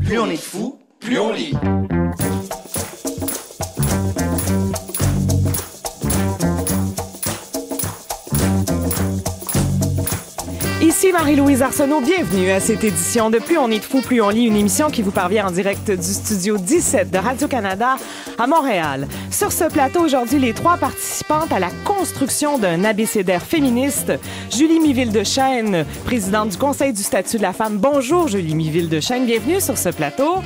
Plus on est fou, plus on lit. Marie-Louise Arsenault, bienvenue à cette édition de Plus on est de fou, plus on lit, une émission qui vous parvient en direct du studio 17 de Radio-Canada à Montréal. Sur ce plateau aujourd'hui, les trois participantes à la construction d'un abécédaire féministe. Julie Miville de Chêne, présidente du Conseil du statut de la femme. Bonjour Julie Miville de Chêne, bienvenue sur ce plateau.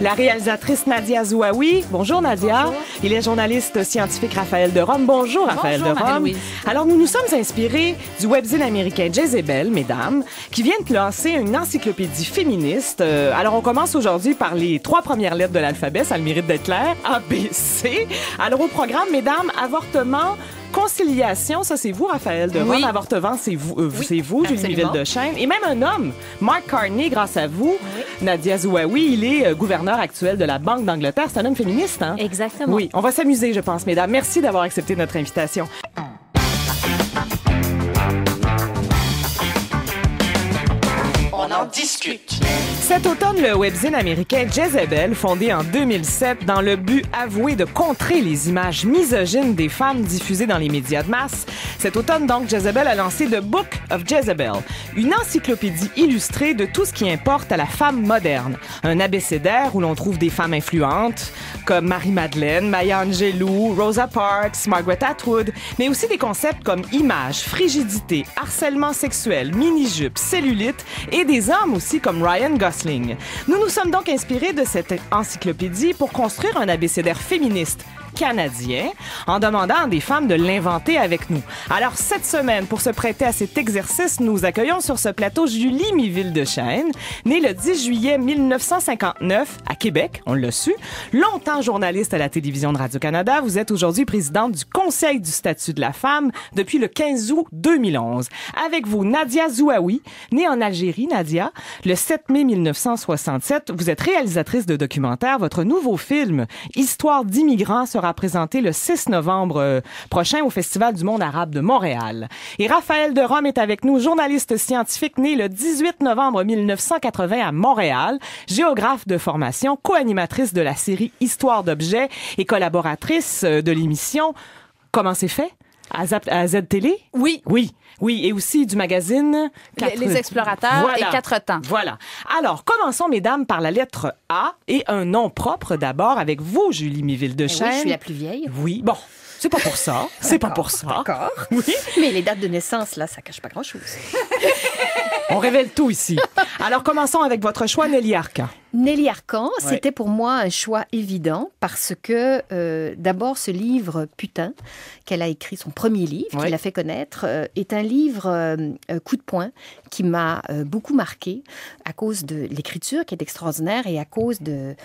La réalisatrice Nadia Zouaoui. Bonjour Nadia. Bonjour. Et les journalistes scientifiques Raphaël de Rome. Bonjour Raphaël Bonjour, de Rome. Alors nous nous sommes inspirés du webzine américain Jezebel, mesdames, qui vient de lancer une encyclopédie féministe. Euh, alors on commence aujourd'hui par les trois premières lettres de l'alphabet, ça a le mérite d'être clair. A, B, C. Alors au programme, mesdames, avortement, conciliation, ça c'est vous, Raphaël de Rome. Oui. Avortement, c'est vous, euh, Oui, c'est vous, Julie. Miville de Chêne. Et même un homme, Mark Carney, grâce à vous, Nadia Zouaoui, il est euh, gouverneur actuel de la Banque d'Angleterre. C'est un homme féministe, hein? Exactement. Oui, on va s'amuser, je pense, mesdames. Merci d'avoir accepté notre invitation. Cet automne, le webzine américain Jezebel, fondé en 2007 dans le but avoué de contrer les images misogynes des femmes diffusées dans les médias de masse, cet automne, donc, Jezebel a lancé The Book of Jezebel, une encyclopédie illustrée de tout ce qui importe à la femme moderne. Un abécédaire où l'on trouve des femmes influentes comme Marie-Madeleine, Maya Angelou, Rosa Parks, Margaret Atwood, mais aussi des concepts comme image, frigidité, harcèlement sexuel, mini-jupe, cellulite et des aussi comme Ryan Gosling. Nous nous sommes donc inspirés de cette encyclopédie pour construire un abécédaire féministe canadien en demandant à des femmes de l'inventer avec nous. Alors cette semaine, pour se prêter à cet exercice, nous accueillons sur ce plateau Julie Miville de Chêne, née le 10 juillet 1959 à Québec, on l'a su, longtemps journaliste à la télévision de Radio-Canada, vous êtes aujourd'hui présidente du Conseil du statut de la femme depuis le 15 août 2011. Avec vous, Nadia Zouaoui, née en Algérie, Nadia, le 7 mai 1967, vous êtes réalisatrice de documentaire. Votre nouveau film, Histoire d'immigrants, sera présenté le 6 novembre euh, prochain au Festival du monde arabe de Montréal. Et Raphaël de Rome est avec nous, journaliste scientifique né le 18 novembre 1980 à Montréal, géographe de formation, co-animatrice de la série Histoire d'objets et collaboratrice euh, de l'émission Comment c'est fait? À, Zap- à Z Télé? Oui. Oui, oui, et aussi du magazine Les- les Explorateurs et Quatre Temps. Voilà. Alors, commençons, mesdames, par la lettre A et un nom propre d'abord avec vous, Julie Miville de Chêne. oui, je suis la plus vieille. Oui, bon, c'est pas pour ça. C'est pas pour ça. D'accord. Oui, Mais les dates de naissance, là, ça cache pas grand-chose. on révèle tout ici. Alors, commençons avec votre choix, Nelly Arcan. Nelly Arcan, c'était pour moi un choix évident parce que, euh, d'abord, ce livre Putain, qu'elle a écrit, son premier livre, Ouais. qu'il a fait connaître, euh, est un livre euh, coup de poing qui m'a euh, beaucoup marqué à cause de l'écriture qui est extraordinaire et à cause de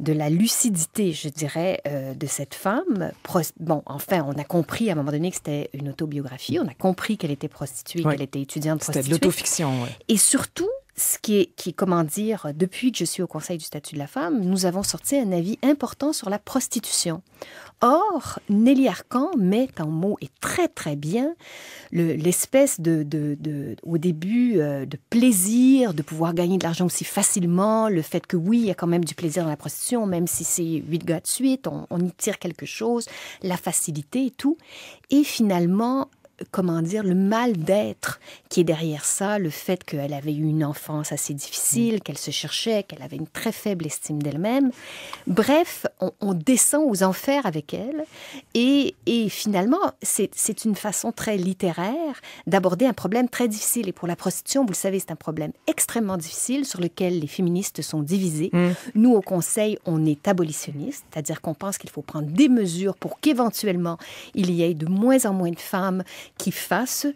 de la lucidité, je dirais, euh, de cette femme. Bon, enfin, on a compris à un moment donné que c'était une autobiographie. On a compris qu'elle était prostituée, Ouais. qu'elle était étudiante C'était de prostituée. l'autofiction. ouais. Et surtout, ce qui est, qui est, comment dire, depuis que je suis au Conseil du statut de la femme, nous avons sorti un avis important sur la prostitution. Or, Nelly Arcan met en mots, et très très bien, le- l'espèce de, au début, euh, de plaisir, de pouvoir gagner de l'argent aussi facilement, le fait que oui, il y a quand même du plaisir dans la prostitution, même si c'est huit gars de suite, on, on y tire quelque chose, la facilité et tout. Et finalement, comment dire, le mal d'être qui est derrière ça, le fait qu'elle avait eu une enfance assez difficile, qu'elle se cherchait, qu'elle avait une très faible estime d'elle-même. Bref, on, on descend aux enfers avec elle et, et finalement, c'est une façon très littéraire d'aborder un problème très difficile. Et pour la prostitution, vous le savez, c'est un problème extrêmement difficile sur lequel les féministes sont divisées. Nous, au Conseil, on est abolitionniste, c'est-à-dire qu'on pense qu'il faut prendre des mesures pour qu'éventuellement il y ait de moins en moins de femmes qui fassent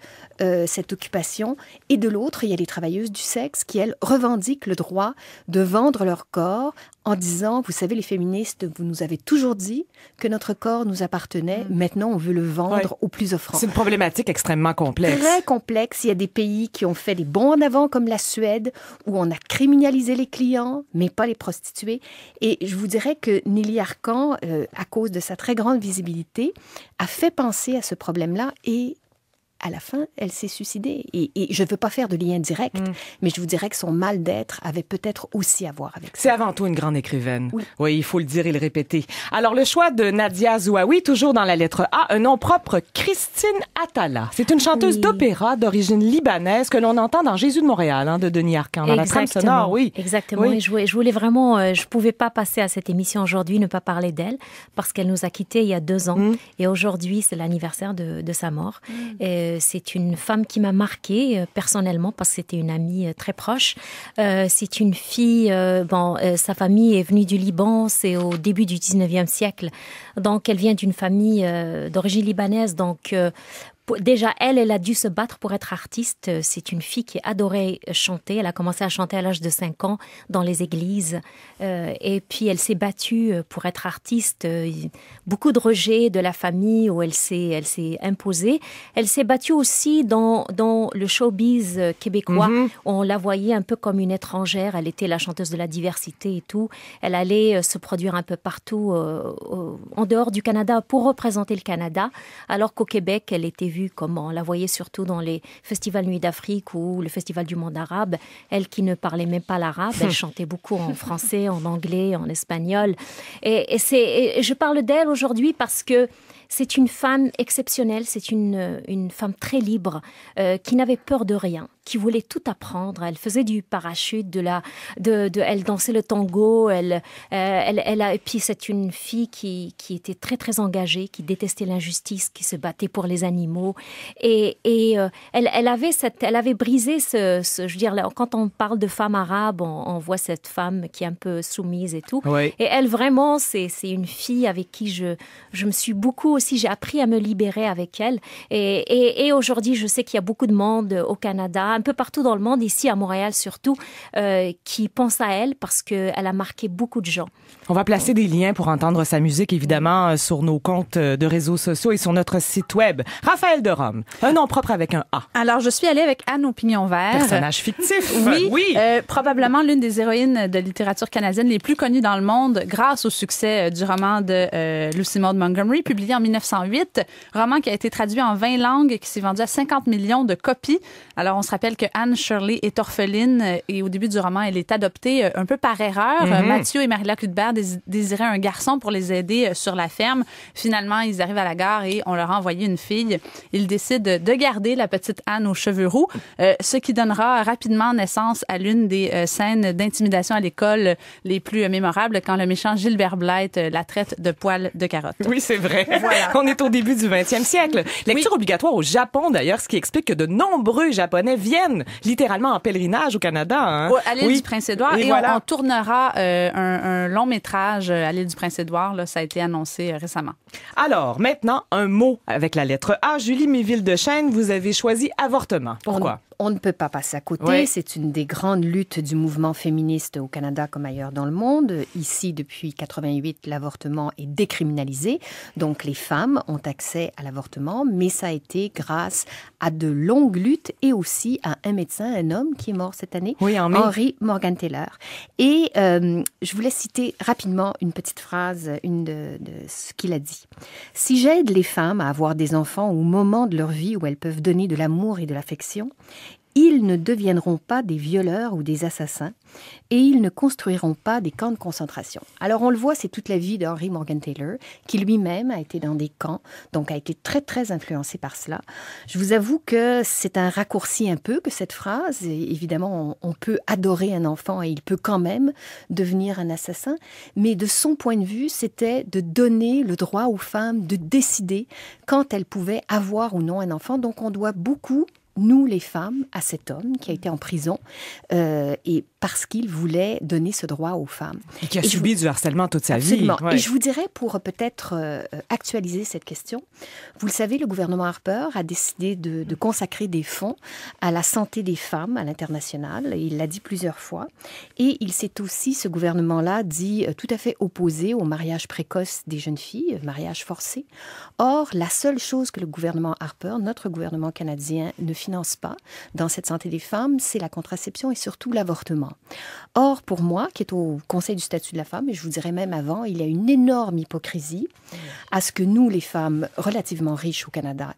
euh, cette occupation. Et de l'autre, il y a les travailleuses du sexe qui, elles, revendiquent le droit de vendre leur corps en disant, vous savez, les féministes, vous nous avez toujours dit que notre corps nous appartenait, maintenant on veut le vendre Ouais. au plus offrant. C'est une problématique extrêmement complexe. Très complexe. Il y a des pays qui ont fait des bons en avant, comme la Suède, où on a criminalisé les clients, mais pas les prostituées. Et je vous dirais que Nelly Arcan, euh, à cause de sa très grande visibilité, a fait penser à ce problème-là et à la fin, elle s'est suicidée. Et, je ne veux pas faire de lien direct, mm. mais je vous dirais que son mal d'être avait peut-être aussi à voir avec ça. C'est avant tout une grande écrivaine. Oui. il faut le dire et le répéter. Alors, le choix de Nadia Zouaoui, toujours dans la lettre A, un nom propre, Christine Atala. C'est une chanteuse d'opéra d'origine libanaise que l'on entend dans Jésus de Montréal, hein, de Denis Arcand, dans la trame sonore, oui. Exactement. Et je, voulais, je voulais vraiment, euh, je pouvais pas passer à cette émission aujourd'hui, ne pas parler d'elle, parce qu'elle nous a quittés il y a deux ans. Mm. Et aujourd'hui, c'est l'anniversaire de, de, sa mort. Mm. Et c'est une femme qui m'a marquée euh, personnellement parce que c'était une amie euh, très proche. Euh, c'est une fille, sa famille est venue du Liban, c'est au début du 19e siècle. Donc, elle vient d'une famille d'origine libanaise. Déjà, elle, elle a dû se battre pour être artiste. C'est une fille qui adorait chanter. Elle a commencé à chanter à l'âge de 5 ans dans les églises. Euh, et puis, elle s'est battue pour être artiste. Beaucoup de rejets de la famille où elle s'est, elle s'est imposée. Elle s'est battue aussi dans, dans le showbiz québécois. Mhm. On la voyait un peu comme une étrangère. Elle était la chanteuse de la diversité et tout. Elle allait euh, se produire un peu partout euh, en dehors du Canada pour représenter le Canada. Alors qu'au Québec, elle était comme on la voyait surtout dans les festivals Nuit d'Afrique ou le Festival du monde arabe. Elle qui ne parlait même pas l'arabe, elle chantait beaucoup en français, en anglais, en espagnol. Et, c'est, je parle d'elle aujourd'hui parce que c'est une femme exceptionnelle, c'est une, une femme très libre, euh, qui n'avait peur de rien qui voulait tout apprendre. Elle faisait du parachute, de la, de, de elle dansait le tango. Elle, euh, elle, elle a, et puis c'est une fille qui, qui était très très engagée, qui détestait l'injustice, qui se battait pour les animaux. Et, et euh, elle, elle avait cette, elle avait brisé ce, ce, je veux dire, quand on parle de femme arabe, on, on, voit cette femme qui est un peu soumise et tout. Et elle vraiment, c'est, c'est une fille avec qui je, je me suis beaucoup aussi, j'ai appris à me libérer avec elle. Et, aujourd'hui, je sais qu'il y a beaucoup de monde au Canada un peu partout dans le monde, ici à Montréal surtout, euh, qui pensent à elle parce qu'elle a marqué beaucoup de gens. On va placer des liens pour entendre sa musique, évidemment, euh, sur nos comptes euh, de réseaux sociaux et sur notre site web. Raphaël de Rome, un nom propre avec un A. Alors, je suis allée avec Anne Opinion Vert. Personnage fictif. Oui. oui. probablement l'une des héroïnes de littérature canadienne les plus connues dans le monde grâce au succès du roman de Lucy Maud Montgomery, publié en 1908. Roman qui a été traduit en 20 langues et qui s'est vendu à 50 millions de copies. Alors, on se rappelle que Anne Shirley est orpheline euh, et au début du roman, elle est adoptée euh, un peu par erreur. Mhm. Mathieu et Marie-La Désiraient un garçon pour les aider euh, sur la ferme. Finalement, ils arrivent à la gare et on leur a envoyé une fille. Ils décident de garder la petite Anne aux cheveux roux, ce qui donnera rapidement naissance à l'une des scènes d'intimidation à l'école les plus mémorables quand le méchant Gilbert Blight la traite de poil de carotte. Oui, c'est vrai. On est au début du 20e siècle. Lecture obligatoire au Japon, d'ailleurs, ce qui explique que de nombreux Japonais viennent littéralement en pèlerinage au Canada. Hein? à l'île du Prince-Édouard. Et, on, tournera euh, un, long métrage à l'île du Prince-Édouard. Ça a été annoncé euh, récemment. Alors, maintenant, un mot avec la lettre A. Julie Méville de Chêne, vous avez choisi avortement. Pourquoi? On ne peut pas passer à côté. C'est une des grandes luttes du mouvement féministe au Canada comme ailleurs dans le monde. Ici, depuis 88, l'avortement est décriminalisé. Donc, les femmes ont accès à l'avortement, mais ça a été grâce à de longues luttes et aussi à un médecin, un homme qui est mort cette année, oui, Henry Morgan Taylor. Et euh, je voulais citer rapidement une petite phrase, une de, de ce qu'il a dit. Si j'aide les femmes à avoir des enfants au moment de leur vie où elles peuvent donner de l'amour et de l'affection, ils ne deviendront pas des violeurs ou des assassins et ils ne construiront pas des camps de concentration. Alors on le voit, c'est toute la vie d'Henry Morgan Taylor, qui lui-même a été dans des camps, donc a été très très influencé par cela. Je vous avoue que c'est un raccourci un peu que cette phrase. évidemment, on, peut adorer un enfant et il peut quand même devenir un assassin, mais de son point de vue, c'était de donner le droit aux femmes de décider quand elles pouvaient avoir ou non un enfant. Donc on doit beaucoup nous les femmes à cet homme qui a été en prison euh, et parce qu'il voulait donner ce droit aux femmes. Et qui a subi du harcèlement toute sa vie. Et je vous dirais, pour peut-être euh, actualiser cette question, vous le savez, le gouvernement Harper a décidé de, consacrer des fonds à la santé des femmes à l'international. Il l'a dit plusieurs fois. Et il s'est aussi, ce gouvernement-là, dit euh, tout à fait opposé au mariage précoce des jeunes filles, mariage forcé. Or, la seule chose que le gouvernement Harper, notre gouvernement canadien, ne finance pas dans cette santé des femmes, c'est la contraception et surtout l'avortement. Or, pour moi, qui est au Conseil du statut de la femme, et je vous dirais même avant, il y a une énorme hypocrisie à ce que nous, les femmes relativement riches au Canada,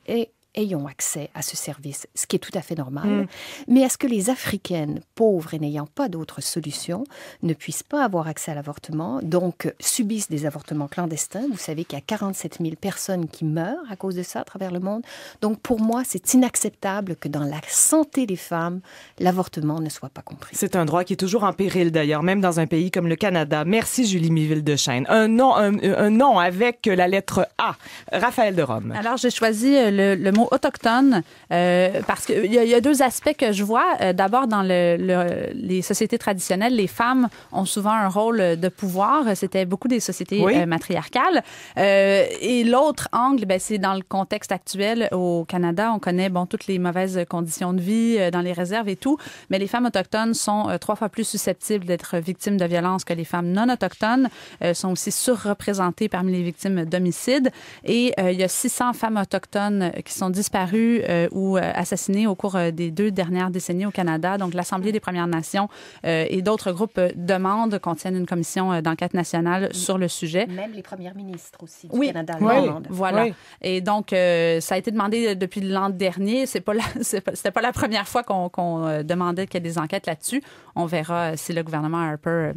ayons accès à ce service, ce qui est tout à fait normal. Mais est-ce que les Africaines pauvres et n'ayant pas d'autre solution ne puissent pas avoir accès à l'avortement, donc subissent des avortements clandestins? Vous savez qu'il y a 47 000 personnes qui meurent à cause de ça à travers le monde. Donc pour moi, c'est inacceptable que dans la santé des femmes, l'avortement ne soit pas compris. C'est un droit qui est toujours en péril d'ailleurs, même dans un pays comme le Canada. Merci Julie Miville de Chêne. Un nom, un, un nom avec la lettre A. Raphaël de Rome. Alors j'ai choisi euh, le, le mot autochtone euh, parce qu'il y, a- il y a deux aspects que je vois. Euh, D'abord, dans le, le- les sociétés traditionnelles, les femmes ont souvent un rôle de pouvoir. C'était beaucoup des sociétés Oui. euh, matriarcales. Et l'autre angle, ben, c'est dans le contexte actuel au Canada. On connaît bon toutes les mauvaises conditions de vie dans les réserves et tout, mais les femmes autochtones sont trois fois plus susceptibles d'être victimes de violences que les femmes non autochtones. Sont aussi surreprésentées parmi les victimes d'homicides. Et il y a 600 femmes autochtones qui sont disparues euh, ou euh, assassinées au cours euh, des deux dernières décennies au Canada. Donc l'Assemblée des Premières Nations euh, et d'autres groupes demandent qu'on tienne une commission d'enquête nationale sur le sujet. Même les premières ministres aussi du Oui, Canada oui, le demandent. Voilà. Oui. Et donc, euh, ça a été demandé depuis l'an dernier. C'est pas la, c'est pas, c'était pas la première fois qu'on, qu'on demandait qu'il y ait des enquêtes là-dessus. On verra si le gouvernement Harper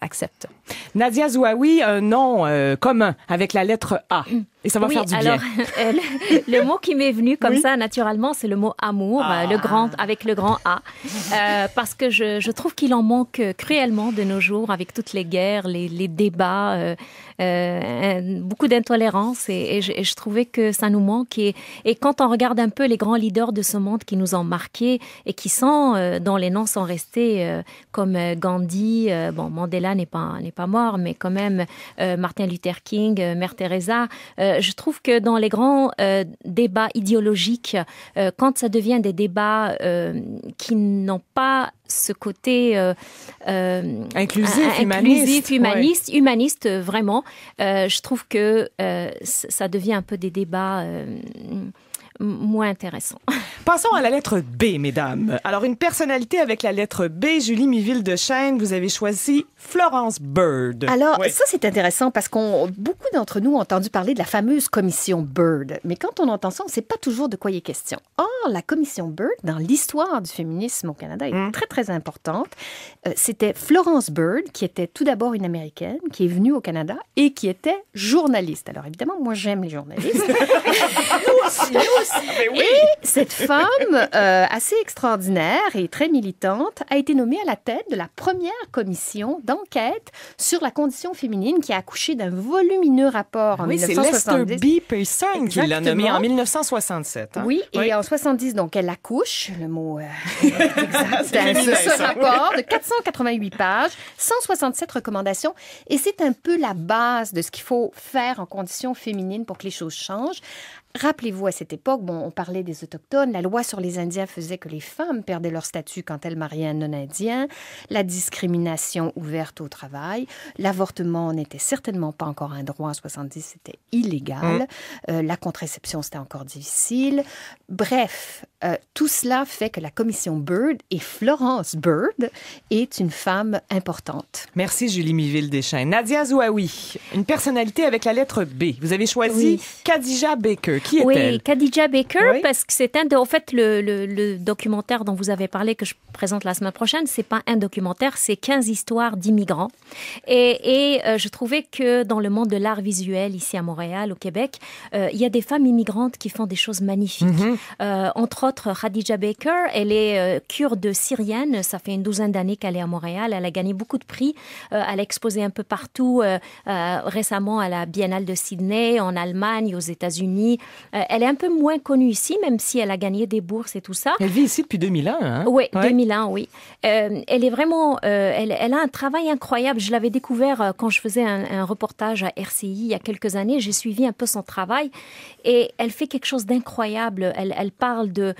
accepte. Nadia Zouaoui, un nom euh, commun avec la lettre A. Et ça va oui, faire du alors, bien. euh, le, le mot qui m'est venu comme Oui. ça naturellement, c'est le mot amour, euh, le grand avec le grand A, Euh, parce que je, je trouve qu'il en manque cruellement de nos jours avec toutes les guerres, les, les débats, euh, euh, beaucoup d'intolérance, et, je, trouvais que ça nous manque. Et, quand on regarde un peu les grands leaders de ce monde qui nous ont marqués et qui sont, euh, dont les noms sont restés, euh, comme Gandhi, bon Mandela n'est pas n'est pas mort, mais quand même Martin Luther King, Mère Teresa. Je trouve que dans les grands débats idéologiques, quand ça devient des débats qui n'ont pas ce côté euh, euh, Inclusif, humaniste. humaniste, humaniste, euh, vraiment, euh, je trouve que ça devient un peu des débats moins intéressants. Passons à la lettre B, mesdames. Alors, une personnalité avec la lettre B, Julie Miville de Chêne, vous avez choisi Florence Bird. Alors, Oui. ça, c'est intéressant parce qu'on beaucoup d'entre nous ont entendu parler de la fameuse commission Bird. Mais quand on entend ça, on ne sait pas toujours de quoi il est question. Or, la commission Bird, dans l'histoire du féminisme au Canada, est très, très importante. Euh, C'était Florence Bird, qui était tout d'abord une Américaine, qui est venue au Canada et qui était journaliste. Alors, évidemment, moi, j'aime les journalistes. Et cette femme, euh, assez extraordinaire et très militante, a été nommée à la tête de la première commission d'enquête sur la condition féminine qui a accouché d'un volumineux rapport en oui, c'est Lester 1970. B. Pearson qui l'a nommé Exactement. en 1967. hein. Oui, et Oui. en 70, donc, elle accouche, le mot euh, exact, féminin, ce ça. rapport de 488 pages, 167 recommandations, et c'est un peu la base de ce qu'il faut faire en conditions féminines pour que les choses changent. Rappelez-vous, à cette époque, bon, on parlait des Autochtones, la loi sur les Indiens faisait que les femmes perdaient leur statut quand elles mariaient un non-indien, la discrimination ouverte au travail, l'avortement n'était certainement pas encore un droit en 70, c'était illégal, Euh, la contraception c'était encore difficile. Bref, euh, tout cela fait que la commission Bird et Florence Bird est une femme importante. Merci Julie Miville Deschênes. Nadia Zouaoui, une personnalité avec la lettre B. Vous avez choisi Oui. Khadija Baker. Qui Oui? Khadija Baker, Oui. parce que c'est un de, en fait, le, le, le documentaire dont vous avez parlé que je présente la semaine prochaine, c'est pas un documentaire, c'est 15 histoires d'immigrants. Et, et euh, je trouvais que dans le monde de l'art visuel, ici à Montréal, au Québec, euh, il y a des femmes immigrantes qui font des choses magnifiques. Euh, entre autres, Khadija Baker, elle est kurde syrienne, ça fait une douzaine d'années qu'elle est à Montréal, elle a gagné beaucoup de prix, elle a exposé un peu partout, récemment à la Biennale de Sydney, en Allemagne, aux États-Unis. Euh, elle est un peu moins connue ici, même si elle a gagné des bourses et tout ça. Elle vit ici depuis 2001. Hein? Oui, Ouais. 2001, oui. Euh, elle est vraiment, euh, elle, elle a un travail incroyable. Je l'avais découvert quand je faisais un, un reportage à RCI il y a quelques années. J'ai suivi un peu son travail et elle fait quelque chose d'incroyable. Elle, elle parle de,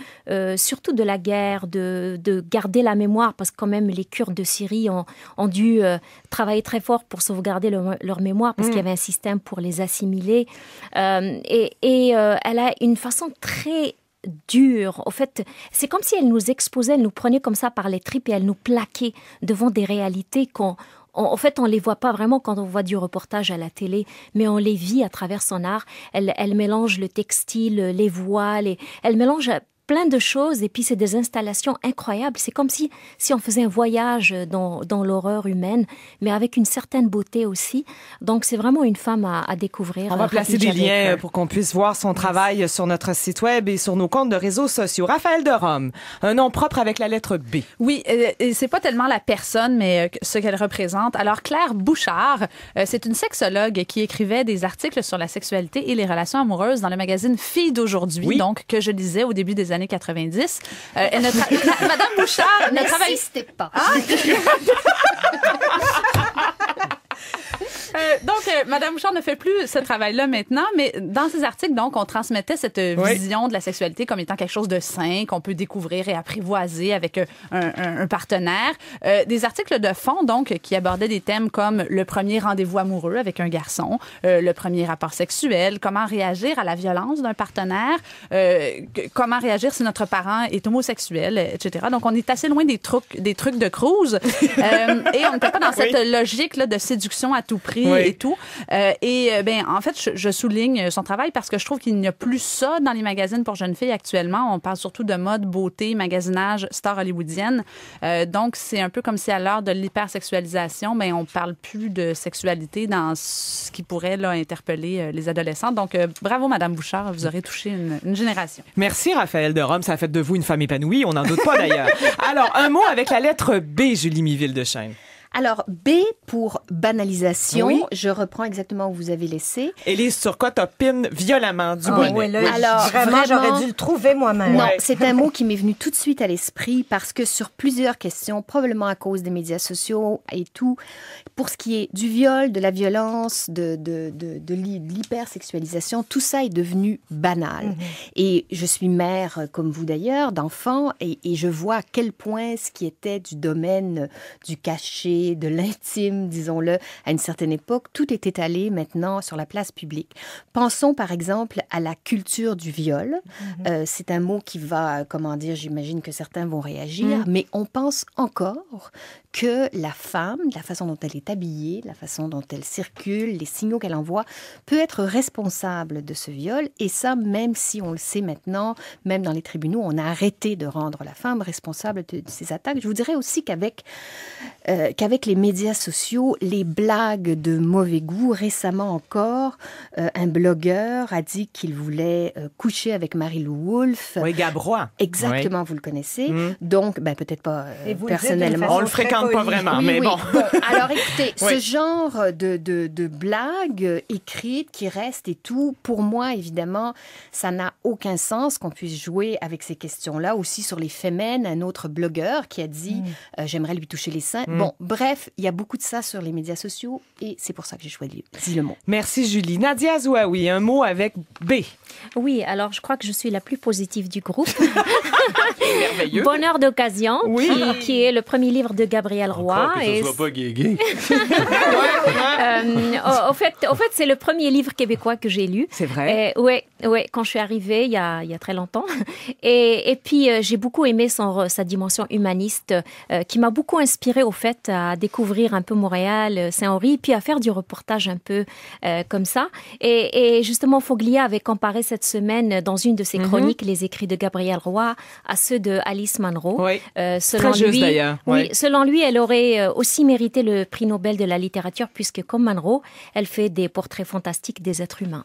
surtout de la guerre, de, de garder la mémoire parce que quand même les Kurdes de Syrie ont, ont dû travailler très fort pour sauvegarder leur, leur mémoire parce qu'il y avait un système pour les assimiler. Et et euh, elle a une façon très dure. Au fait, c'est comme si elle nous exposait, elle nous prenait comme ça par les tripes et elle nous plaquait devant des réalités qu'on en fait, on les voit pas vraiment quand on voit du reportage à la télé, mais on les vit à travers son art. Elle, elle mélange le textile, les voiles, elle mélange plein de choses et puis c'est des installations incroyables. C'est comme si, si on faisait un voyage dans, dans l'horreur humaine, mais avec une certaine beauté aussi. Donc c'est vraiment une femme à, à découvrir. On va placer des liens pour qu'on puisse voir son travail sur notre site web et sur nos comptes de réseaux sociaux. Raphaël de Rome, un nom propre avec la lettre B. Oui, euh, et c'est pas tellement la personne, mais euh, ce qu'elle représente. Alors Claire Bouchard, euh, c'est une sexologue qui écrivait des articles sur la sexualité et les relations amoureuses dans le magazine Fille d'aujourd'hui, Oui. donc que je lisais au début des années 90. Euh, elle ne Madame Bouchard ne travaille pas. Euh, donc, euh, Madame Bouchard ne fait plus ce travail-là maintenant, mais dans ses articles, donc, on transmettait cette euh, Oui. vision de la sexualité comme étant quelque chose de sain, qu'on peut découvrir et apprivoiser avec euh, un, un- un partenaire. Des articles de fond, donc, qui abordaient des thèmes comme le premier rendez-vous amoureux avec un garçon, le premier rapport sexuel, comment réagir à la violence d'un partenaire, comment réagir si notre parent est homosexuel, etc. Donc, on est assez loin des trucs, des trucs de cruise. Et on n'était pas dans cette logique là, de séduction à tout prix Oui. et tout. Euh, et euh, ben, en fait, je, je souligne son travail parce que je trouve qu'il n'y a plus ça dans les magazines pour jeunes filles actuellement. On parle surtout de mode, beauté, magasinage, star hollywoodienne. Euh, donc, c'est un peu comme si à l'heure de l'hypersexualisation, ben, on parle plus de sexualité dans ce qui pourrait là, interpeller les adolescents. Donc, euh, bravo, Madame Bouchard, vous aurez touché une, une génération. Merci Raphaël de Rome, ça a fait de vous une femme épanouie, on n'en doute pas d'ailleurs. Alors, un mot avec la lettre B, Julie Miville de Chêne. Alors, B pour banalisation. Oui. Je reprends exactement où vous avez laissé. Élise Turcotte opine violemment du bonnet. là, Alors, vraiment, vraiment- j'aurais dû le trouver moi-même. Non, Ouais. c'est un mot qui m'est venu tout de suite à l'esprit parce que sur plusieurs questions, probablement à cause des médias sociaux et tout, pour ce qui est du viol, de la violence, de, de, de, de l'hy- de l'hypersexualisation, tout ça est devenu banal. Et je suis mère, euh, comme vous d'ailleurs, d'enfants, et, et je vois à quel point ce qui était du domaine du de l'intime, disons-le, à une certaine époque, tout est étalé maintenant sur la place publique. Pensons par exemple à la culture du viol. Euh, c'est un mot qui va, comment dire, j'imagine que certains vont réagir, mais on pense encore que la femme, la façon dont elle est habillée, la façon dont elle circule, les signaux qu'elle envoie, peut être responsable de ce viol. Et ça, même si on le sait maintenant, même dans les tribunaux, on a arrêté de rendre la femme responsable de, de ces attaques. Je vous dirais aussi qu'avec euh, qu'avec les médias sociaux, les blagues de mauvais goût, récemment encore, euh, un blogueur a dit qu'il voulait euh, coucher avec Marie-Lou Wolfe. Oui, Gabrois. Exactement, vous le connaissez. Mm. Donc, ben, peut-être pas euh, personnellement. On le fréquente pas vraiment, Oui, mais oui. bon. Alors écoutez, ce genre de, de, de blagues écrites qui restent et tout, pour moi, évidemment, ça n'a aucun sens qu'on puisse jouer avec ces questions-là. Aussi sur les femmes, un autre blogueur qui a dit euh, J'aimerais lui toucher les seins. Bon, bref, il y a beaucoup de ça sur les médias sociaux et c'est pour ça que j'ai choisi le mot. Merci Julie. Nadia Zouaoui, un mot avec B. Oui, alors je crois que je suis la plus positive du groupe. Merveilleux. Bonheur d'occasion, Oui. qui, qui est le premier livre de Gabriel Roy. que ce Et soit pas gay-gay. Euh, au, au fait, au fait c'est le premier livre québécois que j'ai lu. C'est vrai. Euh, ouais, ouais, quand je suis arrivée il y a, il y a très longtemps. Et, et puis euh, j'ai beaucoup aimé son, sa dimension humaniste, euh, qui m'a beaucoup inspirée au fait à découvrir un peu Montréal, euh, Saint-Henri, puis à faire du reportage un peu euh, comme ça. Et, et justement, Foglia avait comparé cette semaine dans une de ses chroniques les écrits de Gabriel Roy à ceux de Alice Munro. Oui. Euh, selon Très juste, lui, d'ailleurs. Oui, Oui. selon lui, elle aurait aussi mérité le prix Nobel de la littérature puisque, comme Munro, elle fait des portraits fantastiques des êtres humains.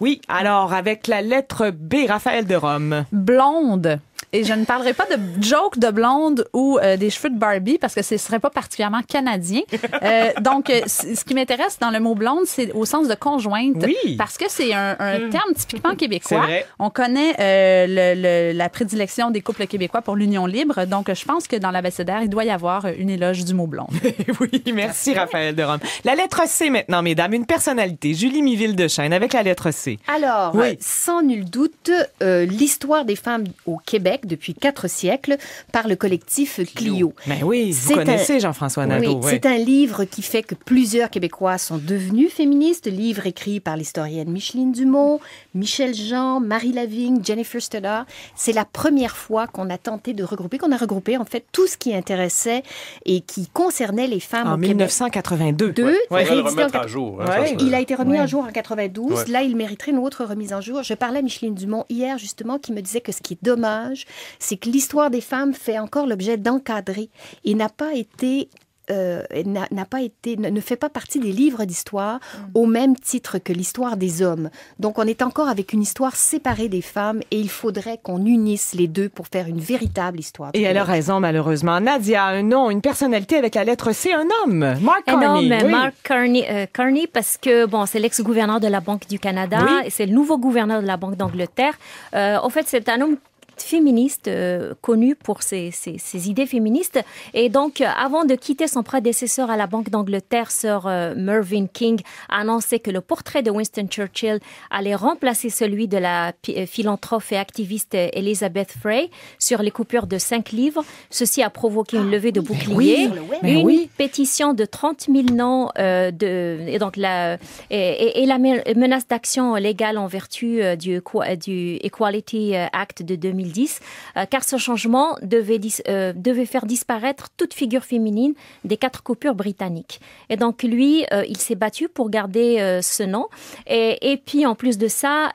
Oui, alors avec la lettre B, Raphaël de Rome. Blonde. Et je ne parlerai pas de joke de blonde ou euh, des cheveux de Barbie parce que ce serait pas particulièrement canadien. Euh, donc, euh, ce qui m'intéresse dans le mot blonde, c'est au sens de conjointe. Oui. Parce que c'est un, un terme typiquement C'est québécois. vrai. On connaît euh, le- le- la prédilection des couples québécois pour l'union libre. Donc, je pense que dans l'abécédaire, il doit y avoir une éloge du mot blonde. oui, merci Raphaël de Rome. La lettre C maintenant, mesdames, une personnalité, Julie Miville de Chêne avec la lettre C. Alors, Oui. sans nul doute, euh, l'histoire des femmes au Québec Québec depuis quatre siècles par le collectif Clio. Mais Ben oui, vous C'est connaissez un- Jean-François Nadeau. Oui, ouais. c'est un livre qui fait que plusieurs Québécois sont devenus féministes. Livre écrit par l'historienne Micheline Dumont, Michel Jean, Marie Lavigne, Jennifer Stoddard. C'est la première fois qu'on a tenté de regrouper, qu'on a regroupé en fait tout ce qui intéressait et qui concernait les femmes En au Québec. 1982. Deux, Ouais. Réédité en à jour. hein, Ouais. il a été remis Ouais. un jour en 92. Ouais. Là, il mériterait une autre remise en jour. Je parlais à Micheline Dumont hier, justement, qui me disait que ce qui est dommage, c'est que l'histoire des femmes fait encore l'objet d'encadrer et n'a pas été. euh, n'a pas été, ne, fait pas partie des livres d'histoire au même titre que l'histoire des hommes. Donc, on est encore avec une histoire séparée des femmes et il faudrait qu'on unisse les deux pour faire une véritable histoire. Et elle a raison, malheureusement. Nadia, un nom, une personnalité avec la lettre C, un homme. Mark non, Carney. oui. Mark Carney, euh, Carney, parce que bon, c'est l'ex-gouverneur de la Banque du Canada, Oui. et c'est le nouveau gouverneur de la Banque d'Angleterre. Euh, en fait, c'est un homme féministe euh, connu pour ses, ses- ses idées féministes. Et donc euh, avant de quitter son prédécesseur à la Banque d'Angleterre Sir euh, Mervyn King a annoncé que le portrait de Winston Churchill allait remplacer celui de la philanthrope et activiste Elizabeth Frey sur les coupures de 5 livres. Ceci a provoqué une levée de boucliers une oui. pétition de 30 000 noms de, et donc la, et, et- et la me- menace d'action légale en vertu du, du Equality Act de 2010, euh, car ce changement euh, devait faire disparaître toute figure féminine des quatre coupures britanniques. Et donc lui, euh, il s'est battu pour garder ce nom. Et, puis en plus de ça,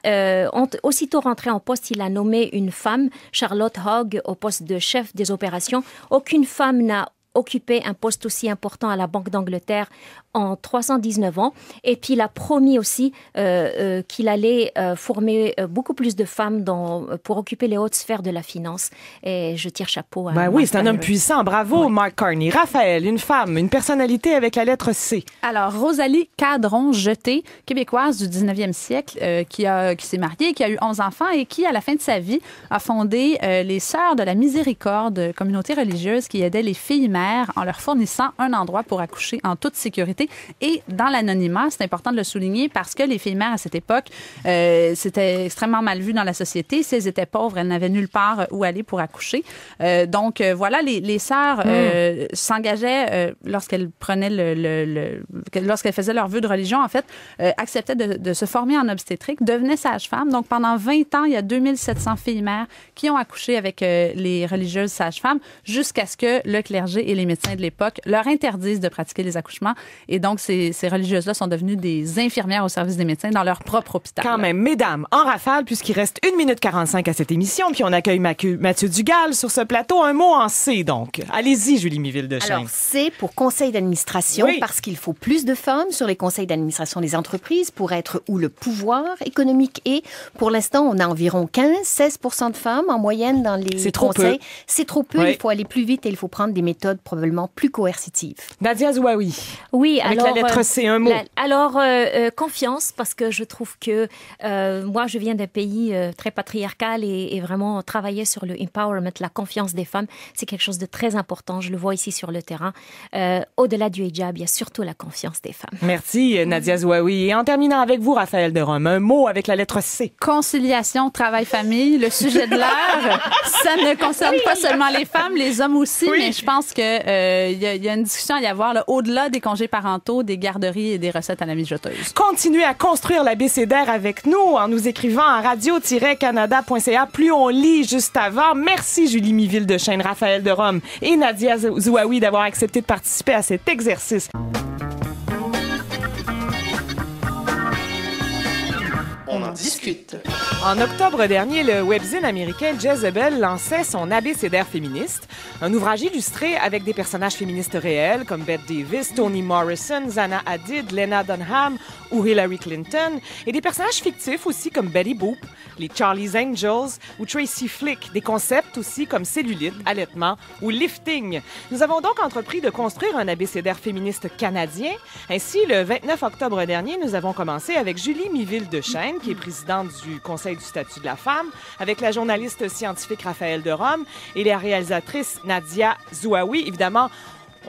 aussitôt rentré en poste, il a nommé une femme, Charlotte Hogg, au poste de chef des opérations. Aucune femme n'a occupé un poste aussi important à la Banque d'Angleterre en 319 ans. Et puis, il a promis aussi euh, euh, qu'il allait euh, former euh, beaucoup plus de femmes dans, pour occuper les hautes sphères de la finance. Et je tire chapeau à Ben Mark oui, c'est un homme puissant. Bravo, Mark Carney. Raphaël, une femme, une personnalité avec la lettre C. Alors, Rosalie Cadron-Jeté, québécoise du 19e siècle, euh, qui, a, qui s'est mariée, qui a eu 11 enfants et qui, à la fin de sa vie, a fondé euh, les Sœurs de la Miséricorde, communauté religieuse qui aidait les filles mères en leur fournissant un endroit pour accoucher en toute sécurité et dans l'anonymat. C'est important de le souligner parce que les filles mères, à cette époque, euh, c'était extrêmement mal vu dans la société. Si elles étaient pauvres, elles n'avaient nulle part où aller pour accoucher. Euh, donc, euh, voilà, les, les sœurs euh, s'engageaient lorsqu'elles prenaient le, le- le- que- lorsqu'elles faisaient leur vœu de religion, en fait, acceptaient de, de se former en obstétrique, devenaient sages-femmes. Donc, pendant 20 ans, il y a 2700 filles mères qui ont accouché avec les religieuses sages-femmes jusqu'à ce que le clergé et les médecins de l'époque leur interdisent de pratiquer les accouchements. Et donc, ces, ces religieuses-là sont devenues des infirmières au service des médecins dans leur propre hôpital. Quand même, mesdames, en rafale, puisqu'il reste 1 minute 45 à cette émission, puis on accueille Mathieu Dugal sur ce plateau. Un mot en C, donc. Allez-y, Julie Miville de Alors, c'est pour conseil d'administration Oui. parce qu'il faut plus de femmes sur les conseils d'administration des entreprises pour être où le pouvoir économique est. Pour l'instant, on a environ 15-16 de femmes en moyenne dans les C'est trop conseils. peu. C'est trop peu. Oui. Il faut aller plus vite et il faut prendre des méthodes probablement plus coercitives. Nadia Zouaoui. Oui, Avec alors, la lettre euh, C, un mot. la- alors, euh, euh, confiance, parce que je trouve que euh, moi, je viens d'un pays euh, très patriarcal et, et vraiment travailler sur le empowerment, la confiance des femmes, c'est quelque chose de très important. Je le vois ici sur le terrain. Euh, Au-delà du hijab, il y a surtout la confiance des femmes. Merci, Nadia Zouaoui. Et en terminant avec vous, Raphaël de Rome, un mot avec la lettre C. Conciliation, travail-famille, le sujet de l'heure, ça ne concerne pas seulement les femmes, les hommes aussi, mais je pense que euh, il y, a- il y a une discussion à y avoir là, au-delà des congés parentaux, des garderies et des recettes à la mijoteuse. Continuez à construire l'abécédaire avec nous en nous écrivant à radio-canada.ca. Plus on lit juste avant. Merci Julie Miville de Chêne, Raphaël de Rome et Nadia Zouaoui d'avoir accepté de participer à cet exercice. On en En octobre dernier, le webzine américain Jezebel lançait son abécédaire féministe, un ouvrage illustré avec des personnages féministes réels comme Bette Davis, Toni Morrison, Zana Hadid, Lena Dunham ou Hillary Clinton, et des personnages fictifs aussi comme Betty Boop, les Charlie's Angels ou Tracy Flick, des concepts aussi comme cellulite, allaitement ou lifting. Nous avons donc entrepris de construire un abécédaire féministe canadien. Ainsi, le 29 octobre dernier, nous avons commencé avec Julie Miville de Chêne, qui est présidente du Conseil du statut de la femme, avec la journaliste scientifique Raphaël de Rome et la réalisatrice Nadia Zouaoui. Évidemment,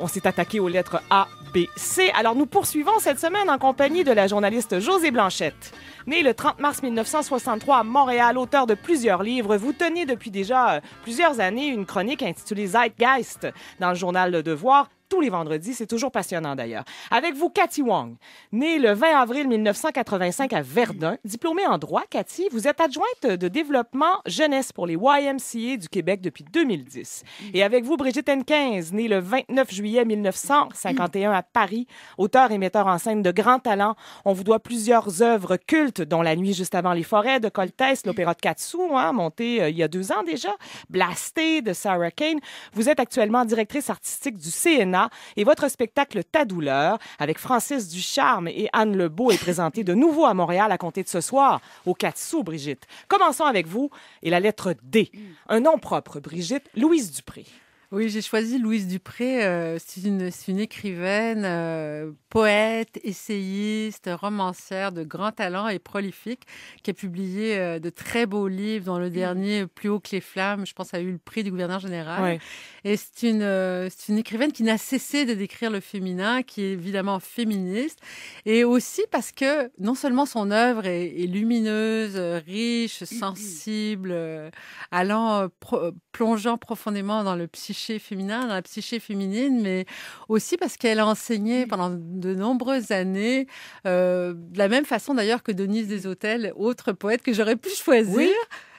On s'est attaqué aux lettres A, B, C. Alors nous poursuivons cette semaine en compagnie de la journaliste José Blanchette. Née le 30 mars 1963 à Montréal, auteur de plusieurs livres, vous tenez depuis déjà euh, plusieurs années une chronique intitulée Zeitgeist dans le journal Le Devoir tous les vendredis. C'est toujours passionnant d'ailleurs. Avec vous, Cathy Wong. Née le 20 avril 1985 à Verdun, diplômée en droit, Cathy, vous êtes adjointe de développement jeunesse pour les YMCA du Québec depuis 2010. Et avec vous, Brigitte Henquins, née le 29 juillet 1951 à Paris, auteur et metteur en scène de grand talent. On vous doit plusieurs œuvres cultes, dont La nuit juste avant les forêts de Coltès, l'opéra de Katsu, hein, monté euh, il y a deux ans déjà, Blasté de Sarah Kane. Vous êtes actuellement directrice artistique du CNA et votre spectacle Ta douleur avec Francis Ducharme et Anne Lebeau est présenté de nouveau à Montréal à compter de ce soir au Katsu, Brigitte. Commençons avec vous et la lettre D. Un nom propre, Brigitte, Louise Dupré. Oui, j'ai choisi Louise Dupré. Euh, c'est une, écrivaine, euh, poète, essayiste, romancière de grand talent et prolifique, qui a publié euh, de très beaux livres, dont le dernier, Plus haut que les flammes, je pense, a eu le prix du gouverneur général. Ouais. Et c'est une, c'est une écrivaine qui n'a cessé de décrire le féminin, qui est évidemment féministe, et aussi parce que non seulement son œuvre est, est lumineuse, riche, sensible, euh, allant, euh, pro- plongeant profondément dans le psyché féminin, dans la psyché féminine, mais aussi parce qu'elle a enseigné pendant de nombreuses années, euh, de la même façon d'ailleurs que Denise Desautels, autre poète que j'aurais pu choisir. Oui.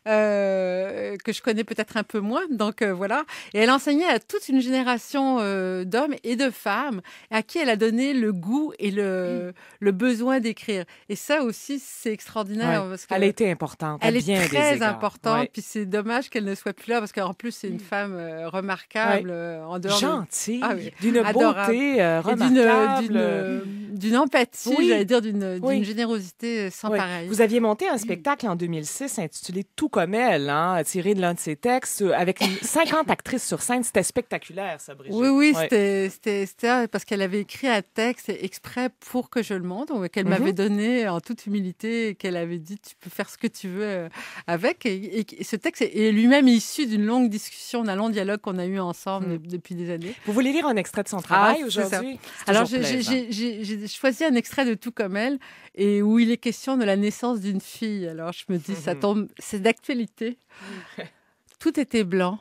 Euh, que je connais peut-être un peu moins. Donc euh, voilà. Et elle enseignait à toute une génération euh, d'hommes et de femmes à qui elle a donné le goût et le, le besoin d'écrire. Et ça aussi, c'est extraordinaire. Ouais. Parce que Elle a été importante. elle est bien des très importante. Ouais. Puis c'est dommage qu'elle ne soit plus là parce qu'en plus, c'est une femme euh, remarquable euh, en dehors de Gentille, Ah oui. d'une Adorable. beauté euh, et d'une- remarquable. D'une empathie, Oui. j'allais dire d'une Oui. générosité sans Oui. pareil. Vous aviez monté un spectacle en 2006 intitulé Tout comme elle, hein, tiré de l'un de ses textes, euh, avec une- 50 actrices sur scène. C'était spectaculaire, ça, Brigitte. Oui, oui, Ouais. c'était- parce qu'elle avait écrit un texte exprès pour que je le montre, ou qu'elle Mhm. m'avait donné en toute humilité, qu'elle avait dit tu peux faire ce que tu veux euh, avec. Et, et ce texte est lui-même issu d'une longue discussion, d'un long dialogue qu'on a eu ensemble Mhm. de- depuis des années. Vous voulez lire un extrait de son travail Ah, aujourd'hui? Alors, j'ai- choisi un extrait de Tout comme elle, et où il est question de la naissance d'une fille. Alors, je me dis, ça Mhm. tombe, c'est d'actualité. Tout était blanc,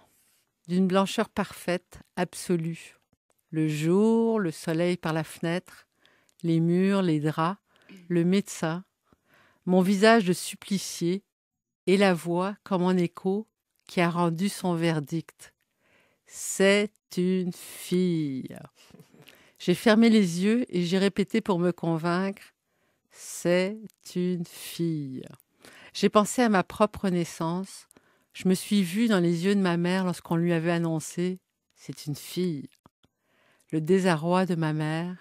d'une blancheur parfaite, absolue. Le jour, le soleil par la fenêtre, les murs, les draps, le médecin, mon visage de supplicié et la voix comme en écho qui a rendu son verdict. C'est une fille. J'ai fermé les yeux et j'ai répété pour me convaincre. C'est une fille. J'ai pensé à ma propre naissance. Je me suis vue dans les yeux de ma mère lorsqu'on lui avait annoncé C'est une fille. Le désarroi de ma mère,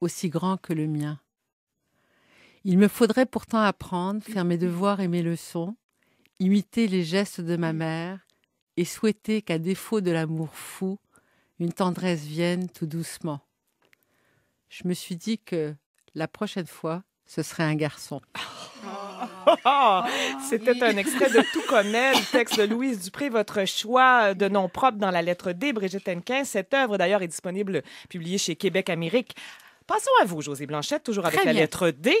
aussi grand que le mien. Il me faudrait pourtant apprendre, faire mes devoirs et mes leçons, imiter les gestes de ma mère et souhaiter qu'à défaut de l'amour fou, une tendresse vienne tout doucement. Je me suis dit que la prochaine fois, ce serait un garçon. C'était un extrait de Tout comme elle, texte de Louise Dupré, votre choix de nom propre dans la lettre D, Brigitte Henquin. Cette œuvre, d'ailleurs, est disponible, publiée chez Québec Amérique. Passons à vous, José Blanchette, toujours avec Très la bien. lettre D.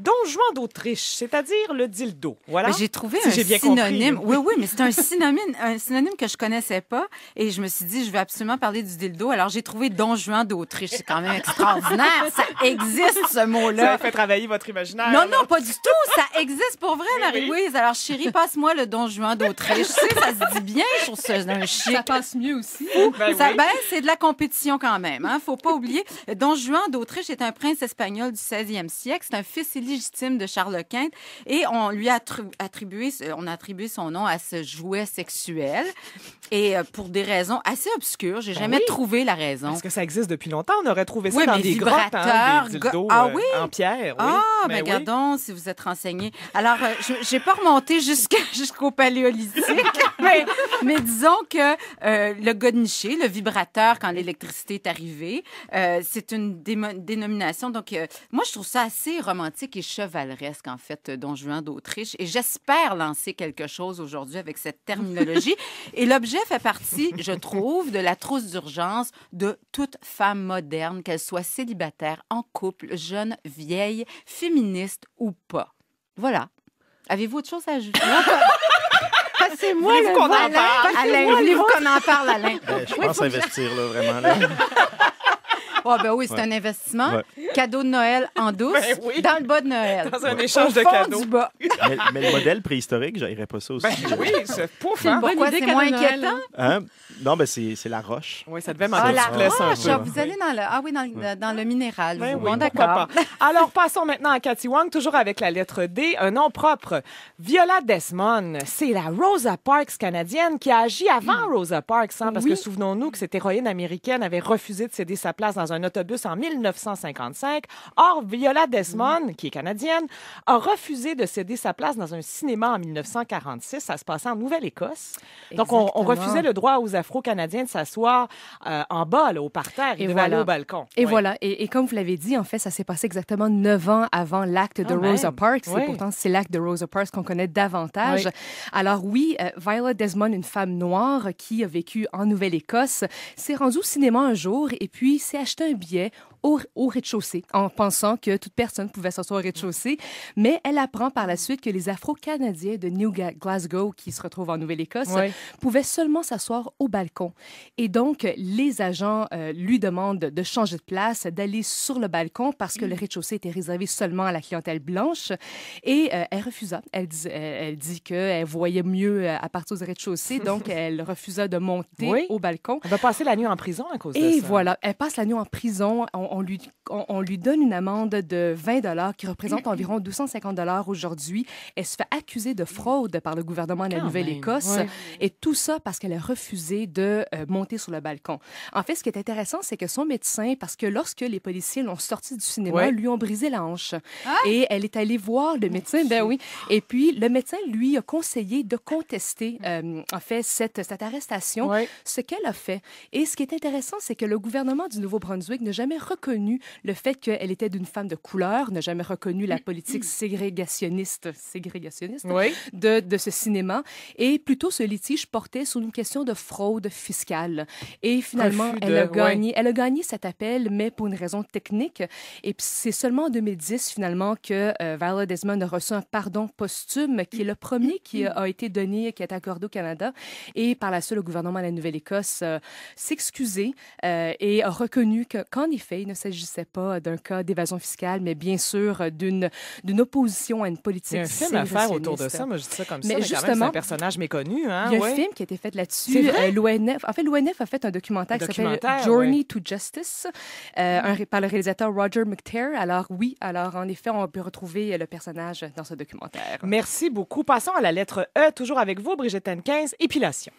Don Juan d'Autriche, c'est-à-dire le dildo. Voilà. J'ai trouvé Si un bien synonyme. compris. Oui, oui, mais c'est un synonyme, un synonyme que je connaissais pas. Et je me suis dit, je vais absolument parler du dildo. Alors, j'ai trouvé Don Juan d'Autriche. C'est quand même extraordinaire. Ça existe, ce Ça mot-là. a fait travailler votre imaginaire. Non, là. non, pas du tout. Ça existe pour vrai, Oui, Marie-Louise. Alors, chérie, passe-moi le Don Juan d'Autriche. Tu sais, ça se dit bien. Je trouve ça un chic. Ça passe mieux aussi. Ben Ça, oui. ben, c'est de la compétition quand même. Hein? Faut pas oublier. Don Juan d'Autriche est un prince espagnol du 16e siècle. C'est un fils illégitime de Charles Quint et on lui a attri- attribué, on a attribué son nom à ce jouet sexuel et euh, pour des raisons assez obscures. J'ai jamais oui. trouvé la raison. Parce que ça existe depuis longtemps. On aurait trouvé ça Oui, dans mais des grottes, hein, vibrateurs, des dildos Ah euh, en pierre. Ah, Ben ben, oui. gardons si vous êtes renseigné. Alors, euh, je j'ai pas remonté jusqu'au paléolithique, mais, mais disons que euh, le godniché, le vibrateur, quand l'électricité est arrivée, c'est une démo- dénomination. Donc, euh, moi, je trouve ça assez romantique et chevaleresque, en fait, euh, Don Juan d'Autriche. Et j'espère lancer quelque chose aujourd'hui avec cette terminologie. et l'objet fait partie, je trouve, de la trousse d'urgence de toute femme moderne, qu'elle soit célibataire, en couple, jeune, vieille, féministe ou pas. Voilà. Avez-vous autre chose à ajouter? Passez-moi Voulez-vous le qu'on en parle? Alain, voulez-vous qu'on en parle, Alain? Ben, je pense investir, là, vraiment. Là. Oh, ben oui, c'est Ouais. un investissement. Ouais. Cadeau de Noël en douce, Ben oui. dans le bas de Noël. Dans un échange de fond cadeaux. du bas. mais, mais le modèle préhistorique, j'aillerais pas ça aussi. Ben oui, c'est pouf, C'est une hein? bonne Pourquoi idée, c'est cadeau moins de Noël, inquiétant? Hein? Non, ben c'est c'est la roche. Oui, ça devait Ah, manquer la de souplesse un roche, peu. vous allez dans le... Ah oui, dans le, dans le minéral. Ben vous. oui, bon, pourquoi d'accord. pas. Alors, passons maintenant à Cathy Wong, toujours avec la lettre D, un nom propre. Viola Desmond, c'est la Rosa Parks canadienne qui a agi avant Rosa Parks, hein, parce que souvenons-nous que cette héroïne américaine avait refusé de céder sa place dans un autobus en 1955. Or, Viola Desmond, qui est canadienne, a refusé de céder sa place dans un cinéma en 1946. Ça se passait en Nouvelle-Écosse. Donc, on, refusait le droit aux Afro-Canadiens de s'asseoir euh, en bas, là, au parterre. Ils Et voilà. aller au balcon. Et voilà. Et, et comme vous l'avez dit, en fait, ça s'est passé exactement neuf ans avant l'acte de Quand Rosa. Parks. Oui. Et pourtant, c'est l'acte de Rosa Parks qu'on connaît davantage. Oui. Alors oui, euh, Viola Desmond, une femme noire qui a vécu en Nouvelle-Écosse, s'est rendue au cinéma un jour et puis s'est acheté un billet au, au rez-de-chaussée en pensant que toute personne pouvait s'asseoir au rez-de-chaussée. Mais elle apprend par la suite que les Afro-Canadiens de New Glasgow, qui se retrouvent en Nouvelle-Écosse, Oui. pouvaient seulement s'asseoir au balcon. Et donc, les agents euh, lui demandent de changer de place, d'aller sur le balcon parce que le rez-de-chaussée était réservé seulement à la clientèle blanche. Et euh, elle refusa. Elle dit, elle, elle dit qu'elle voyait mieux euh, à partir du rez-de-chaussée, donc elle refusa de monter Oui. au balcon. Elle va passer la nuit en prison à cause de Et ça. voilà, elle passe la nuit en prison. On, on lui, on, on lui donne une amende de 20 dollars qui représente environ 250 dollars aujourd'hui. Elle se fait accuser de fraude par le gouvernement de la Nouvelle-Écosse. ouais. Et tout ça parce qu'elle a refusé de euh, monter sur le balcon. En fait, ce qui est intéressant, c'est que son médecin, parce que lorsque les policiers l'ont sortie du cinéma, Ouais. lui ont brisé la hanche. Et elle est allée voir le médecin. Ben oui. Et puis, le médecin lui a conseillé de contester, euh, en fait, cette, cette arrestation Ouais. ce qu'elle a fait. Et ce qui est intéressant, c'est que le gouvernement du Nouveau-Brunswick n'a jamais reconnu le fait qu'elle était d'une femme de couleur, n'a jamais reconnu la politique ségrégationniste, ségrégationniste Oui. de, de ce cinéma. Et plutôt, ce litige portait sur une question de fraude fiscale. Et finalement, elle, a gagné, elle a gagné cet appel, mais pour une raison technique. Et puis, c'est seulement en 2010, finalement, que euh, Viola Desmond a reçu un pardon posthume, qui est le premier qui a, a été donné, qui a été accordé au Canada. Et par la suite, le gouvernement de la Nouvelle-Écosse euh, s'excusait euh, et a reconnu que- qu'en effet, il ne s'agissait pas d'un cas d'évasion fiscale, mais bien sûr euh, d'une opposition à une Il y politique a un film à faire autour de ça. Moi, je dis ça comme ça. Mais Mais quand même, c'est justement, un personnage méconnu. Hein? Il y a ouais. un film qui a été fait C'est là-dessus. vrai? Euh, L'ONF, en fait, l'ONF a fait un documentaire qui s'appelle Journey ouais. to Justice, euh, un par le réalisateur Roger McTeer. Alors oui, alors en effet, on peut retrouver euh, le personnage dans ce documentaire. Merci beaucoup. Passons à la lettre E, toujours avec vous, Brigitte N15, épilation.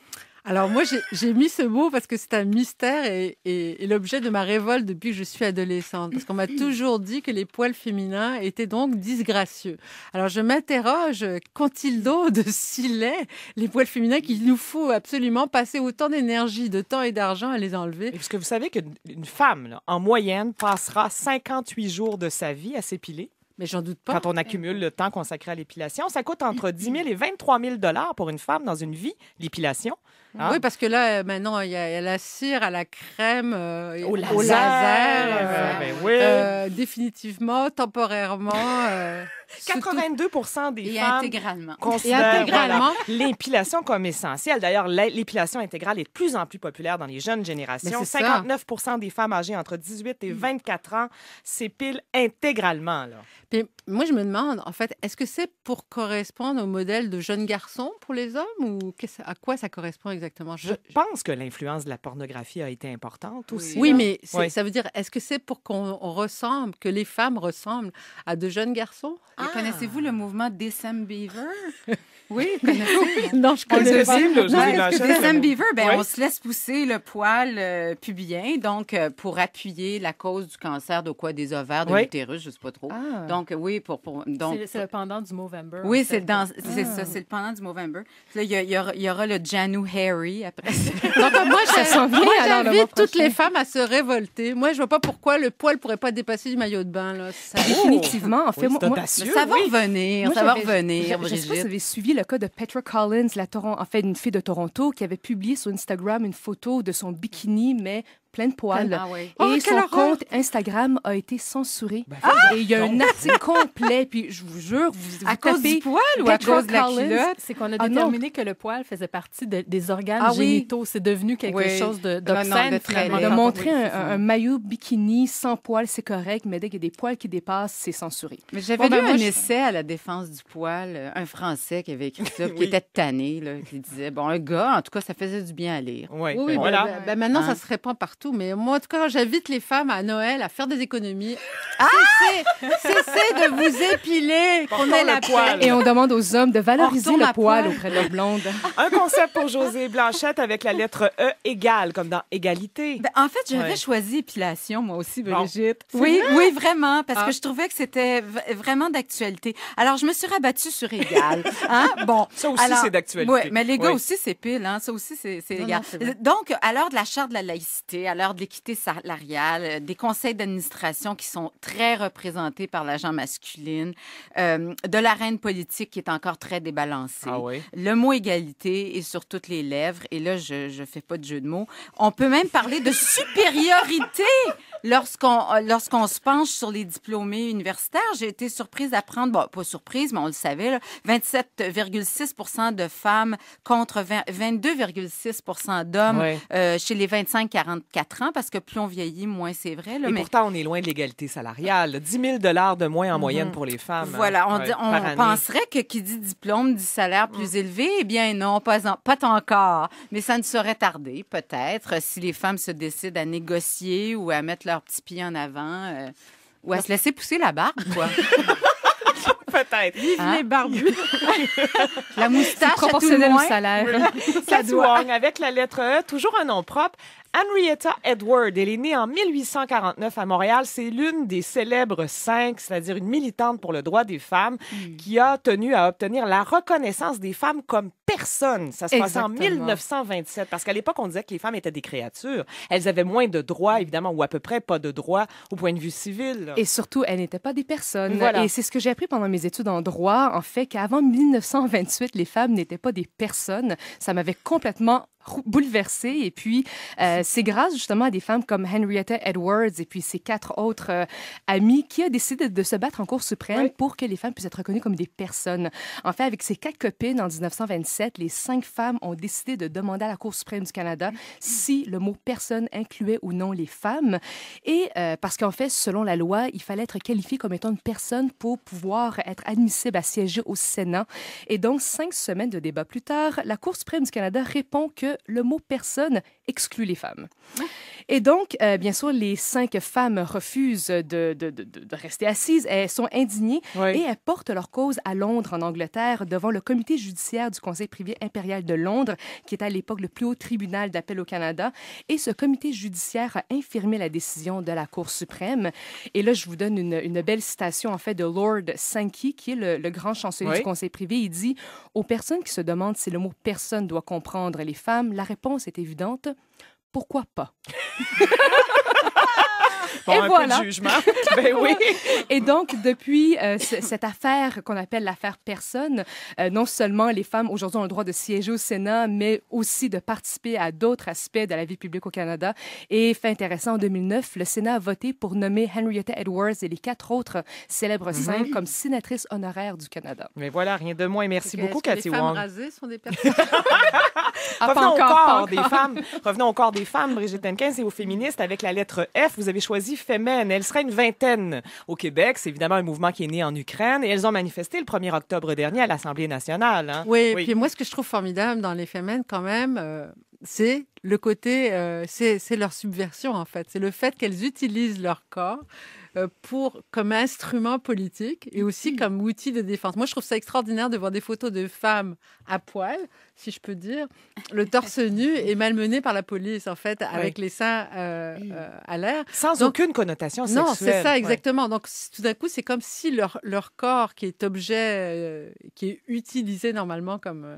Alors moi, j'ai- mis ce mot parce que c'est un mystère et, et- et l'objet de ma révolte depuis que je suis adolescente. Parce qu'on m'a toujours dit que les poils féminins étaient donc disgracieux. Alors je m'interroge, qu'ont-ils donc de si laid, les poils féminins, qu'il nous faut absolument passer autant d'énergie, de temps et d'argent à les enlever? Est-ce que vous savez qu'une femme, là, en moyenne, passera 58 jours de sa vie à s'épiler? Mais j'en doute pas. Quand on accumule le temps consacré à l'épilation, ça coûte entre 10 000 et 23 000 dollars pour une femme dans une vie, l'épilation. Hein? Oui, parce que là, euh, maintenant, il y, a il y a la cire, à la crème, euh, Au laser. laser, euh, euh, ben oui. euh, définitivement, temporairement. euh, sous tout- 82 des Et femmes intégralement. considèrent intégralement. voilà, l'épilation comme essentielle. D'ailleurs, l'é- l'épilation intégrale est de plus en plus populaire dans les jeunes générations. Mais c'est ça. 59% des femmes âgées entre 18 et 24 ans s'épilent intégralement. Là. Puis moi, je me demande, en fait, est-ce que c'est pour correspondre au modèle de jeune garçon pour les hommes ou à quoi ça correspond exactement? Je pense que l'influence de la pornographie a été importante aussi. Oui, là. mais Oui. ça veut dire, est-ce que c'est pour qu'on on ressemble, que les femmes ressemblent à de jeunes garçons? Et Connaissez-vous le mouvement December? Beaver? Oui, connaissez. Non, je On connais le pas. bon. Beaver, ben, Ouais. on se laisse pousser le poil euh, pubien, donc euh, pour appuyer la cause du cancer de quoi des ovaires, de l'utérus, je sais pas trop. Ah. Donc oui, pour, pour donc C'est- le pendant du Movember. oui, c'est dans c'est ça, c'est le pendant du Movember. Puis Là, il y, y aura, il y aura le Janu Harry après. ça. Donc, moi, j'invite toutes les femmes à se révolter. Moi, je vois pas pourquoi le poil pourrait pas dépasser du maillot de bain. Là. Ça- Définitivement. En fait, Oui, moi, ça va oui. revenir, ça va revenir, Je, je sais pas si vous avez suivi le cas de Petra Collins, la Toron- en fait une fille de Toronto, qui avait publié sur Instagram une photo de son bikini, mais plein de poils. Ah oui. Oh, et quelle son compte Instagram a été censuré. Ben, et il y a un article complet, puis je vous jure, vous, vous À cause du poil ou à cause de la culotte? C'est qu'on a Ah, non. déterminé que le poil faisait partie de- des organes Ah oui. génitaux. C'est devenu quelque Oui. chose d'obscène, de très Oui, montrer c'est un, maillot bikini sans poils, c'est correct, mais dès qu'il y a des poils qui dépassent, c'est censuré. Mais j'avais Bon, ben, lu un je- essai à la défense du poil, euh, un Français qui avait écrit ça, qui Oui. était tanné, là, qui disait, bon, un gars, en tout cas, ça faisait du bien à lire. Oui, Oui, oui, ben ben, voilà. ben, ben, maintenant, Hein? ça se répand partout. Mais moi, en tout cas, j'invite les femmes à Noël à faire des économies. Ah! Cessez, cessez de vous épiler, qu'on ait la paix. Et on demande aux hommes de valoriser le poil auprès de leurs blondes. Un concept pour José Blanchette avec la lettre E égale, comme dans égalité. Ben, en fait, j'avais Ouais. choisi épilation, moi aussi, Bon. Brigitte. Oui, oui, vraiment, parce Ah. que je trouvais que c'était vraiment d'actualité. Alors, je me suis rabattue sur égal. Hein? Bon. Ça aussi, c'est d'actualité. Oui, mais les gars Oui. aussi, c'est pile. Hein? Ça aussi, c'est Non, égal. non. Donc, à l'heure de la charte de la laïcité, à l'heure de l'équité salariale, euh, des conseils d'administration qui sont très représentés par l'agent masculine, euh, de l'arène politique qui est encore très débalancée. Ah oui. Le mot égalité est sur toutes les lèvres. Et là, je ne fais pas de jeu de mots. On peut même parler de supériorité lorsqu'on euh, lorsqu'on se penche sur les diplômés universitaires. J'ai été surprise d'apprendre, bon, pas surprise, mais on le savait, là, 27,6% de femmes contre 20 22,6 d'hommes Ouais. euh, chez les 25-44 ans, parce que plus on vieillit, moins c'est vrai. Là, Et mais pourtant, on est loin de l'égalité salariale. 10 000 de moins en moyenne pour les femmes. hein. Voilà, on, Ouais, dit- on par année. penserait que qui dit diplôme dit salaire plus élevé. Eh bien non, pas, en- pas encore. Mais ça ne saurait tarder, peut-être, si les femmes se décident à négocier ou à mettre leurs petits pieds en avant. euh, ou à se laisser pousser la barbe, quoi. Peut-être. Hein? Les barbus. La moustache, à tout le Proportionnel au salaire. Cathy Wong, avec la lettre E, toujours un nom propre. Henrietta Edward, elle est née en 1849 à Montréal. C'est l'une des célèbres cinq, c'est-à-dire une militante pour le droit des femmes, qui a tenu à obtenir la reconnaissance des femmes comme personnes. Ça se passait en Exactement. 1927, parce qu'à l'époque, on disait que les femmes étaient des créatures. Elles avaient moins de droits, évidemment, ou à peu près pas de droits au point de vue civil. Et surtout, elles n'étaient pas des personnes. Voilà. Et c'est ce que j'ai appris pendant mes études en droit, en fait, qu'avant 1928, les femmes n'étaient pas des personnes. Ça m'avait complètement bouleversée. Et puis, euh, c'est grâce justement à des femmes comme Henrietta Edwards et puis ses quatre autres euh, amis qui a décidé de se battre en Cour suprême Oui. pour que les femmes puissent être reconnues comme des personnes. En fait, avec ses quatre copines en 1927, les cinq femmes ont décidé de demander à la Cour suprême du Canada si le mot personne incluait ou non les femmes. Et euh, parce qu'en fait, selon la loi, il fallait être qualifié comme étant une personne pour pouvoir être admissible à siéger au Sénat. Et donc, cinq semaines de débat plus tard, la Cour suprême du Canada répond que le mot personne exclut les femmes. Et donc, euh, bien sûr, les cinq femmes refusent de, de, de, de- de rester assises. Elles sont indignées Oui. et elles portent leur cause à Londres, en Angleterre, devant le comité judiciaire du Conseil privé impérial de Londres, qui était à l'époque le plus haut tribunal d'appel au Canada. Et ce comité judiciaire a infirmé la décision de la Cour suprême. Et là, je vous donne une, une belle citation, en fait, de Lord Sankey, qui est le, le grand chancelier Oui. du Conseil privé. Il dit Aux personnes qui se demandent si le mot personne doit comprendre les femmes, la réponse est évidente. Pourquoi pas? Bon, Et un voilà. peu de jugement. ben oui. Et donc, depuis euh, ce- cette affaire qu'on appelle l'affaire personne, euh, non seulement les femmes aujourd'hui ont le droit de siéger au Sénat, mais aussi de participer à d'autres aspects de la vie publique au Canada. Et fait intéressant, en 2009, le Sénat a voté pour nommer Henrietta Edwards et les quatre autres célèbres saintes comme sénatrices honoraires du Canada. Mais voilà, rien de moins. Merci beaucoup, que Cathy Les femmes Wong. rasées sont des personnes? Ah, Revenons encore, au corps des femmes. Revenons au corps des femmes, Brigitte Henkins, et aux féministes avec la lettre F. Vous avez choisi Femen. Elle serait une vingtaine au Québec. C'est évidemment un mouvement qui est né en Ukraine et elles ont manifesté le 1er octobre dernier à l'Assemblée nationale. hein. Oui, puis moi, ce que je trouve formidable dans les femmes, quand même, euh, c'est le côté, euh, c'est leur subversion en fait. C'est le fait qu'elles utilisent leur corps pour comme instrument politique et aussi comme outil de défense. Moi, je trouve ça extraordinaire de voir des photos de femmes à poil, si je peux dire, le torse nu et malmené par la police en fait, avec les seins euh, euh, à l'air. Sans Donc- aucune connotation sexuelle. Non, c'est ça, Ouais. exactement. Donc, tout d'un coup, c'est comme si leur, leur corps, qui est objet, euh, qui est utilisé normalement comme euh,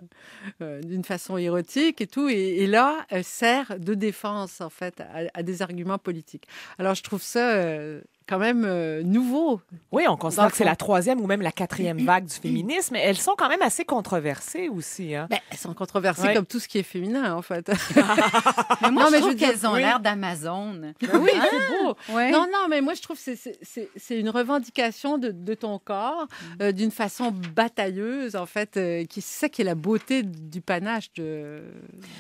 euh, d'une façon érotique et tout, et, et là, euh, sert de défense, en fait, à, à des arguments politiques. Alors, je trouve ça euh, quand même euh, nouveau. Oui, on considère que c'est la troisième ou même la quatrième vague du féminisme, elles sont quand même assez controversées aussi. Hein? Ben, elles sont controversées Ouais. comme tout ce qui est féminin, en fait. Mais moi, Non, je mais je trouve qu'elles ont oui. l'air d'Amazon. oui, c'est beau. Ouais. Non, non, mais moi, je trouve que c'est- une revendication de, de ton corps euh, d'une façon batailleuse, en fait. euh, qui C'est ça qui est la beauté du panache de,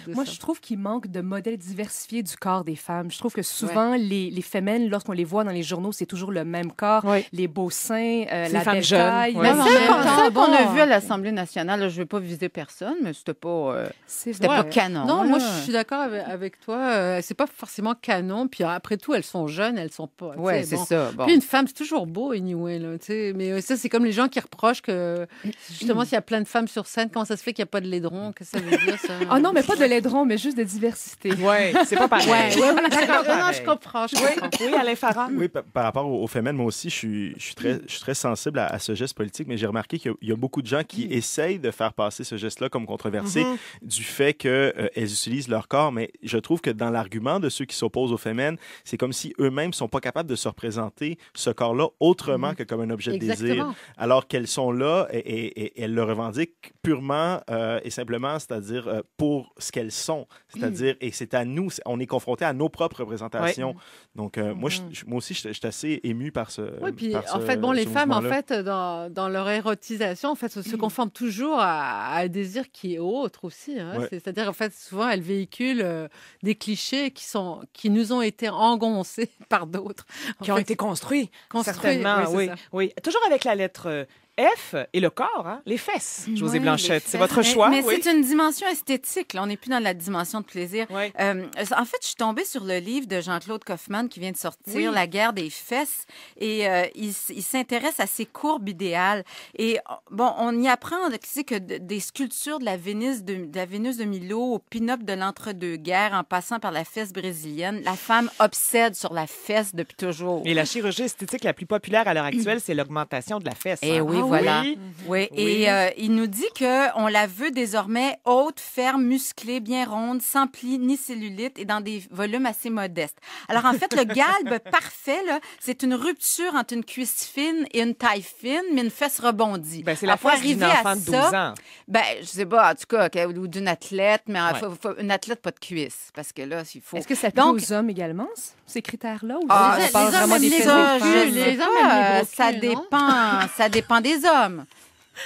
de Moi, ça. je trouve qu'il manque de modèles diversifiés du corps des femmes. Je trouve que souvent, les, les femmes, lorsqu'on les voit dans les journaux, c'est toujours le même corps, Oui. les beaux seins, euh, Les la femmes belle jeunes, taille. Mais même qu'on a vue à l'Assemblée nationale, là, je ne vais pas viser personne, mais c'était pas, euh, c'était pas canon. Non, là. moi, je suis d'accord avec, avec toi. euh, c'est pas forcément canon. Puis après tout, elles sont jeunes, elles sont pas. sais, c'est bon. ça. Bon. Puis une femme, c'est toujours beau, anyway. Là, tu sais. mais euh, ça, c'est comme les gens qui reprochent que, justement, s'il y a plein de femmes sur scène, comment ça se fait qu'il n'y a pas de laidron? Qu'est-ce que ça veut dire, ça? Ah non, mais pas de laidron, mais juste de diversité. Oui, c'est pas pareil. Ouais, ouais. Non, je comprends. Je Oui, comprends. oui, Alain Farah. Oui, par rapport aux, aux femmes, moi aussi, je suis, je suis, très, je suis très sensible à, à ce geste politique, mais j'ai remarqué qu'il y a- il y, a beaucoup de gens qui essayent de faire passer ce geste-là comme controversé Mhm. du fait qu'elles utilisent leur corps, mais je trouve que dans l'argument de ceux qui s'opposent aux féminin, c'est comme si eux-mêmes sont pas capables de se représenter ce corps-là autrement que comme un objet de désir, alors qu'elles sont là et, et- et elles le revendiquent purement euh, et simplement, c'est-à-dire euh, pour ce qu'elles sont, c'est-à-dire, et c'est à nous, on est confronté à nos propres représentations. Donc, euh, moi, je- je- moi aussi, je suis assez ému par ce. Oui, puis par en ce- fait, bon, les femmes, en fait, dans, dans leur érotisation, en fait, se, se conforment toujours à, à un désir qui est autre aussi. hein. Ouais. C'est-à-dire, en fait, souvent, elles véhiculent euh, des clichés qui, sont, qui nous ont été engoncés par d'autres. Qui ont été construits, construits, certainement. oui, Oui, oui, Toujours avec la lettre euh, F et le corps, hein, les fesses, José Oui, Blanchette. C'est votre choix? Mais, oui. c'est une dimension esthétique. Là. On n'est plus dans la dimension de plaisir. Oui. Euh, en fait, je suis tombée sur le livre de Jean-Claude Kaufmann qui vient de sortir, Oui. La guerre des fesses, et euh, il, s'intéresse à ces courbes idéales. Et bon, on y apprend tu sais, que des sculptures de la Vénus de, de la Vénus de Milo au pin-up de l'entre-deux-guerres, en passant par la fesse brésilienne, la femme obsède sur la fesse depuis toujours. Et la chirurgie esthétique la plus populaire à l'heure actuelle, c'est l'augmentation de la fesse. Eh hein? oui, Ah voilà. oui. Oui, Oui. et euh, il nous dit que on la veut désormais haute, ferme, musclée, bien ronde, sans plis ni cellulite et dans des volumes assez modestes. Alors en fait, le galbe parfait, là, c'est une rupture entre une cuisse fine et une taille fine, mais une fesse rebondie. Ben, c'est la d'une arriver à enfant de 12 ça, ans. Ben, je sais pas, en tout cas, ou d'une athlète, mais Ouais. il faut, faut- une athlète pas de cuisse, parce que là, il faut. Est-ce que ça plaît Donc- aux hommes également, ces critères-là? ou Ah, les hommes Les hommes les gros ça dépend, ça dépend des hommes.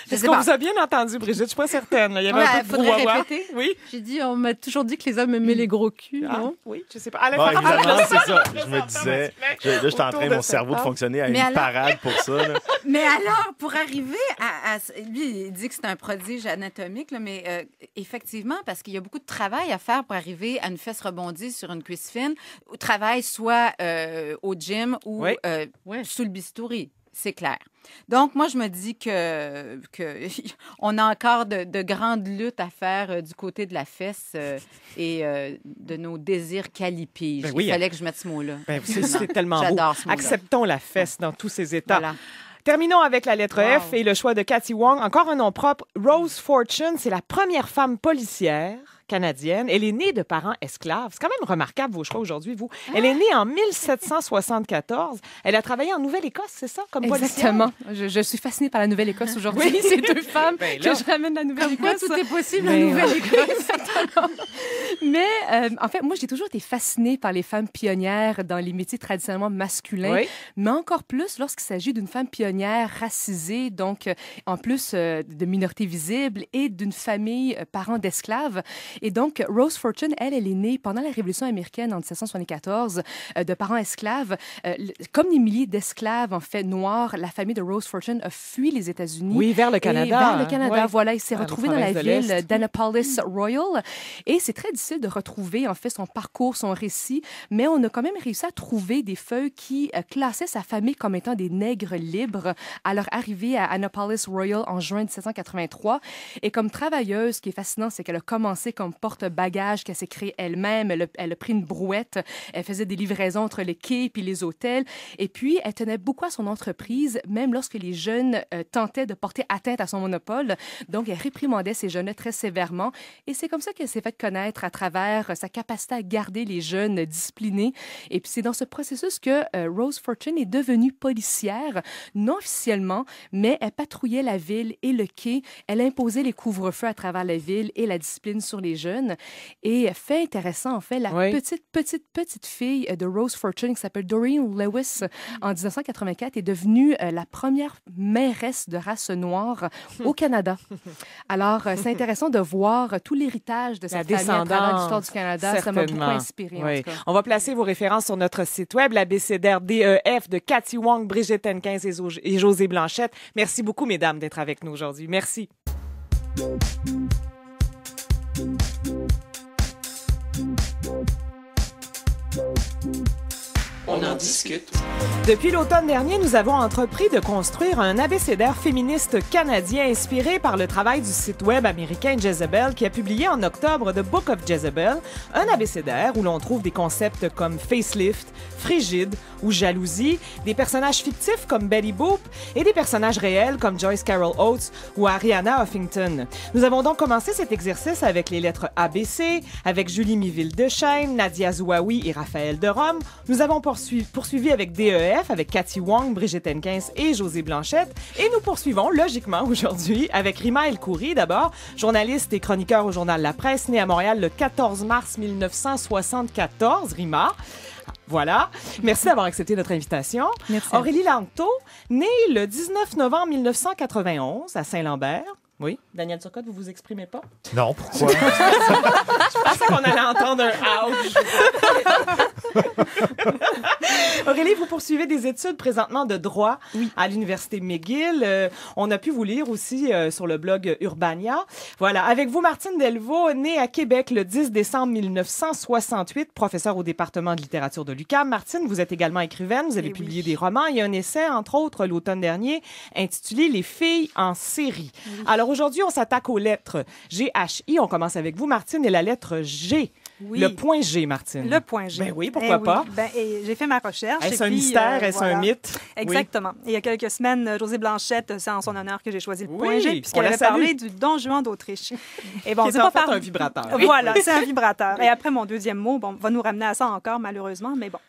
Est-ce qu'on vous a bien entendu, Brigitte? Je suis pas certaine. là. Il y avait Ouais, un peu de répéter. Oui. J'ai dit, on m'a toujours dit que les hommes aimaient les gros culs, Ah, non? oui, je sais pas. Alain Bon, c'est ça. Je me disais, je- là, j'étais en train, de mon cerveau, de fonctionner à Mais une alors- parade pour ça. là. Mais alors, pour arriver à, à- Lui, il dit que c'est un prodige anatomique, là, mais euh, effectivement, parce qu'il y a beaucoup de travail à faire pour arriver à une fesse rebondie sur une cuisse fine, travail soit euh, au gym ou Oui. euh, Ouais. sous le bistouri. C'est clair. Donc, moi, je me dis que, que on a encore de, de grandes luttes à faire euh, du côté de la fesse euh, et euh, de nos désirs calipiges. Ben oui, Il fallait que je mette ce mot-là. Ben, c'est- tellement beau. Ce. Acceptons la fesse dans tous ses états. Voilà. Terminons avec la lettre Wow. F et le choix de Cathy Wong. Encore un nom propre. Rose Fortune, c'est la première femme policière canadienne. Elle est née de parents esclaves. C'est quand même remarquable vos choix aujourd'hui, vous. Elle est née en 1774. Elle a travaillé en Nouvelle-Écosse, c'est ça, comme? Exactement. Je, je suis fascinée par la Nouvelle-Écosse aujourd'hui. Ces deux femmes Ben que je ramène la Nouvelle-Écosse. tout est possible en Nouvelle-Écosse. Mais euh, en fait, moi, j'ai toujours été fascinée par les femmes pionnières dans les métiers traditionnellement masculins, Oui. mais encore plus lorsqu'il s'agit d'une femme pionnière racisée, donc euh, en plus euh, de minorité visible et d'une famille parents d'esclaves. Et donc, Rose Fortune, elle, elle est née pendant la Révolution américaine en 1774 euh, de parents esclaves. Euh, comme des milliers d'esclaves, en fait, noirs, la famille de Rose Fortune a fui les États-Unis. Oui, vers le Et Canada. vers le hein. Canada, Ouais. voilà, il s'est retrouvé dans la ville d'Annapolis Royal. Et c'est très difficile difficile de retrouver en fait son parcours, son récit, mais on a quand même réussi à trouver des feuilles qui euh, classaient sa famille comme étant des nègres libres à leur arrivée à Annapolis Royal en juin 1783. Et comme travailleuse, ce qui est fascinant, c'est qu'elle a commencé comme porte-bagages qu'elle s'est créée elle-même. Elle, a- pris une brouette, elle faisait des livraisons entre les quais puis les hôtels. Et puis, elle tenait beaucoup à son entreprise, même lorsque les jeunes euh, tentaient de porter atteinte à son monopole. Donc, elle réprimandait ces jeunes très sévèrement. Et c'est comme ça qu'elle s'est fait connaître à travers euh, sa capacité à garder les jeunes disciplinés. Et puis, c'est dans ce processus que euh, Rose Fortune est devenue policière, non officiellement, mais elle patrouillait la ville et le quai. Elle imposait les couvre-feux à travers la ville et la discipline sur les Et fait intéressant, en fait, la Oui. petite, petite, petite fille de Rose Fortune, qui s'appelle Doreen Lewis, en 1984, est devenue euh, la première mairesse de race noire au Canada. Alors, euh, c'est intéressant de voir euh, tout l'héritage de La cette famille à travers descendance, l'histoire du Canada. Ça m'a beaucoup inspiré, en Oui. tout cas. On va placer vos références sur notre site web, l'abécédaire DEF de Cathy Wong, Brigitte Zo- et José Blanchette. Merci beaucoup, mesdames, d'être avec nous aujourd'hui. Merci. Thank you. On en discute. Depuis l'automne dernier, nous avons entrepris de construire un abécédaire féministe canadien inspiré par le travail du site web américain Jezebel qui a publié en octobre The Book of Jezebel, un abécédaire où l'on trouve des concepts comme facelift, frigide ou jalousie, des personnages fictifs comme Betty Boop et des personnages réels comme Joyce Carol Oates ou Ariana Huffington. Nous avons donc commencé cet exercice avec les lettres ABC, avec Julie Miville de Chêne, Nadia Zouaoui et Raphaël de Rome. Nous avons poursuivi, poursuivi avec DEF, avec Cathy Wong, Brigitte Henkins et José Blanchette. Et nous poursuivons logiquement aujourd'hui avec Rima El Khoury d'abord, journaliste et chroniqueur au journal La Presse, né à Montréal le 14 mars 1974. Rima. Voilà. Merci d'avoir accepté notre invitation. Merci. Aurélie Langto, née le 19 novembre 1991 à Saint-Lambert. Oui? Daniel Turcotte, vous vous exprimez pas? Non, pourquoi? Je pensais qu'on allait entendre un ouch. Aurélie, vous poursuivez des études présentement de droit à l'Université McGill. Euh, on a pu vous lire aussi euh, sur le blog Urbania. Voilà. Avec vous, Martine Delvaux, née à Québec le 10 décembre 1968, professeure au département de littérature de l'UQAM. Martine, vous êtes également écrivaine. Vous avez Eh publié des romans et un essai, entre autres, l'automne dernier, intitulé Les filles en série. Alors aujourd'hui, on s'attaque aux lettres G-H-I. On commence avec vous, Martine, et la lettre G. Oui. Le point G, Martine. Le point G. Ben oui, pourquoi Eh pas? Ben, j'ai fait ma recherche. Est-ce et un puis, mystère? euh, Est-ce voilà. un mythe? Oui. Exactement. Il y a quelques semaines, euh, José Blanchette, c'est en son honneur que j'ai choisi le point G, puisqu'elle avait salue. parlé du Don Juan d'Autriche. Et bon, c'est pas par- un vibrateur. Voilà, c'est un vibrateur. Et après, mon deuxième mot, bon, va nous ramener à ça encore, malheureusement, mais bon.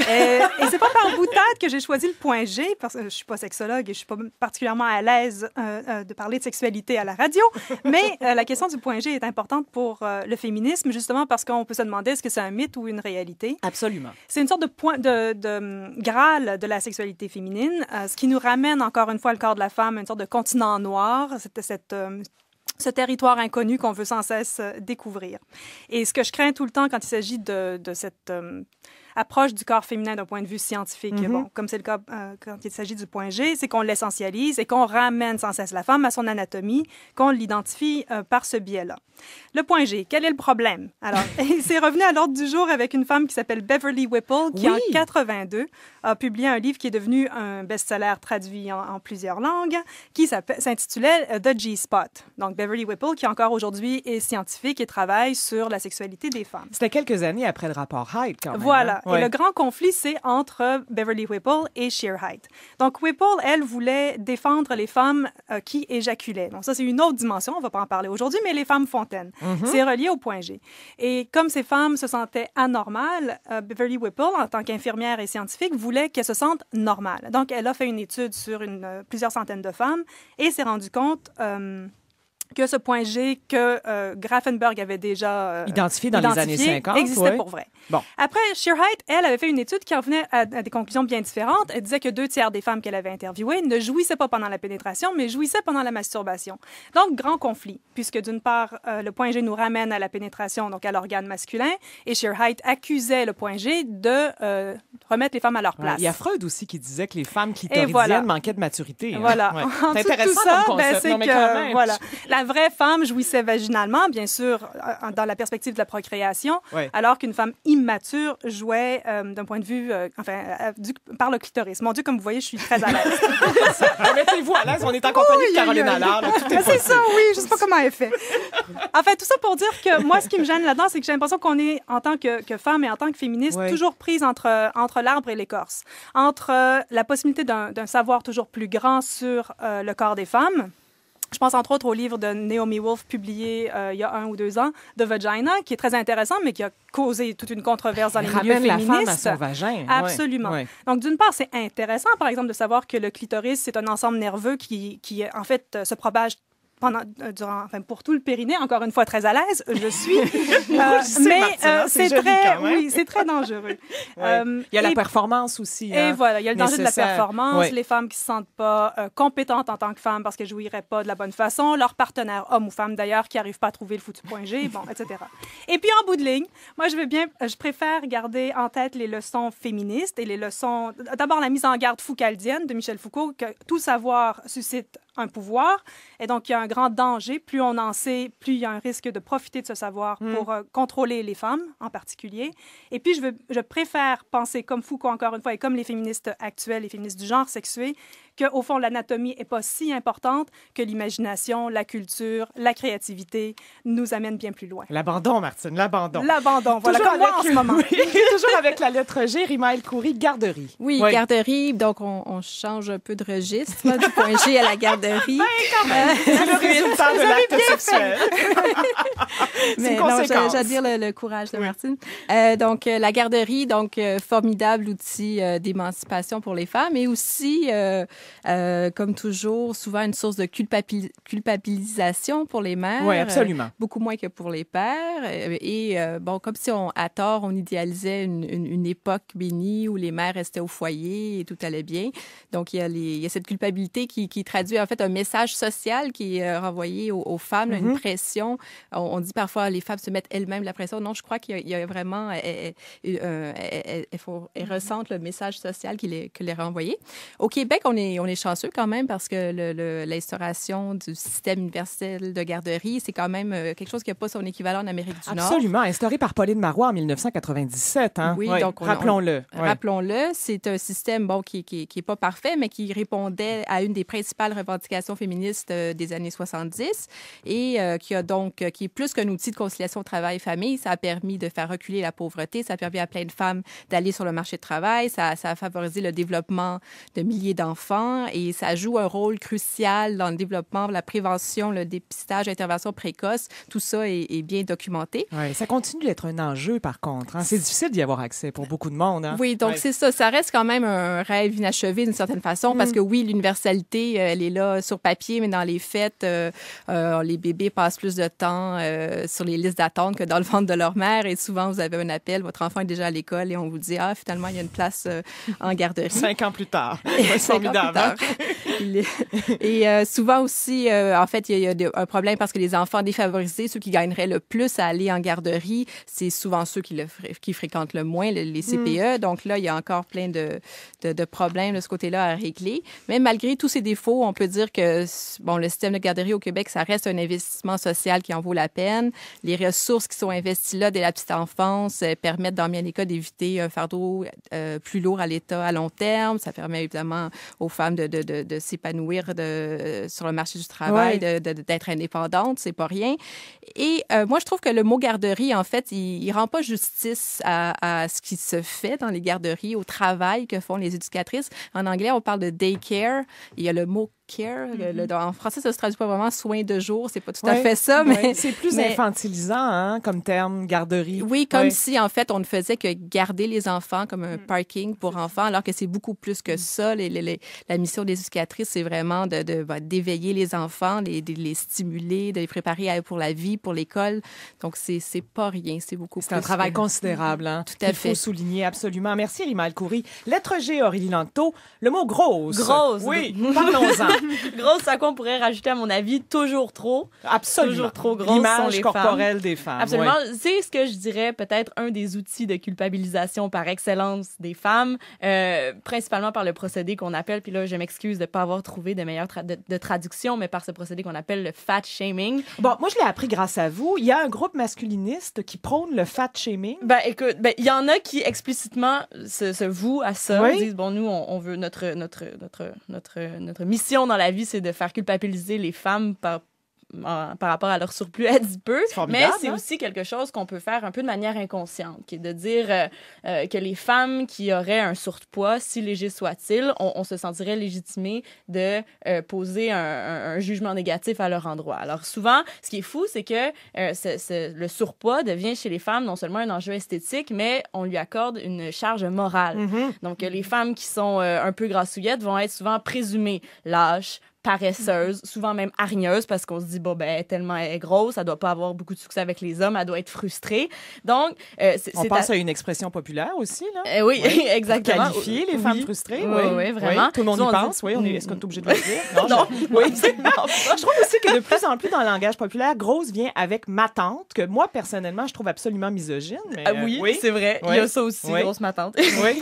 Euh, et c'est pas par boutade que j'ai choisi le point G, parce que je suis pas sexologue et je suis pas particulièrement à l'aise euh, euh, de parler de sexualité à la radio. Mais euh, la question du point G est importante pour euh, le féminisme, justement parce qu'on peut se demander est-ce que c'est un mythe ou une réalité? Absolument. C'est une sorte de point de, de hum, graal de la sexualité féminine, euh, ce qui nous ramène encore une fois le corps de la femme à une sorte de continent noir, cette, cette, euh, ce territoire inconnu qu'on veut sans cesse euh, découvrir. Et ce que je crains tout le temps quand il s'agit de, de cette approche du corps féminin d'un point de vue scientifique, Mhm. bon, comme c'est le cas euh, quand il s'agit du point G, c'est qu'on l'essentialise et qu'on ramène sans cesse la femme à son anatomie, qu'on l'identifie euh, par ce biais-là. Le point G, quel est le problème? Alors, c'est revenu à l'ordre du jour avec une femme qui s'appelle Beverly Whipple, qui Oui. en 82 a publié un livre qui est devenu un best-seller traduit en, en plusieurs langues, qui s'intitulait euh, The G-Spot. Donc, Beverly Whipple, qui encore aujourd'hui est scientifique et travaille sur la sexualité des femmes. C'était quelques années après le rapport Hyde, quand même. Voilà. Ouais. Et le grand conflit, c'est entre Beverly Whipple et Sheer Height. Donc, Whipple, elle, voulait défendre les femmes euh, qui éjaculaient. Donc, ça, c'est une autre dimension. On va pas en parler aujourd'hui, mais les femmes fontaines. Mhm. C'est relié au point G. Et comme ces femmes se sentaient anormales, euh, Beverly Whipple, en tant qu'infirmière et scientifique, voulait qu'elles se sentent normales. Donc, elle a fait une étude sur une, plusieurs centaines de femmes et s'est rendue compte... euh, que ce point G que euh, Grafenberg avait déjà euh, Identifié dans les années identifié 50, existait ouais. pour vrai. Bon. Après, Sheerheight, elle avait fait une étude qui en venait à, à des conclusions bien différentes. Elle disait que deux tiers des femmes qu'elle avait interviewées ne jouissaient pas pendant la pénétration, mais jouissaient pendant la masturbation. Donc, grand conflit, puisque d'une part, euh, le point G nous ramène à la pénétration, donc à l'organe masculin, et Sheerheight accusait le point G de euh, remettre les femmes à leur Ouais. place. Il y a Freud aussi qui disait que les femmes clitoridiennes voilà. manquaient de maturité. hein. Voilà. Ouais. C'est intéressant tout ça, comme ben, concept. c'est Non, mais que, quand même. voilà. La la vraie femme jouissait vaginalement, bien sûr, euh, dans la perspective de la procréation, Ouais. alors qu'une femme immature jouait euh, d'un point de vue, euh, enfin, du- par le clitoris. Mon Dieu, comme vous voyez, je suis très à l'aise. Mettez-vous à l'aise, on est en compagnie de Caroline Allard. c'est ça, oui, je sais pas comment elle fait. En fait, tout ça pour dire que moi, ce qui me gêne là-dedans, c'est que j'ai l'impression qu'on est, en tant que, que femme et en tant que féministe, Ouais. toujours prise entre, entre l'arbre et l'écorce. Entre euh, la possibilité d'un savoir toujours plus grand sur le corps des femmes. Je pense entre autres au livre de Naomi Wolf publié euh, il y a un ou deux ans, The Vagina, qui est très intéressant, mais qui a causé toute une controverse dans les milieux Ramène la femme à féministes. son vagin. Absolument. Ouais. Donc, d'une part, c'est intéressant, par exemple, de savoir que le clitoris, c'est un ensemble nerveux qui, qui en fait, se propage pendant, euh, durant, enfin, pour tout le périnée. Encore une fois, très à l'aise, je suis. Euh, mais euh, c'est très, oui, c'est très dangereux. Ouais. Euh, Il y a la performance aussi. et hein. voilà, il y a le danger de la performance, Ouais. les femmes qui se sentent pas euh, compétentes en tant que femmes parce qu'elles jouiraient pas de la bonne façon, leur partenaire, homme ou femme d'ailleurs, qui n'arrive pas à trouver le foutu point G, bon, etc. Et puis en bout de ligne, moi je veux bien, je préfère garder en tête les leçons féministes et les leçons, d'abord la mise en garde foucaldienne de Michel Foucault, que tout savoir suscite un pouvoir, et donc il y a un grand danger. Plus on en sait, plus il y a un risque de profiter de ce savoir pour euh, contrôler les femmes en particulier. Et puis je, veux, je préfère penser comme Foucault encore une fois et comme les féministes actuelles, les féministes du genre sexué, qu'au fond l'anatomie est pas si importante que l'imagination, la culture, la créativité nous amènent bien plus loin. L'abandon, Martine, l'abandon. L'abandon, voilà Toujours comme moi en avec- ce moment. Oui, toujours avec la lettre G, Rimaël Coury, garderie. Oui, Oui. garderie. Donc, on, on change un peu de registre, là, du point G à la garderie. C'est le résultat de l'acte sexuel. Mais une non, j'admire le, le courage de Martine. Euh, donc, euh, la garderie, donc, euh, formidable outil euh, d'émancipation pour les femmes et aussi, euh, comme toujours, souvent une source de culpabil- culpabilisation pour les mères. Oui, euh, absolument. beaucoup moins que pour les pères. Euh, Et euh, bon, comme si on, à tort, on idéalisait une, une- une époque bénie où les mères restaient au foyer et tout allait bien. Donc, il y a, les, il y a cette culpabilité qui, qui traduit en fait un message social qui est renvoyé aux, aux femmes, une pression. On, on dit parfois les femmes se mettent elles-mêmes la pression. Non, je crois qu'il y a- il y, a vraiment, elles ressentent le message social qui les, que les renvoyé. Au Québec, on est, on est chanceux quand même parce que le- le- l'instauration du système universel de garderie, c'est quand même euh, quelque chose qui n'a pas son équivalent en Amérique du Nord. Absolument, instauré par Pauline Marois en 1997. Hein? Oui, Ouais, donc on- rappelons-le. Rappelons-le, c'est un système bon, qui n'est qui, qui est pas parfait, mais qui répondait à une des principales revendications féministes euh, des années 70 et euh, qui a donc qui est plus qu'un outil de conciliation travail-famille. Ça a permis de faire reculer la pauvreté, ça a permis à plein de femmes d'aller sur le marché de travail, ça, ça a favorisé le développement de milliers d'enfants et ça joue un rôle crucial dans le développement, la prévention, le dépistage, l'intervention précoce. Tout ça est, est bien documenté. Ouais, ça continue d'être un enjeu, par contre. hein. C'est difficile d'y avoir accès pour beaucoup de monde. hein. Oui, donc Ouais. c'est ça. Ça reste quand même un rêve inachevé d'une certaine façon, Mm. parce que oui, l'universalité, euh, elle est là sur papier, mais dans les faits, euh, euh, les bébés passent plus de temps euh, sur les listes d'attente que dans le ventre de leur mère. Et souvent, vous avez un appel, votre enfant est déjà à l'école et on vous dit, ah, finalement, il y a une place en garderie. Cinq ans plus tard. Plus formidable. Est- Et euh, souvent aussi, euh, en fait, il y a, il y a un problème parce que les enfants défavorisés, ceux qui gagneraient le plus à aller en garderie, c'est souvent ceux qui, le, qui fréquentent le moins le- les CPE. Donc là, il y a encore plein de, de, de problèmes de ce côté-là à régler. Mais malgré tous ces défauts, on peut dire que bon, le système de garderie au Québec, ça reste un investissement social qui en vaut la peine. Les ressources qui sont investies là dès la petite enfance euh, permettent, dans bien des cas, d'éviter un fardeau plus lourd à l'État à long terme. Ça permet évidemment aux femmes de, de, de, de s'épanouir sur le marché du travail, d'être indépendantes, c'est pas rien. Et euh, moi, je trouve que le mot garderie, en fait, il, il rend pas justice à, à ce qui se fait dans les garderies, au travail que font les éducatrices. En anglais, on parle de daycare. Il y a le mot care. le- le- en français, ça se traduit pas vraiment soin de jour. C'est pas tout à fait ça, ouais. mais c'est plus mais- infantilisant hein, comme terme, garderie. oui, comme Ouais. si, en fait, on ne faisait que garder les enfants comme un parking pour enfants, alors que c'est beaucoup plus que ça. Les- les- les- la mission des éducatrices, c'est vraiment de, de- bah, d'éveiller les enfants, les, de les stimuler, de les préparer à- pour la vie, pour l'école. Donc, c'est, c'est pas rien, c'est beaucoup C'est un plus travail que- considérable, hein, Tout à qu'il faut fait. souligner absolument. Merci, Rimal Coury. Lettre G, Aurélie Lanto. Le mot grosse. Grosse. Oui, parlons-en. grosse, à quoi on pourrait rajouter, à mon avis, toujours trop. Absolument. Toujours trop grosses sont L'image les corporelle femmes. des femmes. Absolument. ouais. C'est ce que je dirais peut-être un des outils de culpabilisation par excellence des femmes, euh, principalement par le procédé qu'on appelle, puis là, je m'excuse de ne pas avoir trouvé de meilleure tra- de, de traduction, mais par ce procédé qu'on appelle le fat shaming. Bon, moi, je l'ai appris grâce à vous. Il y a un groupe masculiniste qui prône le fat shaming. Ben, écoute, ben, il y en a qui explicitement se, se vouent à ça. Oui. Ils disent, bon, nous, on, on veut notre, notre, notre, notre, notre mission dans la vie, c'est de faire culpabiliser les femmes par, en- par rapport à leur surplus adipeux. Mais c'est hein? aussi quelque chose qu'on peut faire un peu de manière inconsciente, qui est de dire euh, euh, que les femmes qui auraient un surpoids, si léger soit-il, on, on se sentirait légitimé de euh, poser un, un- un jugement négatif à leur endroit. Alors souvent, ce qui est fou, c'est que ce- ce- le surpoids devient chez les femmes non seulement un enjeu esthétique, mais on lui accorde une charge morale. Mhm. Donc, les femmes qui sont un peu grassouillettes vont être souvent présumées lâches, paresseuses, souvent même hargneuses, parce qu'on se dit, bon, ben, elle est tellement elle est grosse, elle doit pas avoir beaucoup de succès avec les hommes, elle doit être frustrée. Donc, euh, c'est On c'est pense à- à une expression populaire aussi, là. Euh, oui, exactement. Qualifier les femmes frustrées. Oui, oui, vraiment. Tout le monde y on dit- pense. Oui, on est... est-ce qu'on est obligé de le dire? Non, je- oui. je trouve aussi que de plus en plus dans le langage populaire, grosse vient avec ma tante, que moi, personnellement, je trouve absolument misogyne. mais, Ah euh, oui, c'est vrai. Il y a ça aussi, Oui. grosse ma tante. Oui.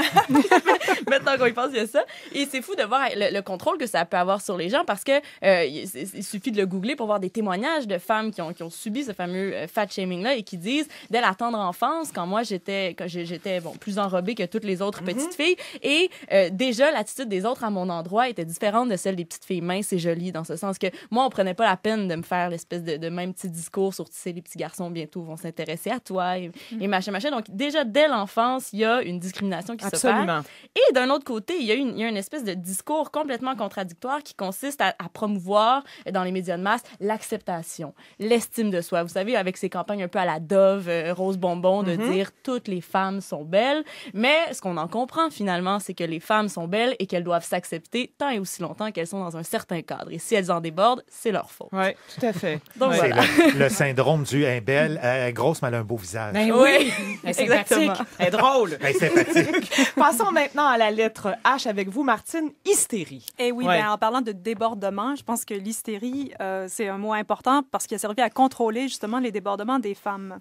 Maintenant qu'on y pense, il y a ça. Et c'est fou de voir le, le contrôle que ça peut avoir sur les gens parce que euh, il, suffit de le googler pour voir des témoignages de femmes qui ont, qui ont subi ce fameux euh, fat shaming-là et qui disent, dès la tendre enfance, quand moi j'étais j'étais bon, plus enrobée que toutes les autres petites filles, et euh, déjà l'attitude des autres à mon endroit était différente de celle des petites filles minces et jolies, dans ce sens que moi, on prenait pas la peine de me faire l'espèce de, de même petit discours sur, tu sais, les petits garçons bientôt vont s'intéresser à toi et, et machin, machin. Donc, déjà, dès l'enfance, il y a une discrimination qui. Absolument. Et d'un autre côté, il y, a une, il y a une espèce de discours complètement contradictoire qui consiste à, à promouvoir dans les médias de masse l'acceptation, l'estime de soi. Vous savez, avec ces campagnes un peu à la Dove, euh, Rose Bonbon, de dire toutes les femmes sont belles. Mais ce qu'on en comprend finalement, c'est que les femmes sont belles et qu'elles doivent s'accepter tant et aussi longtemps qu'elles sont dans un certain cadre. Et si elles en débordent, c'est leur faute. Oui, tout à fait. Donc voilà. le, le syndrome du un belle, grosse, mais elle a un beau visage. Ben Oui, exactement. elle est drôle. Elle est sympathique. Passons maintenant à la lettre H avec vous, Martine. Hystérie. Et oui, Ouais. ben, en parlant de débordement, je pense que l'hystérie, euh, c'est un mot important parce qu'il a servi à contrôler justement les débordements des femmes.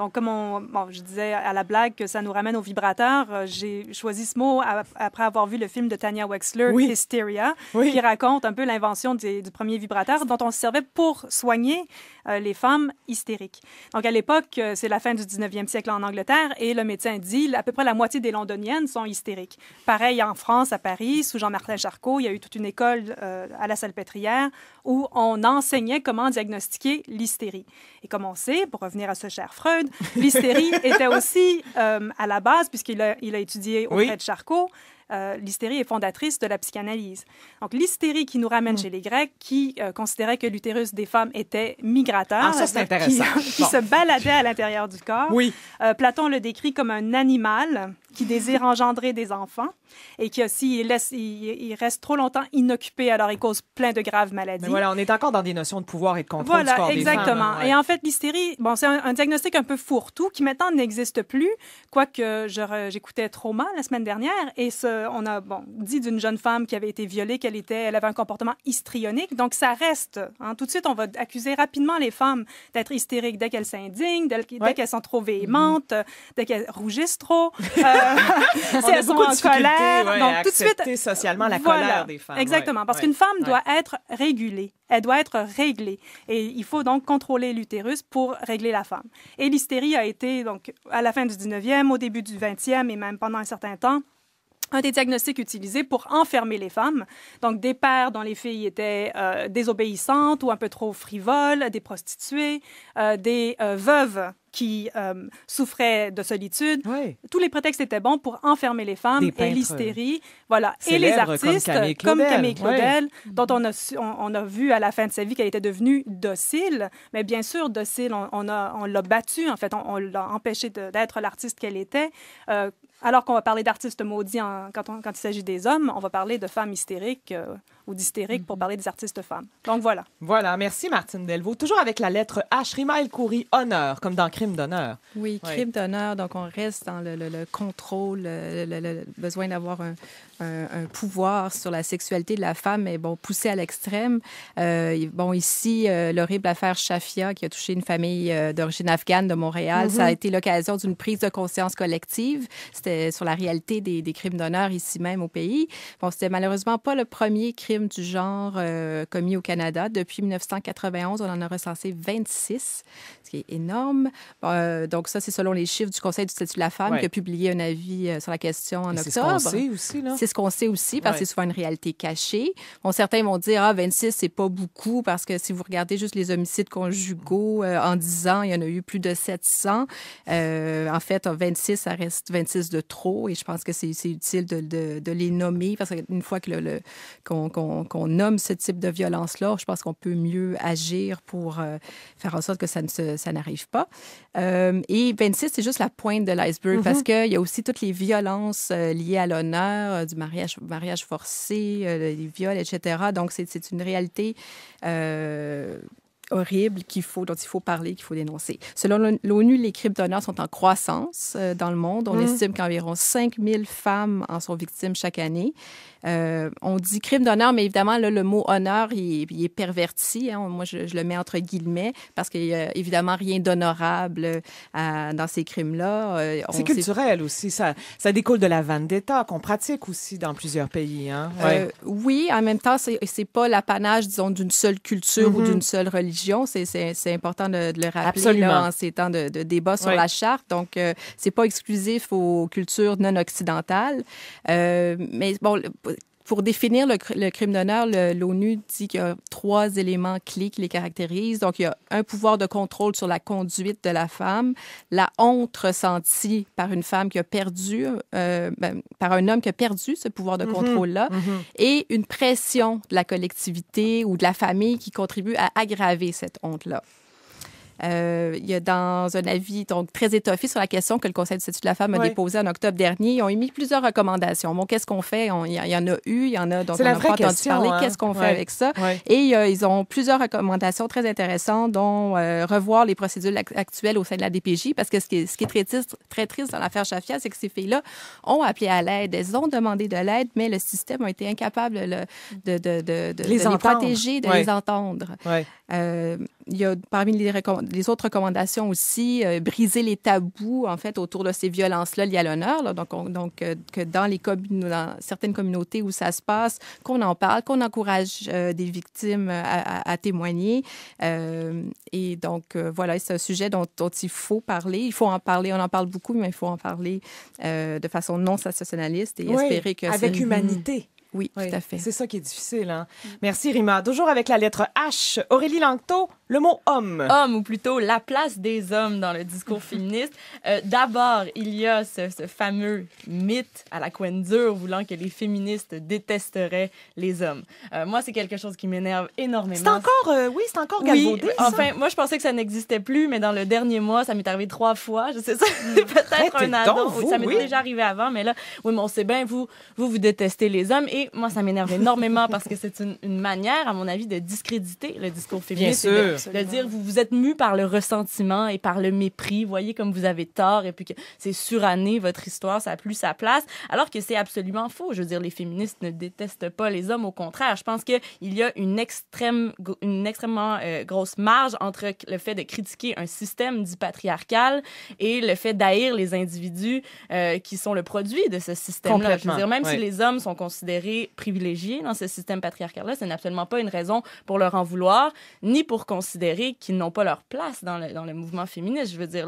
Donc, comme on, bon, je disais à la blague que ça nous ramène au vibrateur, euh, j'ai choisi ce mot après avoir vu le film de Tanya Wexler, Oui. Hysteria, Oui. qui raconte un peu l'invention du premier vibrateur dont on se servait pour soigner euh, les femmes hystériques. Donc, à l'époque, euh, c'est la fin du 19e siècle en Angleterre et le médecin dit à peu près la moitié des londoniennes sont hystériques. Pareil en France, à Paris, sous Jean-Martin Charcot, il y a eu toute une école euh, à la Salpêtrière où on enseignait comment diagnostiquer l'hystérie. Et comme on sait, pour revenir à ce cher Freud, l'hystérie était aussi euh, à la base, puisqu'il a, il a étudié auprès Oui. de Charcot, euh, l'hystérie est fondatrice de la psychanalyse. Donc, l'hystérie qui nous ramène Hmm. chez les Grecs, qui euh, considéraient que l'utérus des femmes était migrateur, Ah, ça, c'est qui- intéressant. qui, Bon. se baladait à l'intérieur du corps. Oui. Euh, Platon le décrit comme un animal qui désire engendrer des enfants et qui aussi il laisse, il, il reste trop longtemps inoccupé, alors il cause plein de graves maladies. Mais voilà, on est encore dans des notions de pouvoir et de contrôle du Voilà, corps des femmes, exactement. hein, ouais. Et en fait, l'hystérie, bon, c'est un, un diagnostic un peu fourre-tout qui maintenant n'existe plus, quoique j'écoutais Trauma la semaine dernière et ce, on a bon, dit d'une jeune femme qui avait été violée qu'elle était, elle avait un comportement histrionique. Donc ça reste. hein. Tout de suite, on va accuser rapidement les femmes d'être hystériques dès qu'elles s'indignent, dès, qu'elles sont trop véhémentes, euh, dès qu'elles rougissent trop, euh, elles sont en colère. ouais, Donc tout de suite, socialement la voilà. colère des femmes. Exactement, ouais, parce ouais. qu'une femme doit être régulée. Elle doit être réglée. Et il faut donc contrôler l'utérus pour régler la femme. Et l'hystérie a été, donc, à la fin du 19e, au début du 20e et même pendant un certain temps, un des diagnostics utilisés pour enfermer les femmes. Donc, des pères dont les filles étaient euh, désobéissantes ou un peu trop frivoles, des prostituées, euh, des euh, veuves qui euh, souffraient de solitude. Tous les prétextes étaient bons pour enfermer les femmes et l'hystérie. Voilà. Et les comme artistes, Camille comme Camille. Claudel, dont on a, su- on, on a vu à la fin de sa vie qu'elle était devenue docile. Mais bien sûr, docile, on, on a- on l'a battue, en fait. On, l'a empêchée d'être l'artiste qu'elle était. Euh, alors qu'on va parler d'artistes maudits en- quand, on- quand il s'agit des hommes, on va parler de femmes hystériques. euh, ou d'hystérique pour parler des artistes femmes. Donc voilà. Voilà, merci Martine Delvaux. Toujours avec la lettre H, Rima El Khoury, honneur, comme dans Crime d'honneur. Oui, crime d'honneur. Donc, on reste dans le, le- le contrôle, le, le- le besoin d'avoir un, un- un pouvoir sur la sexualité de la femme, mais bon, poussé à l'extrême. Euh, bon, ici, euh, l'horrible affaire Shafia, qui a touché une famille euh, d'origine afghane de Montréal, ça a été l'occasion d'une prise de conscience collective. C'était sur la réalité des, des crimes d'honneur ici même au pays. Bon, c'était malheureusement pas le premier crime du genre euh, commis au Canada. Depuis 1991, on en a recensé 26, ce qui est énorme. Euh, donc, ça, c'est selon les chiffres du Conseil du statut de la femme Ouais. qui a publié un avis euh, sur la question en Et C'est ce octobre. qu'on sait aussi, là. C'est ce qu'on sait aussi, parce que c'est souvent une réalité cachée. Bon, certains vont dire, ah, 26, c'est pas beaucoup, parce que si vous regardez juste les homicides conjugaux, euh, en 10 ans, il y en a eu plus de 700. Euh, en fait, 26, ça reste 26 de trop, et je pense que c'est utile de, de- de les nommer, parce qu'une fois que le- le- qu'on qu'on- nomme ce type de violence-là, je pense qu'on peut mieux agir pour euh, faire en sorte que ça ne se- ça n'arrive pas. Euh, et 26, c'est juste la pointe de l'iceberg parce qu'il y a aussi toutes les violences euh, liées à l'honneur, du mariage, mariage forcé, les viols, etc. Donc, c'est une réalité horrible qu'il faut, dont il faut parler, qu'il faut dénoncer. Selon l'ONU, les crimes d'honneur sont en croissance dans le monde. On estime qu'environ 5000 femmes en sont victimes chaque année. Euh, on dit crime d'honneur, mais évidemment, là, le mot honneur, il, il est perverti. hein. Moi, je, je le mets entre guillemets parce qu'il n'y a évidemment rien d'honorable euh, dans ces crimes-là. Euh, C'est culturel aussi. Ça, ça découle de la vendetta qu'on pratique aussi dans plusieurs pays. Hein? Ouais. Euh, oui, en même temps, c'est c'est pas l'apanage, disons, d'une seule culture ou Mhm. d'une seule religion. C'est- important de, de le rappeler Absolument. là, en ces temps de, de débat sur la charte. Donc, euh, c'est pas exclusif aux cultures non occidentales. Mais bon, pour définir le, cr- le crime d'honneur, l'ONU dit qu'il y a trois éléments clés qui les caractérisent. Donc, il y a un pouvoir de contrôle sur la conduite de la femme, la honte ressentie par une femme qui a perdu, euh, ben, par un homme qui a perdu ce pouvoir de contrôle-là, et une pression de la collectivité ou de la famille qui contribue à aggraver cette honte-là. Euh, il y a dans un avis donc très étoffé sur la question que le Conseil du statut de la femme a déposé en octobre dernier. Ils ont émis plusieurs recommandations. Bon, qu'est-ce qu'on fait? On- Il y, en a eu, il y en a dont on n'a pas entendu question, parler. hein. Qu'est-ce qu'on fait avec ça? Et euh, ils ont plusieurs recommandations très intéressantes, dont euh, revoir les procédures ac- actuelles au sein de la DPJ, parce que ce qui est, ce qui est très, triste, très triste dans l'affaire Chafia, c'est que ces filles-là ont appelé à l'aide, elles ont demandé de l'aide, mais le système a été incapable de, de, de, de- Les de protéger, de les entendre. Euh, il y a parmi les, autres recommandations aussi, euh, briser les tabous, en fait, autour de ces violences-là liées à l'honneur. Donc, on- donc euh, que dans, les communo- dans certaines communautés où ça se passe, qu'on en parle, qu'on encourage euh, des victimes à, à- à témoigner. Et donc, voilà, c'est un sujet dont, dont il faut parler. Il faut en parler. On en parle beaucoup, mais il faut en parler de façon non sensationnaliste et Oui, espérer que... avec humanité. Oui, Oui, tout à fait. C'est ça qui est difficile. Hein? Merci, Rima. Toujours avec la lettre H. Aurélie Langto, le mot homme. Homme, ou plutôt la place des hommes dans le discours féministe. Euh, D'abord, il y a ce, ce fameux mythe à la coin dure voulant que les féministes détesteraient les hommes. Euh, moi, c'est quelque chose qui m'énerve énormément. C'est encore, euh, oui, c'est encore galvaudé. enfin, moi, je pensais que ça n'existait plus, mais dans le dernier mois, ça m'est arrivé trois fois. Je sais ça, c'est peut-être un addon. ça m'est oui. déjà arrivé avant, mais là, oui, mais on sait bien, vous, vous, vous détestez les hommes. Et moi, ça m'énerve énormément parce que c'est une, une manière, à mon avis, de discréditer le discours féministe. Bien et de- sûr. De, dire, vous, vous êtes mu par le ressentiment et par le mépris. Voyez comme vous avez tort et puis que c'est suranné, votre histoire, ça a plus sa place. Alors que c'est absolument faux. Je veux dire, les féministes ne détestent pas les hommes. Au contraire, je pense qu'il y a une extrême, une extrêmement euh, grosse marge entre le fait de critiquer un système dit patriarcal et le fait d'haïr les individus euh, qui sont le produit de ce système-là. Je veux dire, même ouais. si les hommes sont considérés privilégiés dans ce système patriarcal-là, ce n'est absolument pas une raison pour leur en vouloir, ni pour considérer qu'ils n'ont pas leur place dans le, dans le mouvement féministe. Je veux dire,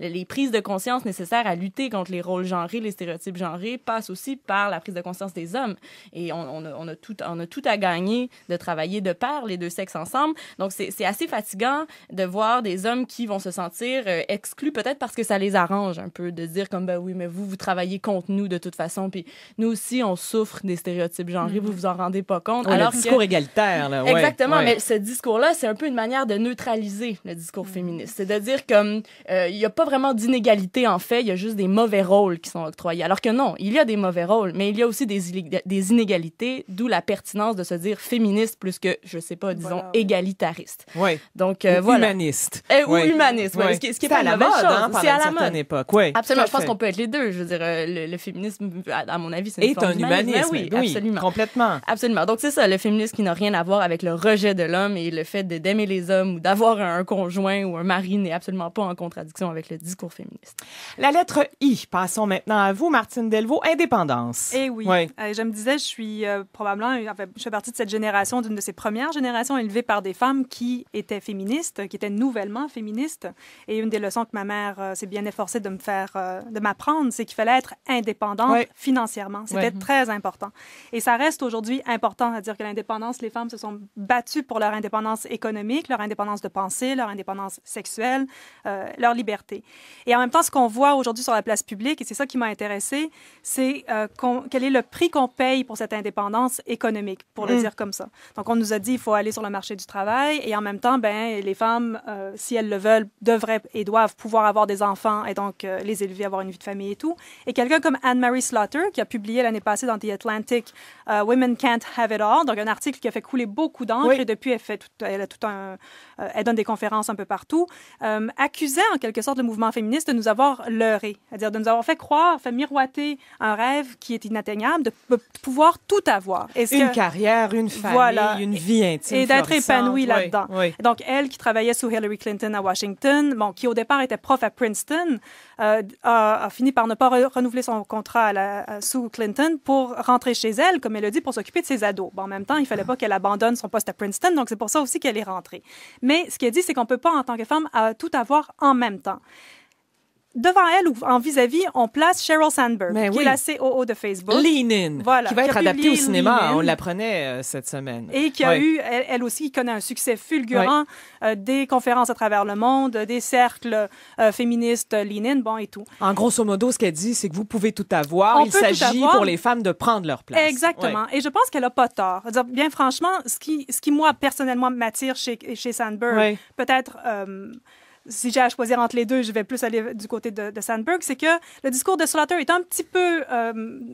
les prises de conscience nécessaires à lutter contre les rôles genrés, les stéréotypes genrés, passent aussi par la prise de conscience des hommes. Et on, a, on, a tout, on a tout à gagner de travailler de pair, les deux sexes ensemble. Donc, c'est c'est assez fatigant de voir des hommes qui vont se sentir euh, exclus, peut-être parce que ça les arrange un peu, de dire comme, ben oui, mais vous, vous travaillez contre nous de toute façon, puis nous aussi, on souffre souffre des stéréotypes genrés, vous vous en rendez pas compte. Ouais, alors le discours que- égalitaire, là. ouais, Exactement, ouais. mais ce discours-là, c'est un peu une manière de neutraliser le discours féministe. C'est de dire comme euh, il n'y a pas vraiment d'inégalité en fait, il y a juste des mauvais rôles qui sont octroyés. Alors que non, il y a des mauvais rôles, mais il y a aussi des, inégalités, d'où la pertinence de se dire féministe plus que, je sais pas, disons, Voilà. égalitariste. Ouais. Donc euh, Ou voilà. humaniste. Eh, ou humaniste, ce qui, ce qui est C'était pas à la mode, hein, c'est à la mode. époque. Ouais, Absolument, je pense qu'on peut être les deux. Je veux dire, euh, le, le féminisme, à, à mon avis, c'est une Est forme un humanisme. Ben oui, oui, absolument. complètement. Absolument. Donc, c'est ça, le féminisme qui n'a rien à voir avec le rejet de l'homme et le fait de- d'aimer les hommes ou d'avoir un conjoint ou un mari n'est absolument pas en contradiction avec le discours féministe. La lettre I. Passons maintenant à vous, Martine Delvaux. Indépendance. Eh oui. Euh, je me disais, je suis euh, probablement, enfin, je fais partie de cette génération, d'une de ces premières générations élevées par des femmes qui étaient féministes, qui étaient nouvellement féministes. Et une des leçons que ma mère euh, s'est bien efforcée de me faire, euh, de m'apprendre, c'est qu'il fallait être indépendante financièrement. C'était très important. Et ça reste aujourd'hui important, à dire que l'indépendance, les femmes se sont battues pour leur indépendance économique, leur indépendance de pensée, leur indépendance sexuelle, euh, leur liberté. Et en même temps, ce qu'on voit aujourd'hui sur la place publique, et c'est ça qui m'a intéressée, c'est euh, quel est le prix qu'on paye pour cette indépendance économique, pour le Mm. dire comme ça. Donc, on nous a dit il faut aller sur le marché du travail, et en même temps, ben, les femmes, euh, si elles le veulent, devraient et doivent pouvoir avoir des enfants et donc les élever, avoir une vie de famille et tout. Et quelqu'un comme Anne-Marie Slaughter, qui a publié l'année passée dans The Atlantic euh, Women Can't Have It All, donc un article qui a fait couler beaucoup d'encre, Oui. et depuis, elle, fait tout, elle, a tout un, euh, elle donne des conférences un peu partout, euh, accusait en quelque sorte le mouvement féministe de nous avoir leurrés, c'est-à-dire de nous avoir fait croire, fait miroiter un rêve qui est inatteignable, de, pouvoir tout avoir. Une que- carrière, une famille, Voilà. une vie intime. et d'être épanouie là-dedans. Donc, elle qui travaillait sous Hillary Clinton à Washington, bon, qui au départ était prof à Princeton, a, a fini par ne pas re- renouveler son contrat à la- à- sous Clinton pour rentrer chez elle, comme elle le dit, pour s'occuper de ses ados. En même temps, il fallait pas qu'elle abandonne son poste à Princeton, donc c'est pour ça aussi qu'elle est rentrée. Mais ce qu'elle dit, c'est qu'on peut pas, en tant que femme, euh, tout avoir en même temps. Devant elle ou en vis-à-vis, on place Sheryl Sandberg, Mais qui oui. est la COO de Facebook. Lean In, Voilà, qui va qui être adapté publié au cinéma. On l'apprenait euh, cette semaine. Et qui a Ouais. eu, elle, elle aussi, qui connaît un succès fulgurant, euh, des conférences à travers le monde, des cercles euh, féministes, Lean In, bon et tout. En grosso modo, ce qu'elle dit, c'est que vous pouvez tout avoir. On Il s'agit pour les femmes de prendre leur place. Exactement. Ouais. Et je pense qu'elle a pas tort. Dire, Bien franchement, ce qui, ce qui moi, personnellement, m'attire chez, chez Sandberg, peut-être... si j'ai à choisir entre les deux, je vais plus aller du côté de, de Sandberg, c'est que le discours de Slaughter est un petit peu euh,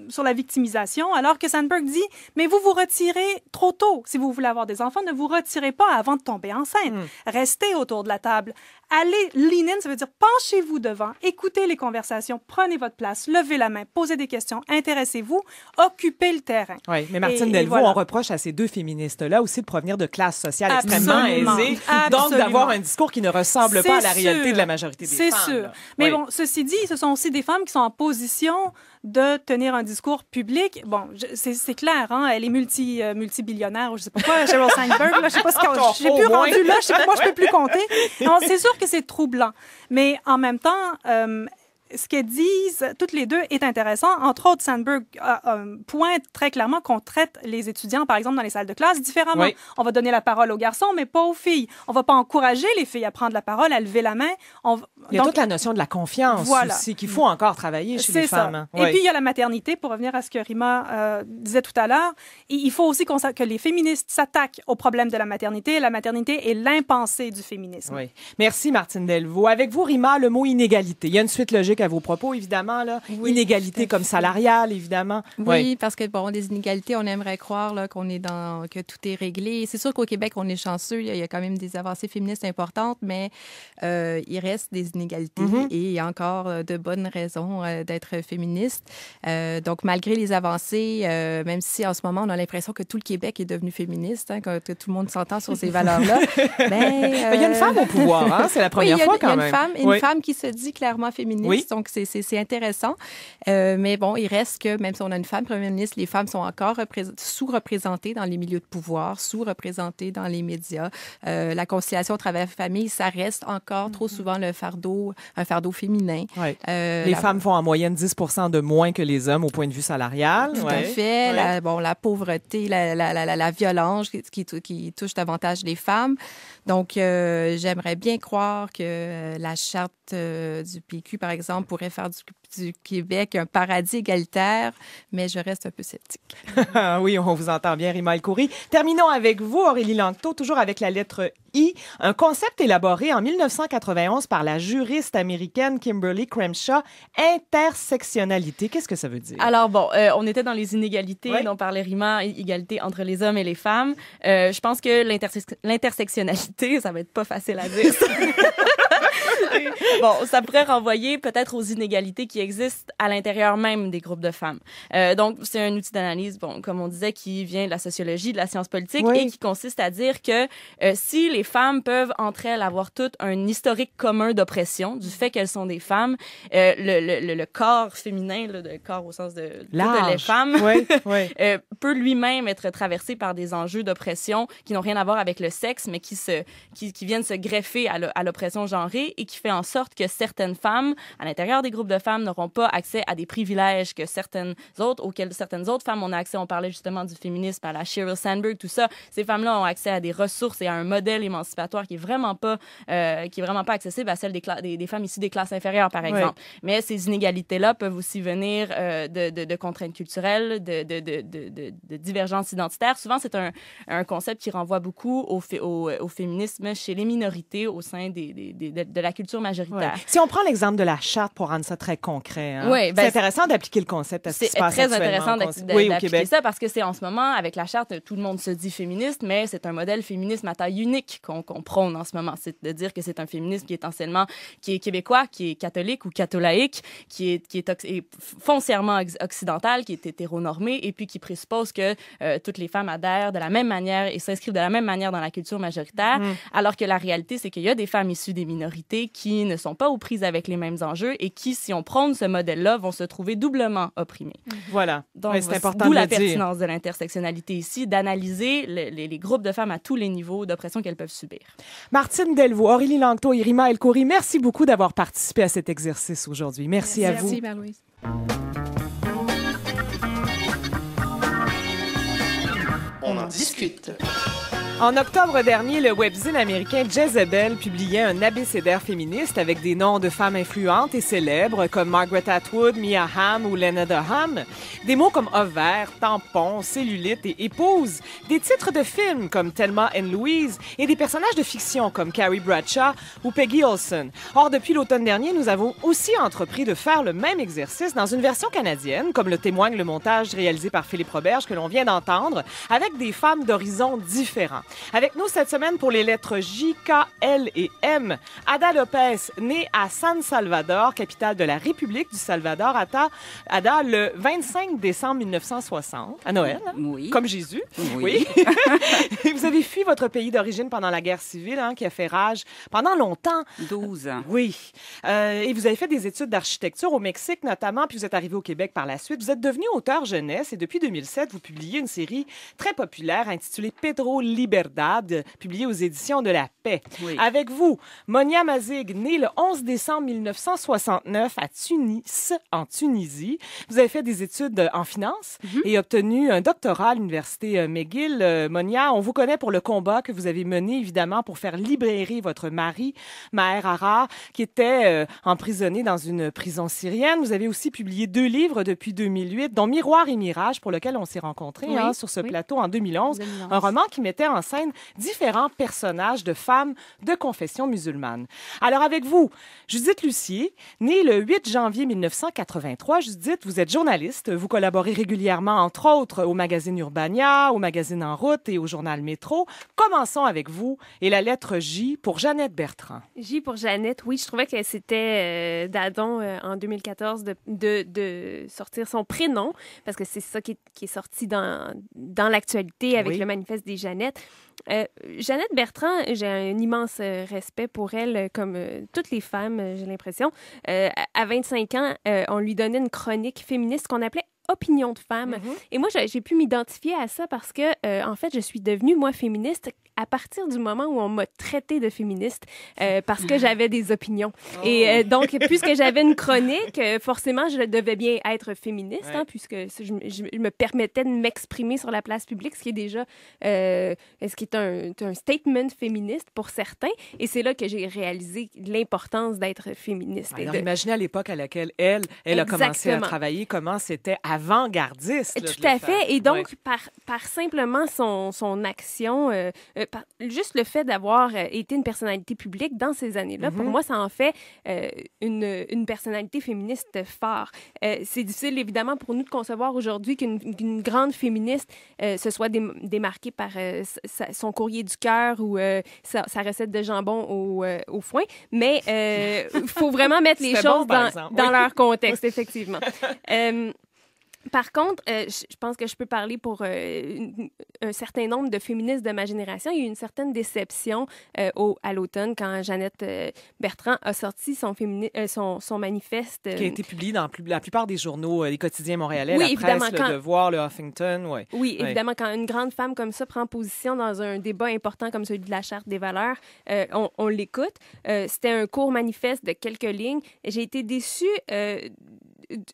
sur la victimisation, alors que Sandberg dit, mais vous vous retirez trop tôt. Si vous voulez avoir des enfants, ne vous retirez pas avant de tomber enceinte. Restez autour de la table. Allez, lean in, ça veut dire penchez-vous devant, écoutez les conversations, prenez votre place, levez la main, posez des questions, intéressez-vous, occupez le terrain. Oui, mais Martine Et- et Delvaux, voilà. on reproche à ces deux féministes-là aussi de provenir de classes sociales extrêmement Absolument. aisées, donc d'avoir un discours qui ne ressemble pas à la C'est réalité sûr. de la majorité des C'est femmes. sûr. là. Mais Oui. bon, ceci dit, ce sont aussi des femmes qui sont en position de tenir un discours public. Bon, c'est clair, hein, elle est multi, euh, multibillionnaire, ou je sais pas quoi, Sheryl Sandberg, là, je sais pas ce qu'on... J'ai plus rendu là, je sais pas, moi, je peux plus compter. C'est sûr que c'est troublant. Mais en même temps, euh, ce qu'elles disent, toutes les deux, est intéressant. Entre autres, Sandberg euh, pointe très clairement qu'on traite les étudiants, par exemple, dans les salles de classe, différemment. Oui. On va donner la parole aux garçons, mais pas aux filles. On va pas encourager les filles à prendre la parole, à lever la main. On... Il y a Donc, toute la notion de la confiance Voilà. aussi qu'il faut encore travailler chez les ça. femmes. hein. Et Oui. puis, il y a la maternité, pour revenir à ce que Rima euh, disait tout à l'heure. Il faut aussi que les féministes s'attaquent au problème de la maternité. La maternité est l'impensé du féminisme. Oui. Merci, Martine Delvaux. Avec vous, Rima, le mot inégalité. Il y a une suite logique à vos propos, évidemment. Là. inégalité comme salariale, évidemment. Oui, parce que bon, les inégalités, on aimerait croire là, qu'on est dans que tout est réglé. C'est sûr qu'au Québec, on est chanceux. Il y, a, quand même des avancées féministes importantes, mais euh, il reste des inégalités Mhm. et il y a encore euh, de bonnes raisons euh, d'être féministe. Euh, donc, malgré les avancées, euh, même si en ce moment on a l'impression que tout le Québec est devenu féministe, hein, que, que tout le monde s'entend sur ces valeurs-là, ben, Mais il y a une femme au pouvoir, hein? C'est la oui, première il y a- fois il y a quand une même. Femme, une Oui. femme qui se dit clairement féministe, Oui. Donc c'est- intéressant. Euh, mais bon, il reste que même si on a une femme première ministre, les femmes sont encore représ- sous-représentées dans les milieux de pouvoir, sous-représentées dans les médias. Euh, la conciliation travail-famille, ça reste encore trop souvent le fardeau, un fardeau féminin. Ouais. Euh, Les la- femmes font en moyenne 10 de moins que les hommes au point de vue salarial. Tout Ouais. à fait. Ouais. La, bon, la pauvreté, la, la, la, la- la violence qui, qui, tou- qui touche davantage les femmes. Donc, j'aimerais bien croire que la charte du PQ, par exemple, on pourrait faire du, du Québec un paradis égalitaire, mais je reste un peu sceptique. oui, on vous entend bien, Rima El-Khoury. Terminons avec vous, Aurélie Langto, toujours avec la lettre I, un concept élaboré en 1991 par la juriste américaine Kimberly Crenshaw, intersectionnalité. Qu'est-ce que ça veut dire? Alors bon, euh, on était dans les inégalités ouais. dont parlait Rima, égalité entre les hommes et les femmes. Euh, je pense que l'intersectionnalité, ça va être pas facile à dire. bon, ça pourrait renvoyer peut-être aux inégalités qui existent à l'intérieur même des groupes de femmes. Euh, donc, c'est un outil d'analyse, bon, comme on disait, qui vient de la sociologie, de la science politique oui. et qui consiste à dire que euh, si les femmes peuvent entre elles avoir toutes un historique commun d'oppression, du fait qu'elles sont des femmes, euh, le, le, le, corps féminin, là, le corps au sens de toutes les femmes, oui, oui. peut lui-même être traversé par des enjeux d'oppression qui n'ont rien à voir avec le sexe, mais qui se qui, qui viennent se greffer à l'oppression genrée et qui fait en sorte que certaines femmes, à l'intérieur des groupes de femmes, n'auront pas accès à des privilèges que certaines autres, auxquels certaines autres femmes ont accès. On parlait justement du féminisme à la Sheryl Sandberg, tout ça. Ces femmes-là ont accès à des ressources et à un modèle émancipatoire qui est vraiment pas, euh, qui est vraiment pas accessible à celle des, des, des, femmes issues des classes inférieures, par exemple. Oui. Mais ces inégalités-là peuvent aussi venir euh, de, de, de, contraintes culturelles, de, de, divergences identitaires. Souvent, c'est un, un, concept qui renvoie beaucoup au, au, au, féminisme chez les minorités au sein des, de, la culture majoritaire. Ouais. Si on prend l'exemple de la charte pour rendre ça très concret, hein, oui, ben, c'est intéressant d'appliquer le concept à ce qui se passe très intéressant d'appliquer oui, ça parce que c'est en ce moment, avec la charte, tout le monde se dit féministe, mais c'est un modèle féminisme à taille unique qu'on qu prône en ce moment. C'est de dire que c'est un féminisme qui est essentiellement, qui est québécois, qui est catholique ou catholaïque, qui est, qui est, est foncièrement occidental, qui est hétéronormé et puis qui présuppose que euh, toutes les femmes adhèrent de la même manière et s'inscrivent de la même manière dans la culture majoritaire, mm. alors que la réalité, c'est qu'il y a des femmes issues des minorités qui ne sont pas aux prises avec les mêmes enjeux et qui, si on prône ce modèle-là, vont se trouver doublement opprimées. Voilà. Donc, c'est important d'où de la dire. pertinence de l'intersectionnalité ici, d'analyser les, les, les, groupes de femmes à tous les niveaux d'oppression qu'elles peuvent subir. Martine Delvaux, Aurélie Langto et Rima El-Khoury, merci beaucoup d'avoir participé à cet exercice aujourd'hui. Merci, merci, à vous. Merci, Marie-Louise. On en discute. En octobre dernier, le webzine américain Jezebel publiait un abécédaire féministe avec des noms de femmes influentes et célèbres comme Margaret Atwood, Mia Hamm ou Lena Dunham, des mots comme ovaire, tampon, cellulite et épouse, des titres de films comme Thelma and Louise et des personnages de fiction comme Carrie Bradshaw ou Peggy Olson. Or, depuis l'automne dernier, nous avons aussi entrepris de faire le même exercice dans une version canadienne, comme le témoigne le montage réalisé par Philippe Roberge que l'on vient d'entendre, avec des femmes d'horizons différents. Avec nous cette semaine pour les lettres J, K, L et M, Ada Lopez, née à San Salvador, capitale de la République du Salvador, Ada, Ada le 25 décembre 1960, à Noël, hein? oui. comme Jésus. Oui. oui. vous avez fui votre pays d'origine pendant la guerre civile, hein, qui a fait rage pendant longtemps. 12 ans. Oui. Euh, et vous avez fait des études d'architecture au Mexique notamment, puis vous êtes arrivé au Québec par la suite. Vous êtes devenu auteur jeunesse et depuis 2007, vous publiez une série très populaire intitulée Pedro Liber Publié aux éditions de La Paix. Oui. Avec vous, Monia Mazig, née le 11 décembre 1969 à Tunis, en Tunisie. Vous avez fait des études en finance Mhm. mm -hmm. et obtenu un doctorat à l'Université McGill. Euh, Monia, on vous connaît pour le combat que vous avez mené, évidemment, pour faire libérer votre mari, Maher Arar, qui était euh, emprisonné dans une prison syrienne. Vous avez aussi publié deux livres depuis 2008, dont Miroir et Mirage, pour lequel on s'est rencontrés Oui, hein, sur ce oui. plateau en 2011. 2011. Un roman qui mettait en scène différents personnages de femmes de confession musulmane. Alors avec vous, Judith Lucier, née le 8 janvier 1983. Judith, vous êtes journaliste. Vous collaborez régulièrement, entre autres, au magazine Urbania, au magazine En route et au journal Métro. Commençons avec vous et la lettre J pour Jeannette Bertrand. J pour Jeannette, oui, je trouvais que c'était euh, d'Adon euh, en 2014 de, de, de, sortir son prénom, parce que c'est ça qui est, qui est, sorti dans, dans l'actualité avec Oui. le manifeste des Jeannettes. Euh, Jeannette Bertrand, j'ai un immense euh, respect pour elle, euh, comme euh, toutes les femmes, j'ai l'impression. Euh, à à 25 ans, on lui donnait une chronique féministe qu'on appelait opinion de femme. Et moi, j'ai pu m'identifier à ça parce que, en fait, je suis devenue, moi, féministe à partir du moment où on m'a traité de féministe euh, parce que j'avais des opinions. Et euh, donc, puisque j'avais une chronique, euh, forcément, je devais bien être féministe, hein, puisque je, je- je me permettais de m'exprimer sur la place publique, ce qui est déjà ce qui est un, un statement féministe pour certains. Et c'est là que j'ai réalisé l'importance d'être féministe. et Alors, de- imaginez à l'époque à laquelle elle, elle a commencé à travailler, comment c'était avant-gardiste. Tout à fait. Et donc, Ouais. par, par simplement son, son action, euh, euh, juste le fait d'avoir euh, été une personnalité publique dans ces années-là, pour Mhm. moi, ça en fait euh, une, une personnalité féministe forte. Euh, c'est difficile, évidemment, pour nous de concevoir aujourd'hui qu'une grande féministe euh, se soit dé- démarquée par sa- son courrier du cœur ou sa, sa recette de jambon au, au foin. Mais il faut vraiment mettre les bon, choses dans, exemple. dans Oui. leur contexte, effectivement. Par contre, euh, je pense que je peux parler pour euh, une- un certain nombre de féministes de ma génération. Il y a eu une certaine déception euh, au, à l'automne quand Jeannette Bertrand a sorti son, fémini- son, son manifeste. Qui a été publié dans la plupart des journaux, les quotidiens montréalais, Oui, la évidemment, presse, quand- le Devoir, le Huffington, ouais. Oui, Ouais. évidemment, quand une grande femme comme ça prend position dans un débat important comme celui de la Charte des valeurs, on, on l'écoute. C'était un court manifeste de quelques lignes. J'ai été déçue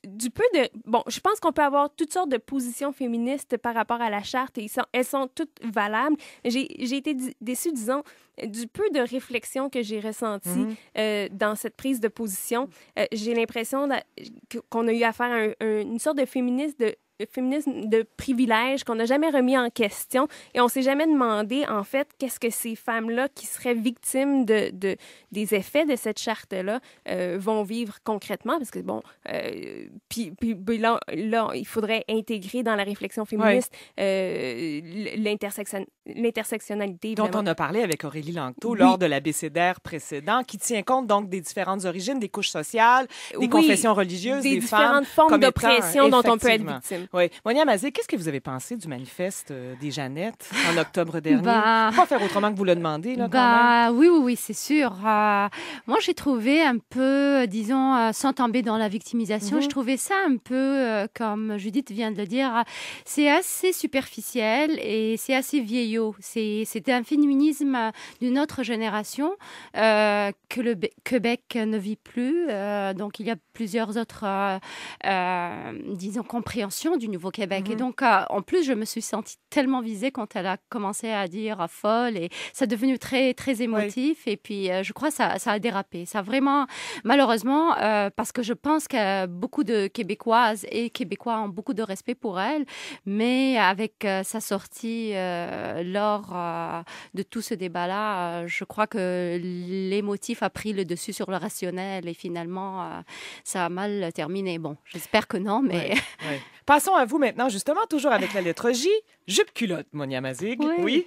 du- peu de... Bon, je pense qu'on peut avoir toutes sortes de positions féministes par rapport à la Charte et ils sont- elles sont toutes valables. J'ai été déçue, disons, du peu de réflexion que j'ai ressenti Mhm. euh, dans cette prise de position. Euh, j'ai l'impression qu'on a eu affaire à un- un- une sorte de féministe de féminisme de privilège qu'on n'a jamais remis en question. Et on s'est jamais demandé en fait qu'est-ce que ces femmes-là qui seraient victimes de, de- des effets de cette charte-là euh, vont vivre concrètement. Parce que bon euh, puis, puis- là il faudrait intégrer dans la réflexion féministe euh, l'intersection- l'intersectionnalité dont on a parlé avec Aurélie Langto Oui. lors de l'abécédaire précédent, qui tient compte donc des différentes origines, des couches sociales, des Oui, confessions religieuses, des des, différentes femmes, formes d'oppression dont on peut être victime. Oui. Monia Mazé, qu'est-ce que vous avez pensé du manifeste euh, des Jeannettes en octobre dernier? Bah- Pas faire autrement que vous le demandez, là, quand même. Bah, oui, oui, oui, c'est sûr. Euh, moi, j'ai trouvé un peu, euh, disons, euh, sans tomber dans la victimisation, Mhm. je trouvais ça un peu, euh, comme Judith vient de le dire, c'est assez superficiel et c'est assez vieillot. C'est- C'était un féminisme euh, d'une autre génération euh, que le Be- Québec ne vit plus. Euh, donc, il y a plusieurs autres, euh, euh, disons, compréhensions du Nouveau-Québec. Et Mhm. donc, en plus, je me suis sentie tellement visée quand elle a commencé à dire folle et ça est devenu très, très émotif. Et puis, je crois que ça, ça a dérapé. Ça a vraiment, malheureusement, parce que je pense que beaucoup de Québécoises et Québécois ont beaucoup de respect pour elle, mais avec euh, sa sortie euh, lors euh, de tout ce débat-là, euh, je crois que l'émotif a pris le dessus sur le rationnel et finalement, euh, ça a mal terminé. Bon, j'espère que non, mais... Ouais. Passons à vous maintenant, justement, toujours avec la lettre J. Jupe culotte, Monia Mazig. Oui.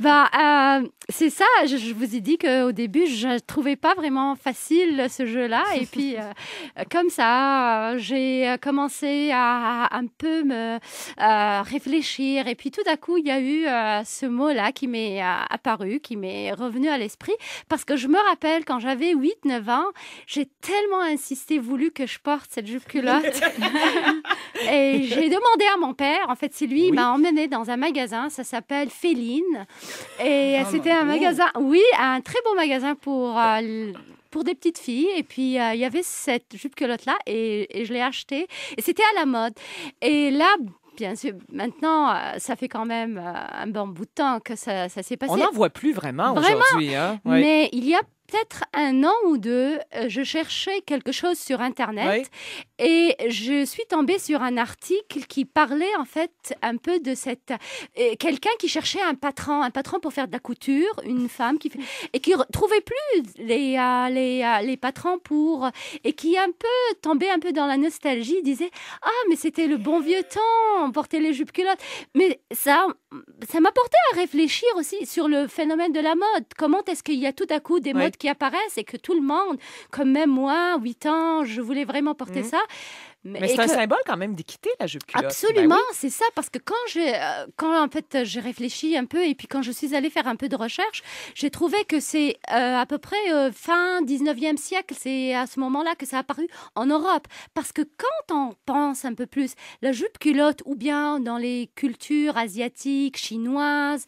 Bah, euh, c'est ça. Je, je vous ai dit qu'au début, je trouvais pas vraiment facile ce jeu-là. Et puis, euh, comme ça, euh, j'ai commencé à, à un peu me euh, réfléchir. Et puis, tout à coup, il y a eu ce mot-là qui m'est apparu, qui m'est revenu à l'esprit. Parce que je me rappelle, quand j'avais 8-9 ans, j'ai tellement insisté, voulu que je porte cette jupe culotte. Et j'ai demandé à mon père, en fait, c'est lui, il m'a emmené dans un magasin, ça s'appelle Féline. Et Ah, c'était un magasin, oui, un très beau magasin pour, euh, pour des petites filles. Et puis, euh, il y avait cette jupe culotte-là et, et je l'ai achetée. Et c'était à la mode. Et là, bien sûr, maintenant, euh, ça fait quand même un bon bout de temps que ça, ça s'est passé. On n'en voit plus vraiment, Vraiment, aujourd'hui. Hein? Ouais. Mais il y a peut-être un an ou deux, euh, je cherchais quelque chose sur Internet et je suis tombée sur un article qui parlait en fait un peu de cette... euh, Quelqu'un qui cherchait un patron, un patron pour faire de la couture, une femme qui fait... et qui trouvait plus les, euh, les, euh, les patrons pour... et qui un peu tombait un peu dans la nostalgie, disait « Ah, mais c'était le bon vieux temps, on portait les jupes culottes. » Mais ça, ça m'a porté à réfléchir aussi sur le phénomène de la mode. Comment est-ce qu'il y a tout à coup des Ouais. modes qui apparaissent et que tout le monde, comme même moi, 8 ans, je voulais vraiment porter Mhm. ça. Mais c'est un que- symbole quand même d'équité, la jupe culotte. Absolument, Ben oui. c'est ça, parce que quand j'ai, euh, quand en fait j'ai réfléchi un peu et puis quand je suis allée faire un peu de recherche, j'ai trouvé que c'est euh, à peu près euh, fin 19e siècle, c'est à ce moment-là que ça a apparu en Europe. Parce que quand on pense un peu plus, la jupe culotte ou bien dans les cultures asiatiques, chinoises,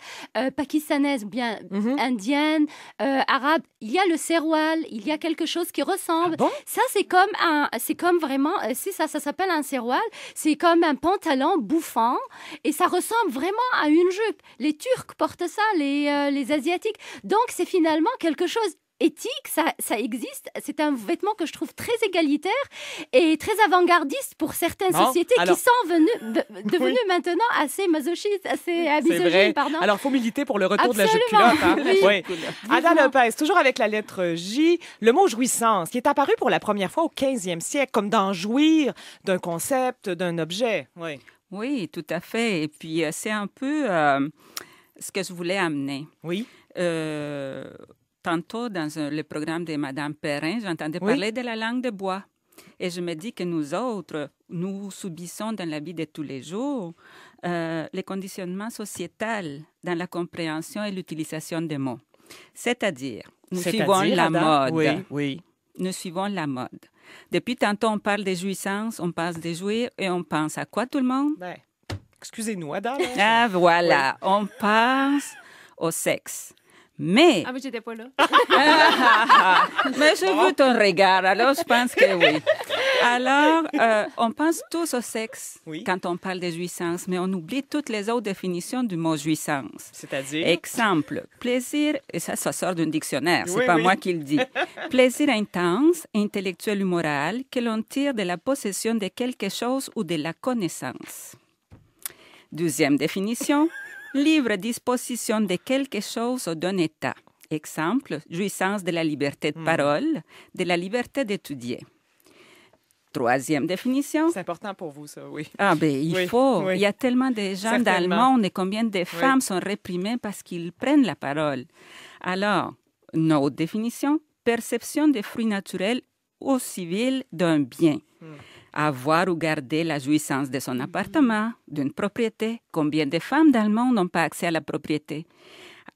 pakistanaises ou bien Mhm. indiennes, euh, arabes, il y a le serwal, il y a quelque chose qui ressemble. bon? Ça, c'est comme un, c'est comme vraiment, euh, c'est ça, s'appelle un serwal. C'est comme un pantalon bouffant et ça ressemble vraiment à une jupe. Les Turcs portent ça, les, euh, les Asiatiques. Donc, c'est finalement quelque chose éthique, ça, ça existe. C'est un vêtement que je trouve très égalitaire et très avant-gardiste pour certaines sociétés alors- qui sont venues, de- devenues maintenant assez masochistes, assez C'est misogynes, vrai. pardon. Alors, faut militer pour le retour de la jupe Absolument, culotte. hein. oui. Oui. Ada Lopez, toujours avec la lettre J, le mot jouissance, qui est apparu pour la première fois au 15e siècle, comme d'en jouir d'un concept, d'un objet. Oui. Oui, tout à fait. Et puis, euh, c'est un peu euh, ce que je voulais amener. Oui. Euh, tantôt, dans le programme de Madame Perrin, j'entendais Oui. parler de la langue de bois. Et je me dis que nous autres, nous subissons dans la vie de tous les jours euh, les conditionnements sociétals dans la compréhension et l'utilisation des mots. C'est-à-dire, nous suivons la mode. Oui, oui. Nous suivons la mode. Depuis tantôt, on parle de jouissance, on parle de jouir et on pense à quoi tout le monde? Ben, excusez-nous, Ada. là. Ah, voilà, on pense au sexe. Mais, Ah, mais j'étais pas là. mais je veux ton regard, alors je pense que oui. Alors, euh, on pense tous au sexe quand on parle de jouissance, mais on oublie toutes les autres définitions du mot jouissance. C'est-à-dire? Exemple, plaisir, et ça, ça sort d'un dictionnaire, c'est Oui, pas oui. moi qui le dis. plaisir intense, intellectuel ou moral, que l'on tire de la possession de quelque chose ou de la connaissance. Deuxième définition, libre disposition de quelque chose ou d'un état. Exemple, jouissance de la liberté de parole, de la liberté d'étudier. Troisième définition. C'est important pour vous, ça, oui. Ah ben, il Oui, faut. oui. Il y a tellement de gens dans le monde et combien de femmes sont réprimées parce qu'ils prennent la parole. Alors, une autre définition, perception des fruits naturels ou civils d'un bien. Hmm. Avoir ou garder la jouissance de son appartement, d'une propriété. Combien de femmes dans le monde n'ont pas accès à la propriété?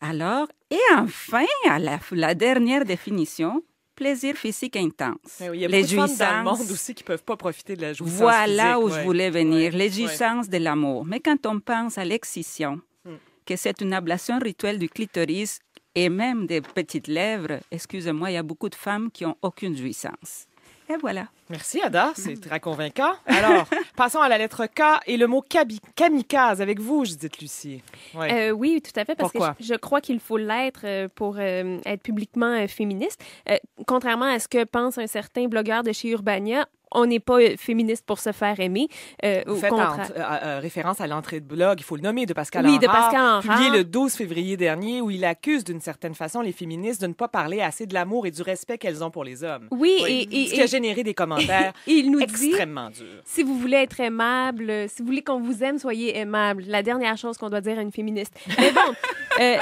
Alors, et enfin, à la, la dernière définition, plaisir physique intense. Ben oui, il y a Les femmes dans le monde jouissances- aussi qui peuvent pas profiter de la jouissance voilà physique, où ouais. je voulais venir, Ouais, les ouais. jouissances de l'amour. Mais quand on pense à l'excision, Hmm. que c'est une ablation rituelle du clitoris et même des petites lèvres, excusez-moi, il y a beaucoup de femmes qui ont aucune jouissance. Et voilà. Merci, Ada. C'est très convaincant. Alors, passons à la lettre K et le mot kabi- kamikaze avec vous, Judith Lucie. Ouais. Euh, oui, tout à fait, parce Pourquoi? que je, je crois qu'il faut l'être euh, pour euh, être publiquement euh, féministe. Euh, contrairement à ce que pense un certain blogueur de chez Urbania, on n'est pas euh, féministe pour se faire aimer. Euh, Vous au faites contraire. entre- euh, référence à l'entrée de blog, il faut le nommer, de Pascal Oui, de Pascal publié le 12 février dernier, où il accuse d'une certaine façon les féministes de ne pas parler assez de l'amour et du respect qu'elles ont pour les hommes. Oui, et- et- Ce qui a généré des commentaires il nous dit extrêmement durs. si vous voulez être aimable, si vous voulez qu'on vous aime, soyez aimable. La dernière chose qu'on doit dire à une féministe. Mais bon, euh,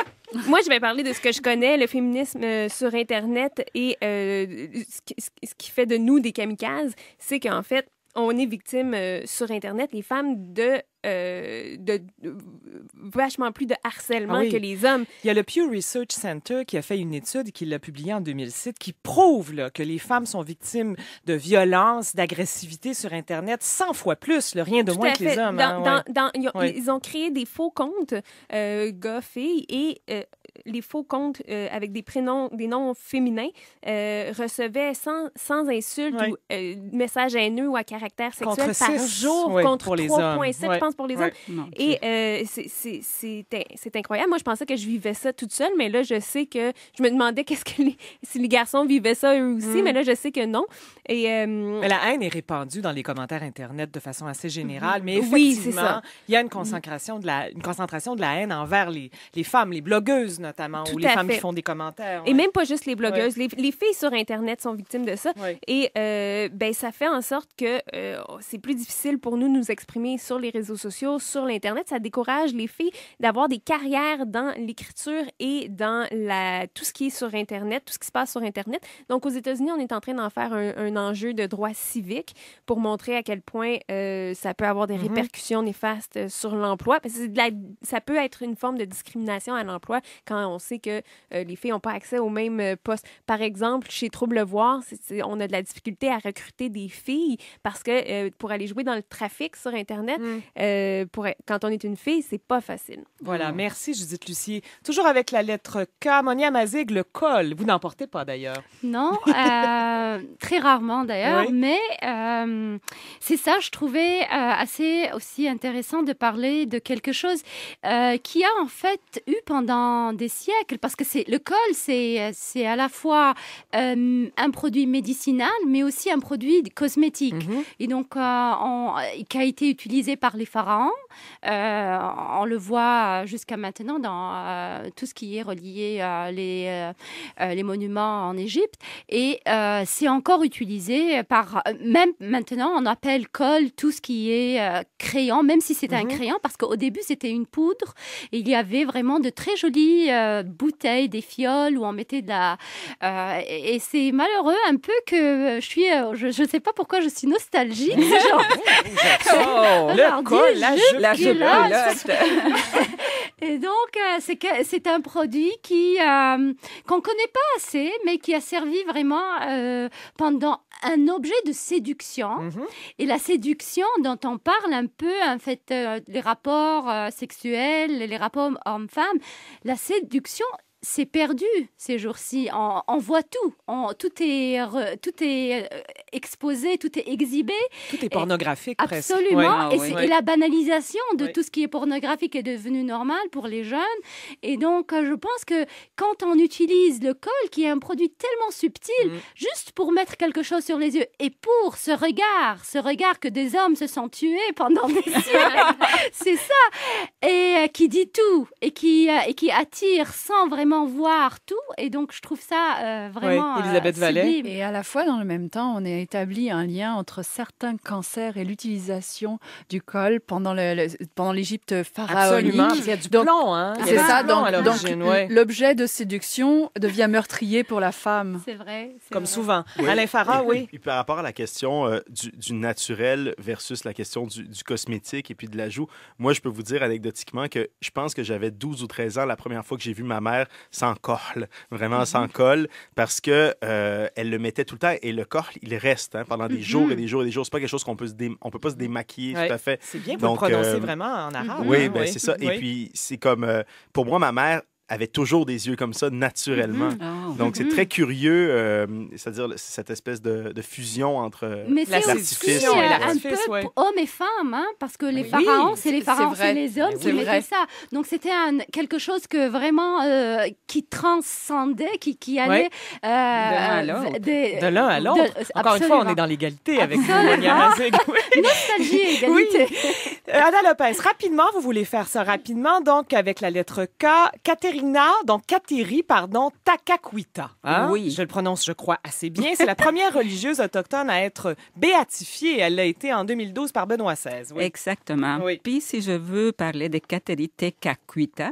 moi, je vais parler de ce que je connais, le féminisme euh, sur Internet et euh, ce, qui, fait de nous des kamikazes, c'est qu'en fait, on est victime euh, sur Internet, les femmes, de, euh, de, de- vachement plus de harcèlement Ah oui. que les hommes. Il y a le Pew Research Center qui a fait une étude qui l'a publiée en 2007 qui prouve là, que les femmes sont victimes de violences, d'agressivité sur Internet 100 fois plus, le rien de Tout moins que les hommes. Dans- hein, dans- ouais. dans- ils, ont, Ouais. ils ont créé des faux comptes euh, gars-filles et euh, les faux comptes euh, avec des prénoms, des noms féminins euh, recevaient sans, sans insultes ou euh, messages haineux ou à caractère sexuel Contre par six, jour ouais, contre pour les hommes. 3,7 Ouais. je pense pour les hommes. Et euh, c'est- c'est c'est in- c'est incroyable. Moi, je pensais que je vivais ça toute seule, mais là, je sais que je me demandais qu'est-ce que les, si les garçons vivaient ça eux aussi, Mm. mais là, je sais que non. Et euh, Mais la haine est répandue dans les commentaires Internet de façon assez générale, mais Oui, effectivement, il y a une concentration, de la, une concentration de la haine envers les, les femmes, les blogueuses notamment, Tout ou les femmes fait. qui font des commentaires. Et ouais. même pas juste les blogueuses. Les, les filles sur Internet sont victimes de ça. Ouais. Et euh, ben, ça fait en sorte que euh, c'est plus difficile pour nous de nous exprimer sur les réseaux sociaux, sur l'Internet. Ça décourage les filles d'avoir des carrières dans l'écriture et dans la, tout ce qui est sur Internet, tout ce qui se passe sur Internet. Donc, aux États-Unis, on est en train d'en faire un, un enjeu de droit civique pour montrer à quel point euh, ça peut avoir des Mhm. répercussions néfastes sur l'emploi. Parce que la- ça peut être une forme de discrimination à l'emploi quand on sait que euh, les filles n'ont pas accès aux mêmes euh, postes. Par exemple, chez Trouble Voir, c'est- c'est- on a de la difficulté à recruter des filles parce que euh, pour aller jouer dans le trafic sur Internet, euh, pour, quand on est une fille, c'est pas facile. Voilà, merci Judith Lucier. Toujours avec la lettre K, Monia Mazig, le col. Vous n'en portez pas d'ailleurs. Non, euh, très rarement d'ailleurs, Oui. mais euh, c'est ça, je trouvais euh, assez aussi intéressant de parler de quelque chose euh, qui a en fait eu pendant des siècles, parce que c'est le col, c'est c'est à la fois euh, un produit médicinal, mais aussi un produit cosmétique, et donc euh, on- qui a été utilisé par les pharaons. Euh, on le voit jusqu'à maintenant dans tout ce qui est relié à les, les monuments en Égypte. Et c'est encore utilisé par... Même maintenant, on appelle colle tout ce qui est crayon, même si c'est un crayon, parce qu'au début, c'était une poudre. Et il y avait vraiment de très jolies euh, bouteilles, des fioles où on mettait de la... euh, et c'est malheureux un peu que je suis... euh, je ne sais pas pourquoi je suis nostalgique. genre- Oh, le la. Et donc, c'est un produit qui qu'on connaît pas assez, mais qui a servi vraiment pendant un objet de séduction. Et la séduction dont on parle un peu, en fait, euh, les rapports euh, sexuels, les rapports hommes-femmes, la séduction c'est perdu ces jours-ci. On, on voit tout. On- tout est, re- tout est euh, exposé, tout est exhibé. Tout est pornographique presque. Absolument. Ouais. Ah et, Ouais. et la banalisation de tout ce qui est pornographique est devenue normale pour les jeunes. Et donc, euh, je pense que quand on utilise le col, qui est un produit tellement subtil, Mm. juste pour mettre quelque chose sur les yeux, et pour ce regard, ce regard que des hommes se sont tués pendant des siècles, c'est ça, et euh, qui dit tout, et qui, euh, et qui attire sans vraiment voir tout. Et donc, je trouve ça euh, vraiment euh, sublime. Et à la fois, dans le même temps, on a établi un lien entre certains cancers et l'utilisation du col pendant le- le- pendant l'Égypte pharaonique. Absolument, qu'il y a du plomb, hein. Il y a C'est ça. Donc, donc, ouais. l'objet de séduction devient meurtrier pour la femme. C'est vrai. Comme souvent. Oui. Alain Farah, Et- oui. Et par rapport à la question euh, du, du naturel versus la question du, du cosmétique et puis de l'ajout, moi, je peux vous dire anecdotiquement que je pense que j'avais 12 ou 13 ans la première fois que j'ai vu ma mère sans col, vraiment sans col, parce que euh, elle le mettait tout le temps et le col, il reste hein, pendant des jours et des jours et des jours. C'est pas quelque chose qu'on peut se dé- on peut pas se démaquiller Ouais. tout à fait. C'est bien, vous le prononcez vraiment en arabe, Oui, hein, ben, oui. c'est ça. Et puis c'est comme euh, pour moi, ma mère avait toujours des yeux comme ça naturellement. Mhm. Ah. Donc c'est Mhm. très curieux, euh, c'est-à-dire cette espèce de, de fusion entre euh, Mais c'est aussi l'artifice euh, et la- un peu pour hommes et femmes, hein, parce que les Oui, pharaons, c'est les pharaons, c'est les hommes Oui, qui c'est mettaient ça. Donc c'était quelque chose que vraiment euh, qui transcendait, qui, qui allait Ouais. euh, à euh, l'autre. des- De l'un à l'autre. Encore une fois, on est dans l'égalité avec. Oui. Nostalgie et égalité. Euh, Ada Lopez, rapidement, vous voulez faire ça rapidement, donc avec la lettre K. Katerina, donc Kateri, pardon, Takakwita. Hein? Oui. Je le prononce, je crois, assez bien. C'est la première religieuse autochtone à être béatifiée. Elle l'a été en 2012 par Benoît XVI. Oui. Exactement. Puis si je veux parler de Caterite Kakuita,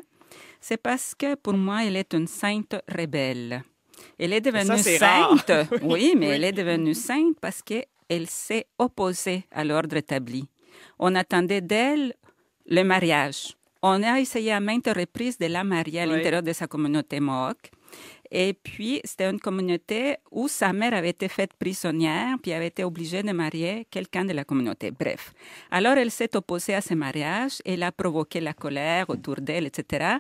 c'est parce que pour moi, elle est une sainte rebelle. Elle est devenue rare. sainte, oui, mais Oui. elle est devenue sainte parce qu'elle s'est opposée à l'ordre établi. On attendait d'elle le mariage. On a essayé à maintes reprises de la marier à Oui. l'intérieur de sa communauté Mohawk. Et puis, c'était une communauté où sa mère avait été faite prisonnière, puis avait été obligée de marier quelqu'un de la communauté. Bref. Alors, elle s'est opposée à ce mariage, elle a provoqué la colère autour d'elle, etc.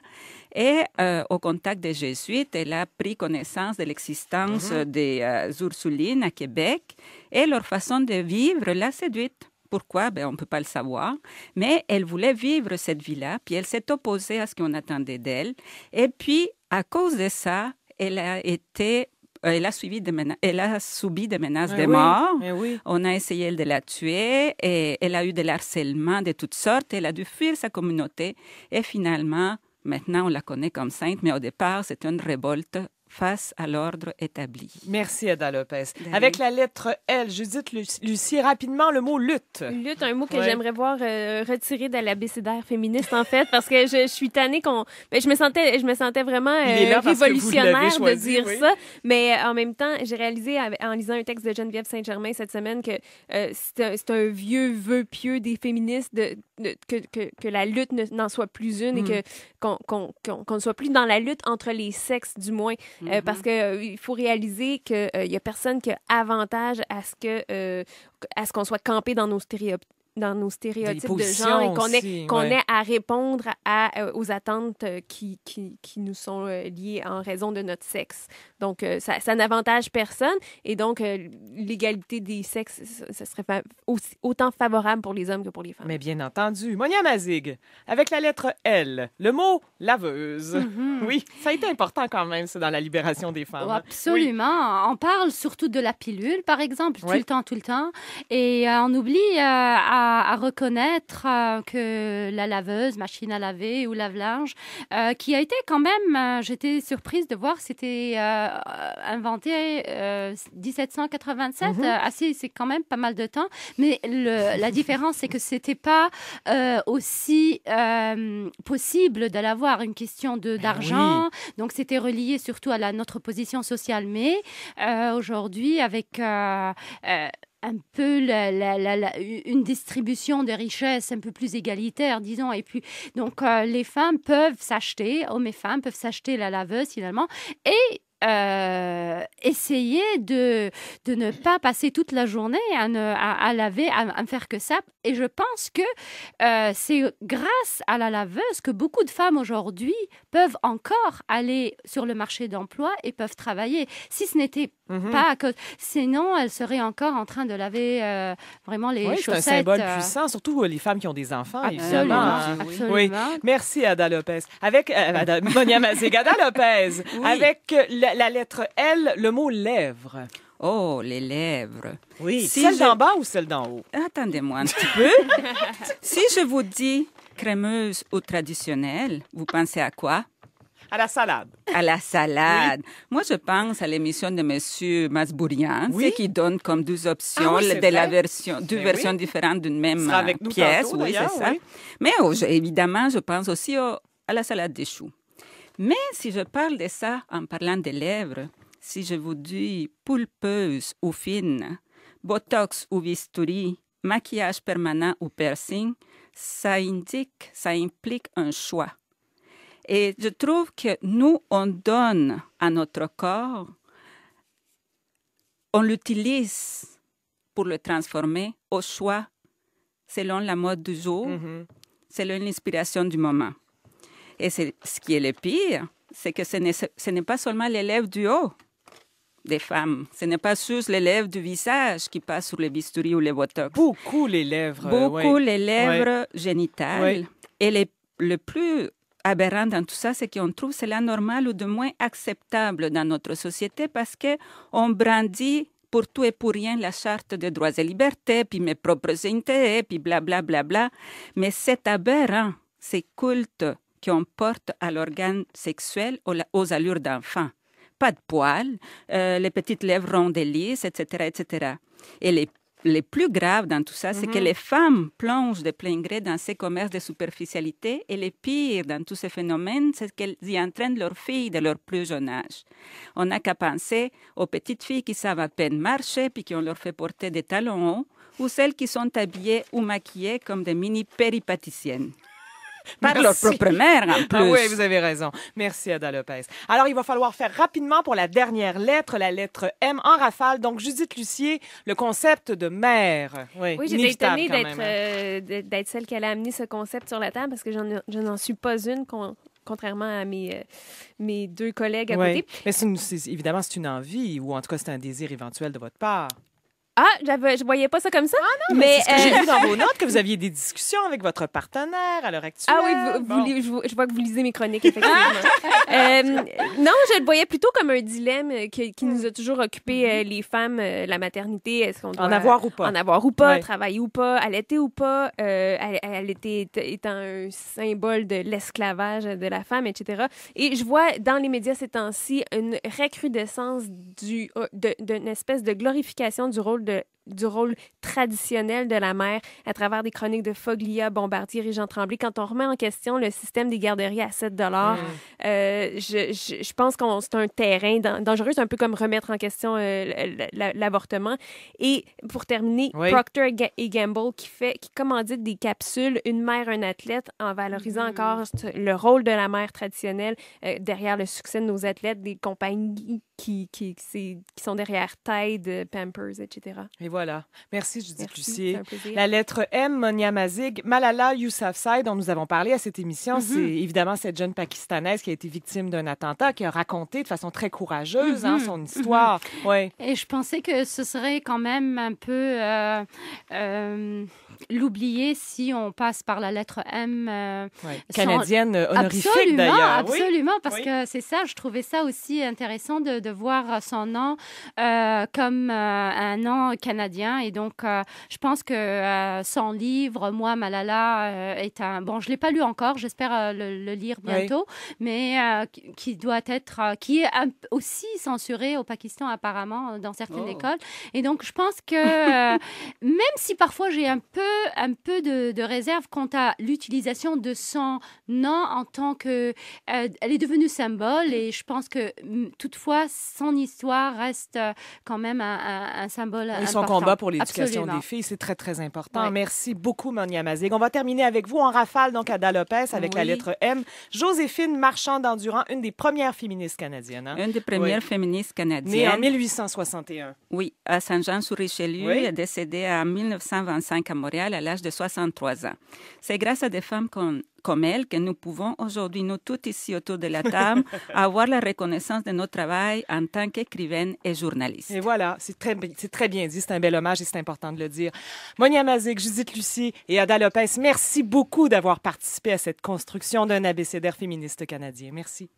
Et euh, au contact des Jésuites, elle a pris connaissance de l'existence Mhm. des euh, Ursulines à Québec, et leur façon de vivre l'a séduite. Pourquoi? Ben, on ne peut pas le savoir. Mais elle voulait vivre cette vie-là, puis elle s'est opposée à ce qu'on attendait d'elle. Et puis, à cause de ça, elle a été... euh, Elle a, suivi des mena- elle a subi des menaces Eh de oui, mort. eh oui. On a essayé de la tuer et elle a eu de l'harcèlement de toutes sortes. Elle a dû fuir sa communauté et finalement, Maintenant, on la connaît comme sainte, mais au départ, c'est une révolte face à l'ordre établi. Merci, Ada Lopez. De Avec la lettre L, Judith Lu- Lucie, rapidement, le mot lutte. Lutte, un mot que Ouais. j'aimerais voir euh, retiré de l'abécédaire féministe, en fait, parce que je, je suis tannée qu'on... ben, je, me sentais, je me sentais vraiment euh, révolutionnaire de choisi, dire oui. ça, mais euh, en même temps, j'ai réalisé en lisant un texte de Geneviève Saint-Germain cette semaine que euh, c'est un, c'est un vieux vœu pieux des féministes de, de- que, que, que la lutte ne- n'en soit plus une et Mm. que qu'on qu'on- qu'on- qu'on ne soit plus dans la lutte entre les sexes, du moins, Euh, Mm-hmm. parce que euh, il faut réaliser qu'il y a personne qui a avantage à ce que euh, à ce qu'on soit campé dans nos stéréotypes dans nos stéréotypes de genre et qu'on ait, qu'on ouais. ait à répondre à, euh, aux attentes euh, qui, qui, qui nous sont euh, liées en raison de notre sexe. Donc, euh, ça, ça n'avantage personne. Et donc, euh, l'égalité des sexes, ça, ça serait fa- aussi- autant favorable pour les hommes que pour les femmes. Mais bien entendu. Monia Mazig, avec la lettre L, le mot laveuse. Oui, ça a été important quand même, ça, dans la libération des femmes. Oh, hein. absolument. On parle surtout de la pilule, par exemple, tout Ouais. le temps, tout le temps. Et euh, on oublie euh, à, à reconnaître euh, que la laveuse, machine à laver ou lave-linge, euh, qui a été quand même, euh, j'étais surprise de voir, c'était inventé euh, 1787. Mhm. euh, assez, c'est quand même pas mal de temps. Mais le- la différence, c'est que c'était pas aussi possible de l'avoir. Une question de d'argent. Donc, c'était relié surtout à la, notre position sociale. Mais aujourd'hui, avec un peu une distribution de richesses un peu plus égalitaire, disons. Et puis, donc, euh, les femmes peuvent s'acheter, hommes et femmes peuvent s'acheter la laveuse finalement. Et euh, essayer de, de ne pas passer toute la journée à, ne- à, à laver, à, à ne faire que ça. Et je pense que euh, c'est grâce à la laveuse que beaucoup de femmes aujourd'hui peuvent encore aller sur le marché d'emploi et peuvent travailler. Si ce n'était Mhm. pas à cause... Sinon, elles seraient encore en train de laver euh, vraiment les Oui, c'est un chaussettes. symbole puissant, surtout les femmes qui ont des enfants, Absolument, évidemment. hein. absolument. Oui. Merci, Ada Lopez. Avec Ada, Monia Ada Lopez, Oui. avec la, la lettre L, le mot lèvres. Oh, les lèvres. Oui. Si celle je- d'en bas ou celle d'en haut? Attendez-moi un petit peu. si je vous dis crémeuse ou traditionnelle, vous pensez à quoi? À la salade. À la salade. Moi, je pense à l'émission de Monsieur Masbourian, Oui. qui donne comme deux options Ah oui, de la version, deux Ben versions différentes d'une même euh, pièce. tantôt, oui, c'est ça. Mais oh, je- évidemment, je pense aussi au- à la salade des choux. Mais si je parle de ça en parlant des lèvres, si je vous dis pulpeuse ou fine, botox ou bistouri, maquillage permanent ou piercing, ça indique, ça implique un choix. Et je trouve que nous, on donne à notre corps, on l'utilise pour le transformer au choix selon la mode du jour, Mhm. selon l'inspiration du moment. Et c'est, ce qui est le pire, c'est que ce n'est, pas seulement l'élève du haut des femmes, ce n'est pas juste l'élève du visage qui passe sur les bisturis ou les botox. Beaucoup les lèvres. euh, Beaucoup ouais. les lèvres Ouais. génitales. Ouais. Et les- le plus aberrant dans tout ça, c'est qu'on trouve cela normal ou de moins acceptable dans notre société parce que on brandit pour tout et pour rien la charte des droits et libertés, puis mes propres intérêts, puis blablabla. Bla, bla, bla. Mais c'est aberrant, ces cultes qu'on porte à l'organe sexuel aux, allures d'enfant. Pas de poils, euh, les petites lèvres rondes et lisses, etc., etc. Et les le plus grave dans tout ça, c'est que Mhm. les femmes plongent de plein gré dans ces commerces de superficialité et le pire dans tous ces phénomènes, c'est qu'elles y entraînent leurs filles de leur plus jeune âge. On n'a qu'à penser aux petites filles qui savent à peine marcher puis qui on leur fait porter des talons hauts ou celles qui sont habillées ou maquillées comme des mini péripaticiennes. Par leur propre mère, en plus. Ah oui, vous avez raison. Merci, Ada Lopez. Alors, il va falloir faire rapidement pour la dernière lettre, la lettre M en rafale. Donc, Judith Lucier, le concept de mère. Oui, Oui, j'étais étonnée d'être hein. euh, celle qui allait amener ce concept sur la table parce que je n'en suis pas une, con- contrairement à mes, euh, mes deux collègues à Oui. côté. Mais une- évidemment, c'est une envie ou en tout cas, c'est un désir éventuel de votre part. Ah, je voyais pas ça comme ça. Ah non, mais, que j'ai vu dans vos notes, que vous aviez des discussions avec votre partenaire à l'heure actuelle. Ah oui, vous, Bon. vous li- je, vois- je vois que vous lisez mes chroniques, effectivement. Euh, non, je le voyais plutôt comme un dilemme euh, qui, qui nous a toujours occupé euh, les femmes, euh, la maternité. Est-ce qu'on doit En avoir ou pas. En avoir ou pas, Ouais. travailler ou pas, allaiter ou pas, euh, était étant un symbole de l'esclavage de la femme, etc. Et je vois dans les médias ces temps-ci une recrudescence du, euh, de- d'une espèce de glorification du rôle de du rôle traditionnel de la mère à travers des chroniques de Foglia, Bombardier et Jean Tremblay. Quand on remet en question le système des garderies à 7 dollars, euh, je, je, je pense que c'est un terrain dan- dangereux. C'est un peu comme remettre en question euh, l'avortement. Et pour terminer, Oui. Procter et Gamble qui fait, qui commandite des capsules Une mère, un athlète en valorisant encore ce- le rôle de la mère traditionnelle euh, derrière le succès de nos athlètes, des compagnies qui, qui, qui, qui sont derrière Tide, Pampers, etc. Et voilà. Merci, Judith Merci, Lucier. La lettre M, Monia Mazig. Malala Yousafzai, dont nous avons parlé à cette émission, Mhm. c'est évidemment cette jeune Pakistanaise qui a été victime d'un attentat, qui a raconté de façon très courageuse hein, Mhm. son histoire. Ouais. Et je pensais que ce serait quand même un peu euh, euh, l'oublier si on passe par la lettre M. euh, Ouais. sans- Canadienne euh, honorifique, Absolument, d'ailleurs. Oui. Absolument, parce Oui. que c'est ça, je trouvais ça aussi intéressant de, de voir son nom euh, comme un nom canadien. Et donc, je pense que son livre, Moi, Malala, est un... Bon, je ne l'ai pas lu encore, j'espère le, le lire Oui. bientôt, mais qui, doit être... qui est aussi censuré au Pakistan, apparemment, dans certaines Oh. écoles. Et donc, je pense que même si parfois j'ai un peu, un peu de, de réserve quant à l'utilisation de son nom en tant que... euh, elle est devenue symbole et je pense que mm, toutefois, son histoire reste euh, quand même un, un- un symbole Et son combat pour l'éducation des filles, c'est très, très important. Ouais. Merci beaucoup, Monia Mazig. On va terminer avec vous en rafale, donc Ada Lopez, avec la lettre M. Joséphine Marchand d'Endurant, une des premières féministes canadiennes. hein? Une des premières Oui. féministes canadiennes. Née en 1861. Oui, à Saint-Jean-sur-Richelieu, décédée en 1925 à Montréal à l'âge de 63 ans. C'est grâce à des femmes comme, comme elle que nous pouvons aujourd'hui, nous toutes ici autour de la table, avoir la reconnaissance de notre travail en tant qu'écrivaine et journaliste. Et voilà, c'est très, très bien dit, c'est un bel hommage et c'est important de le dire. Monia Mazik, Judith Lucie et Ada Lopez, merci beaucoup d'avoir participé à cette construction d'un abécédaire féministe canadien. Merci.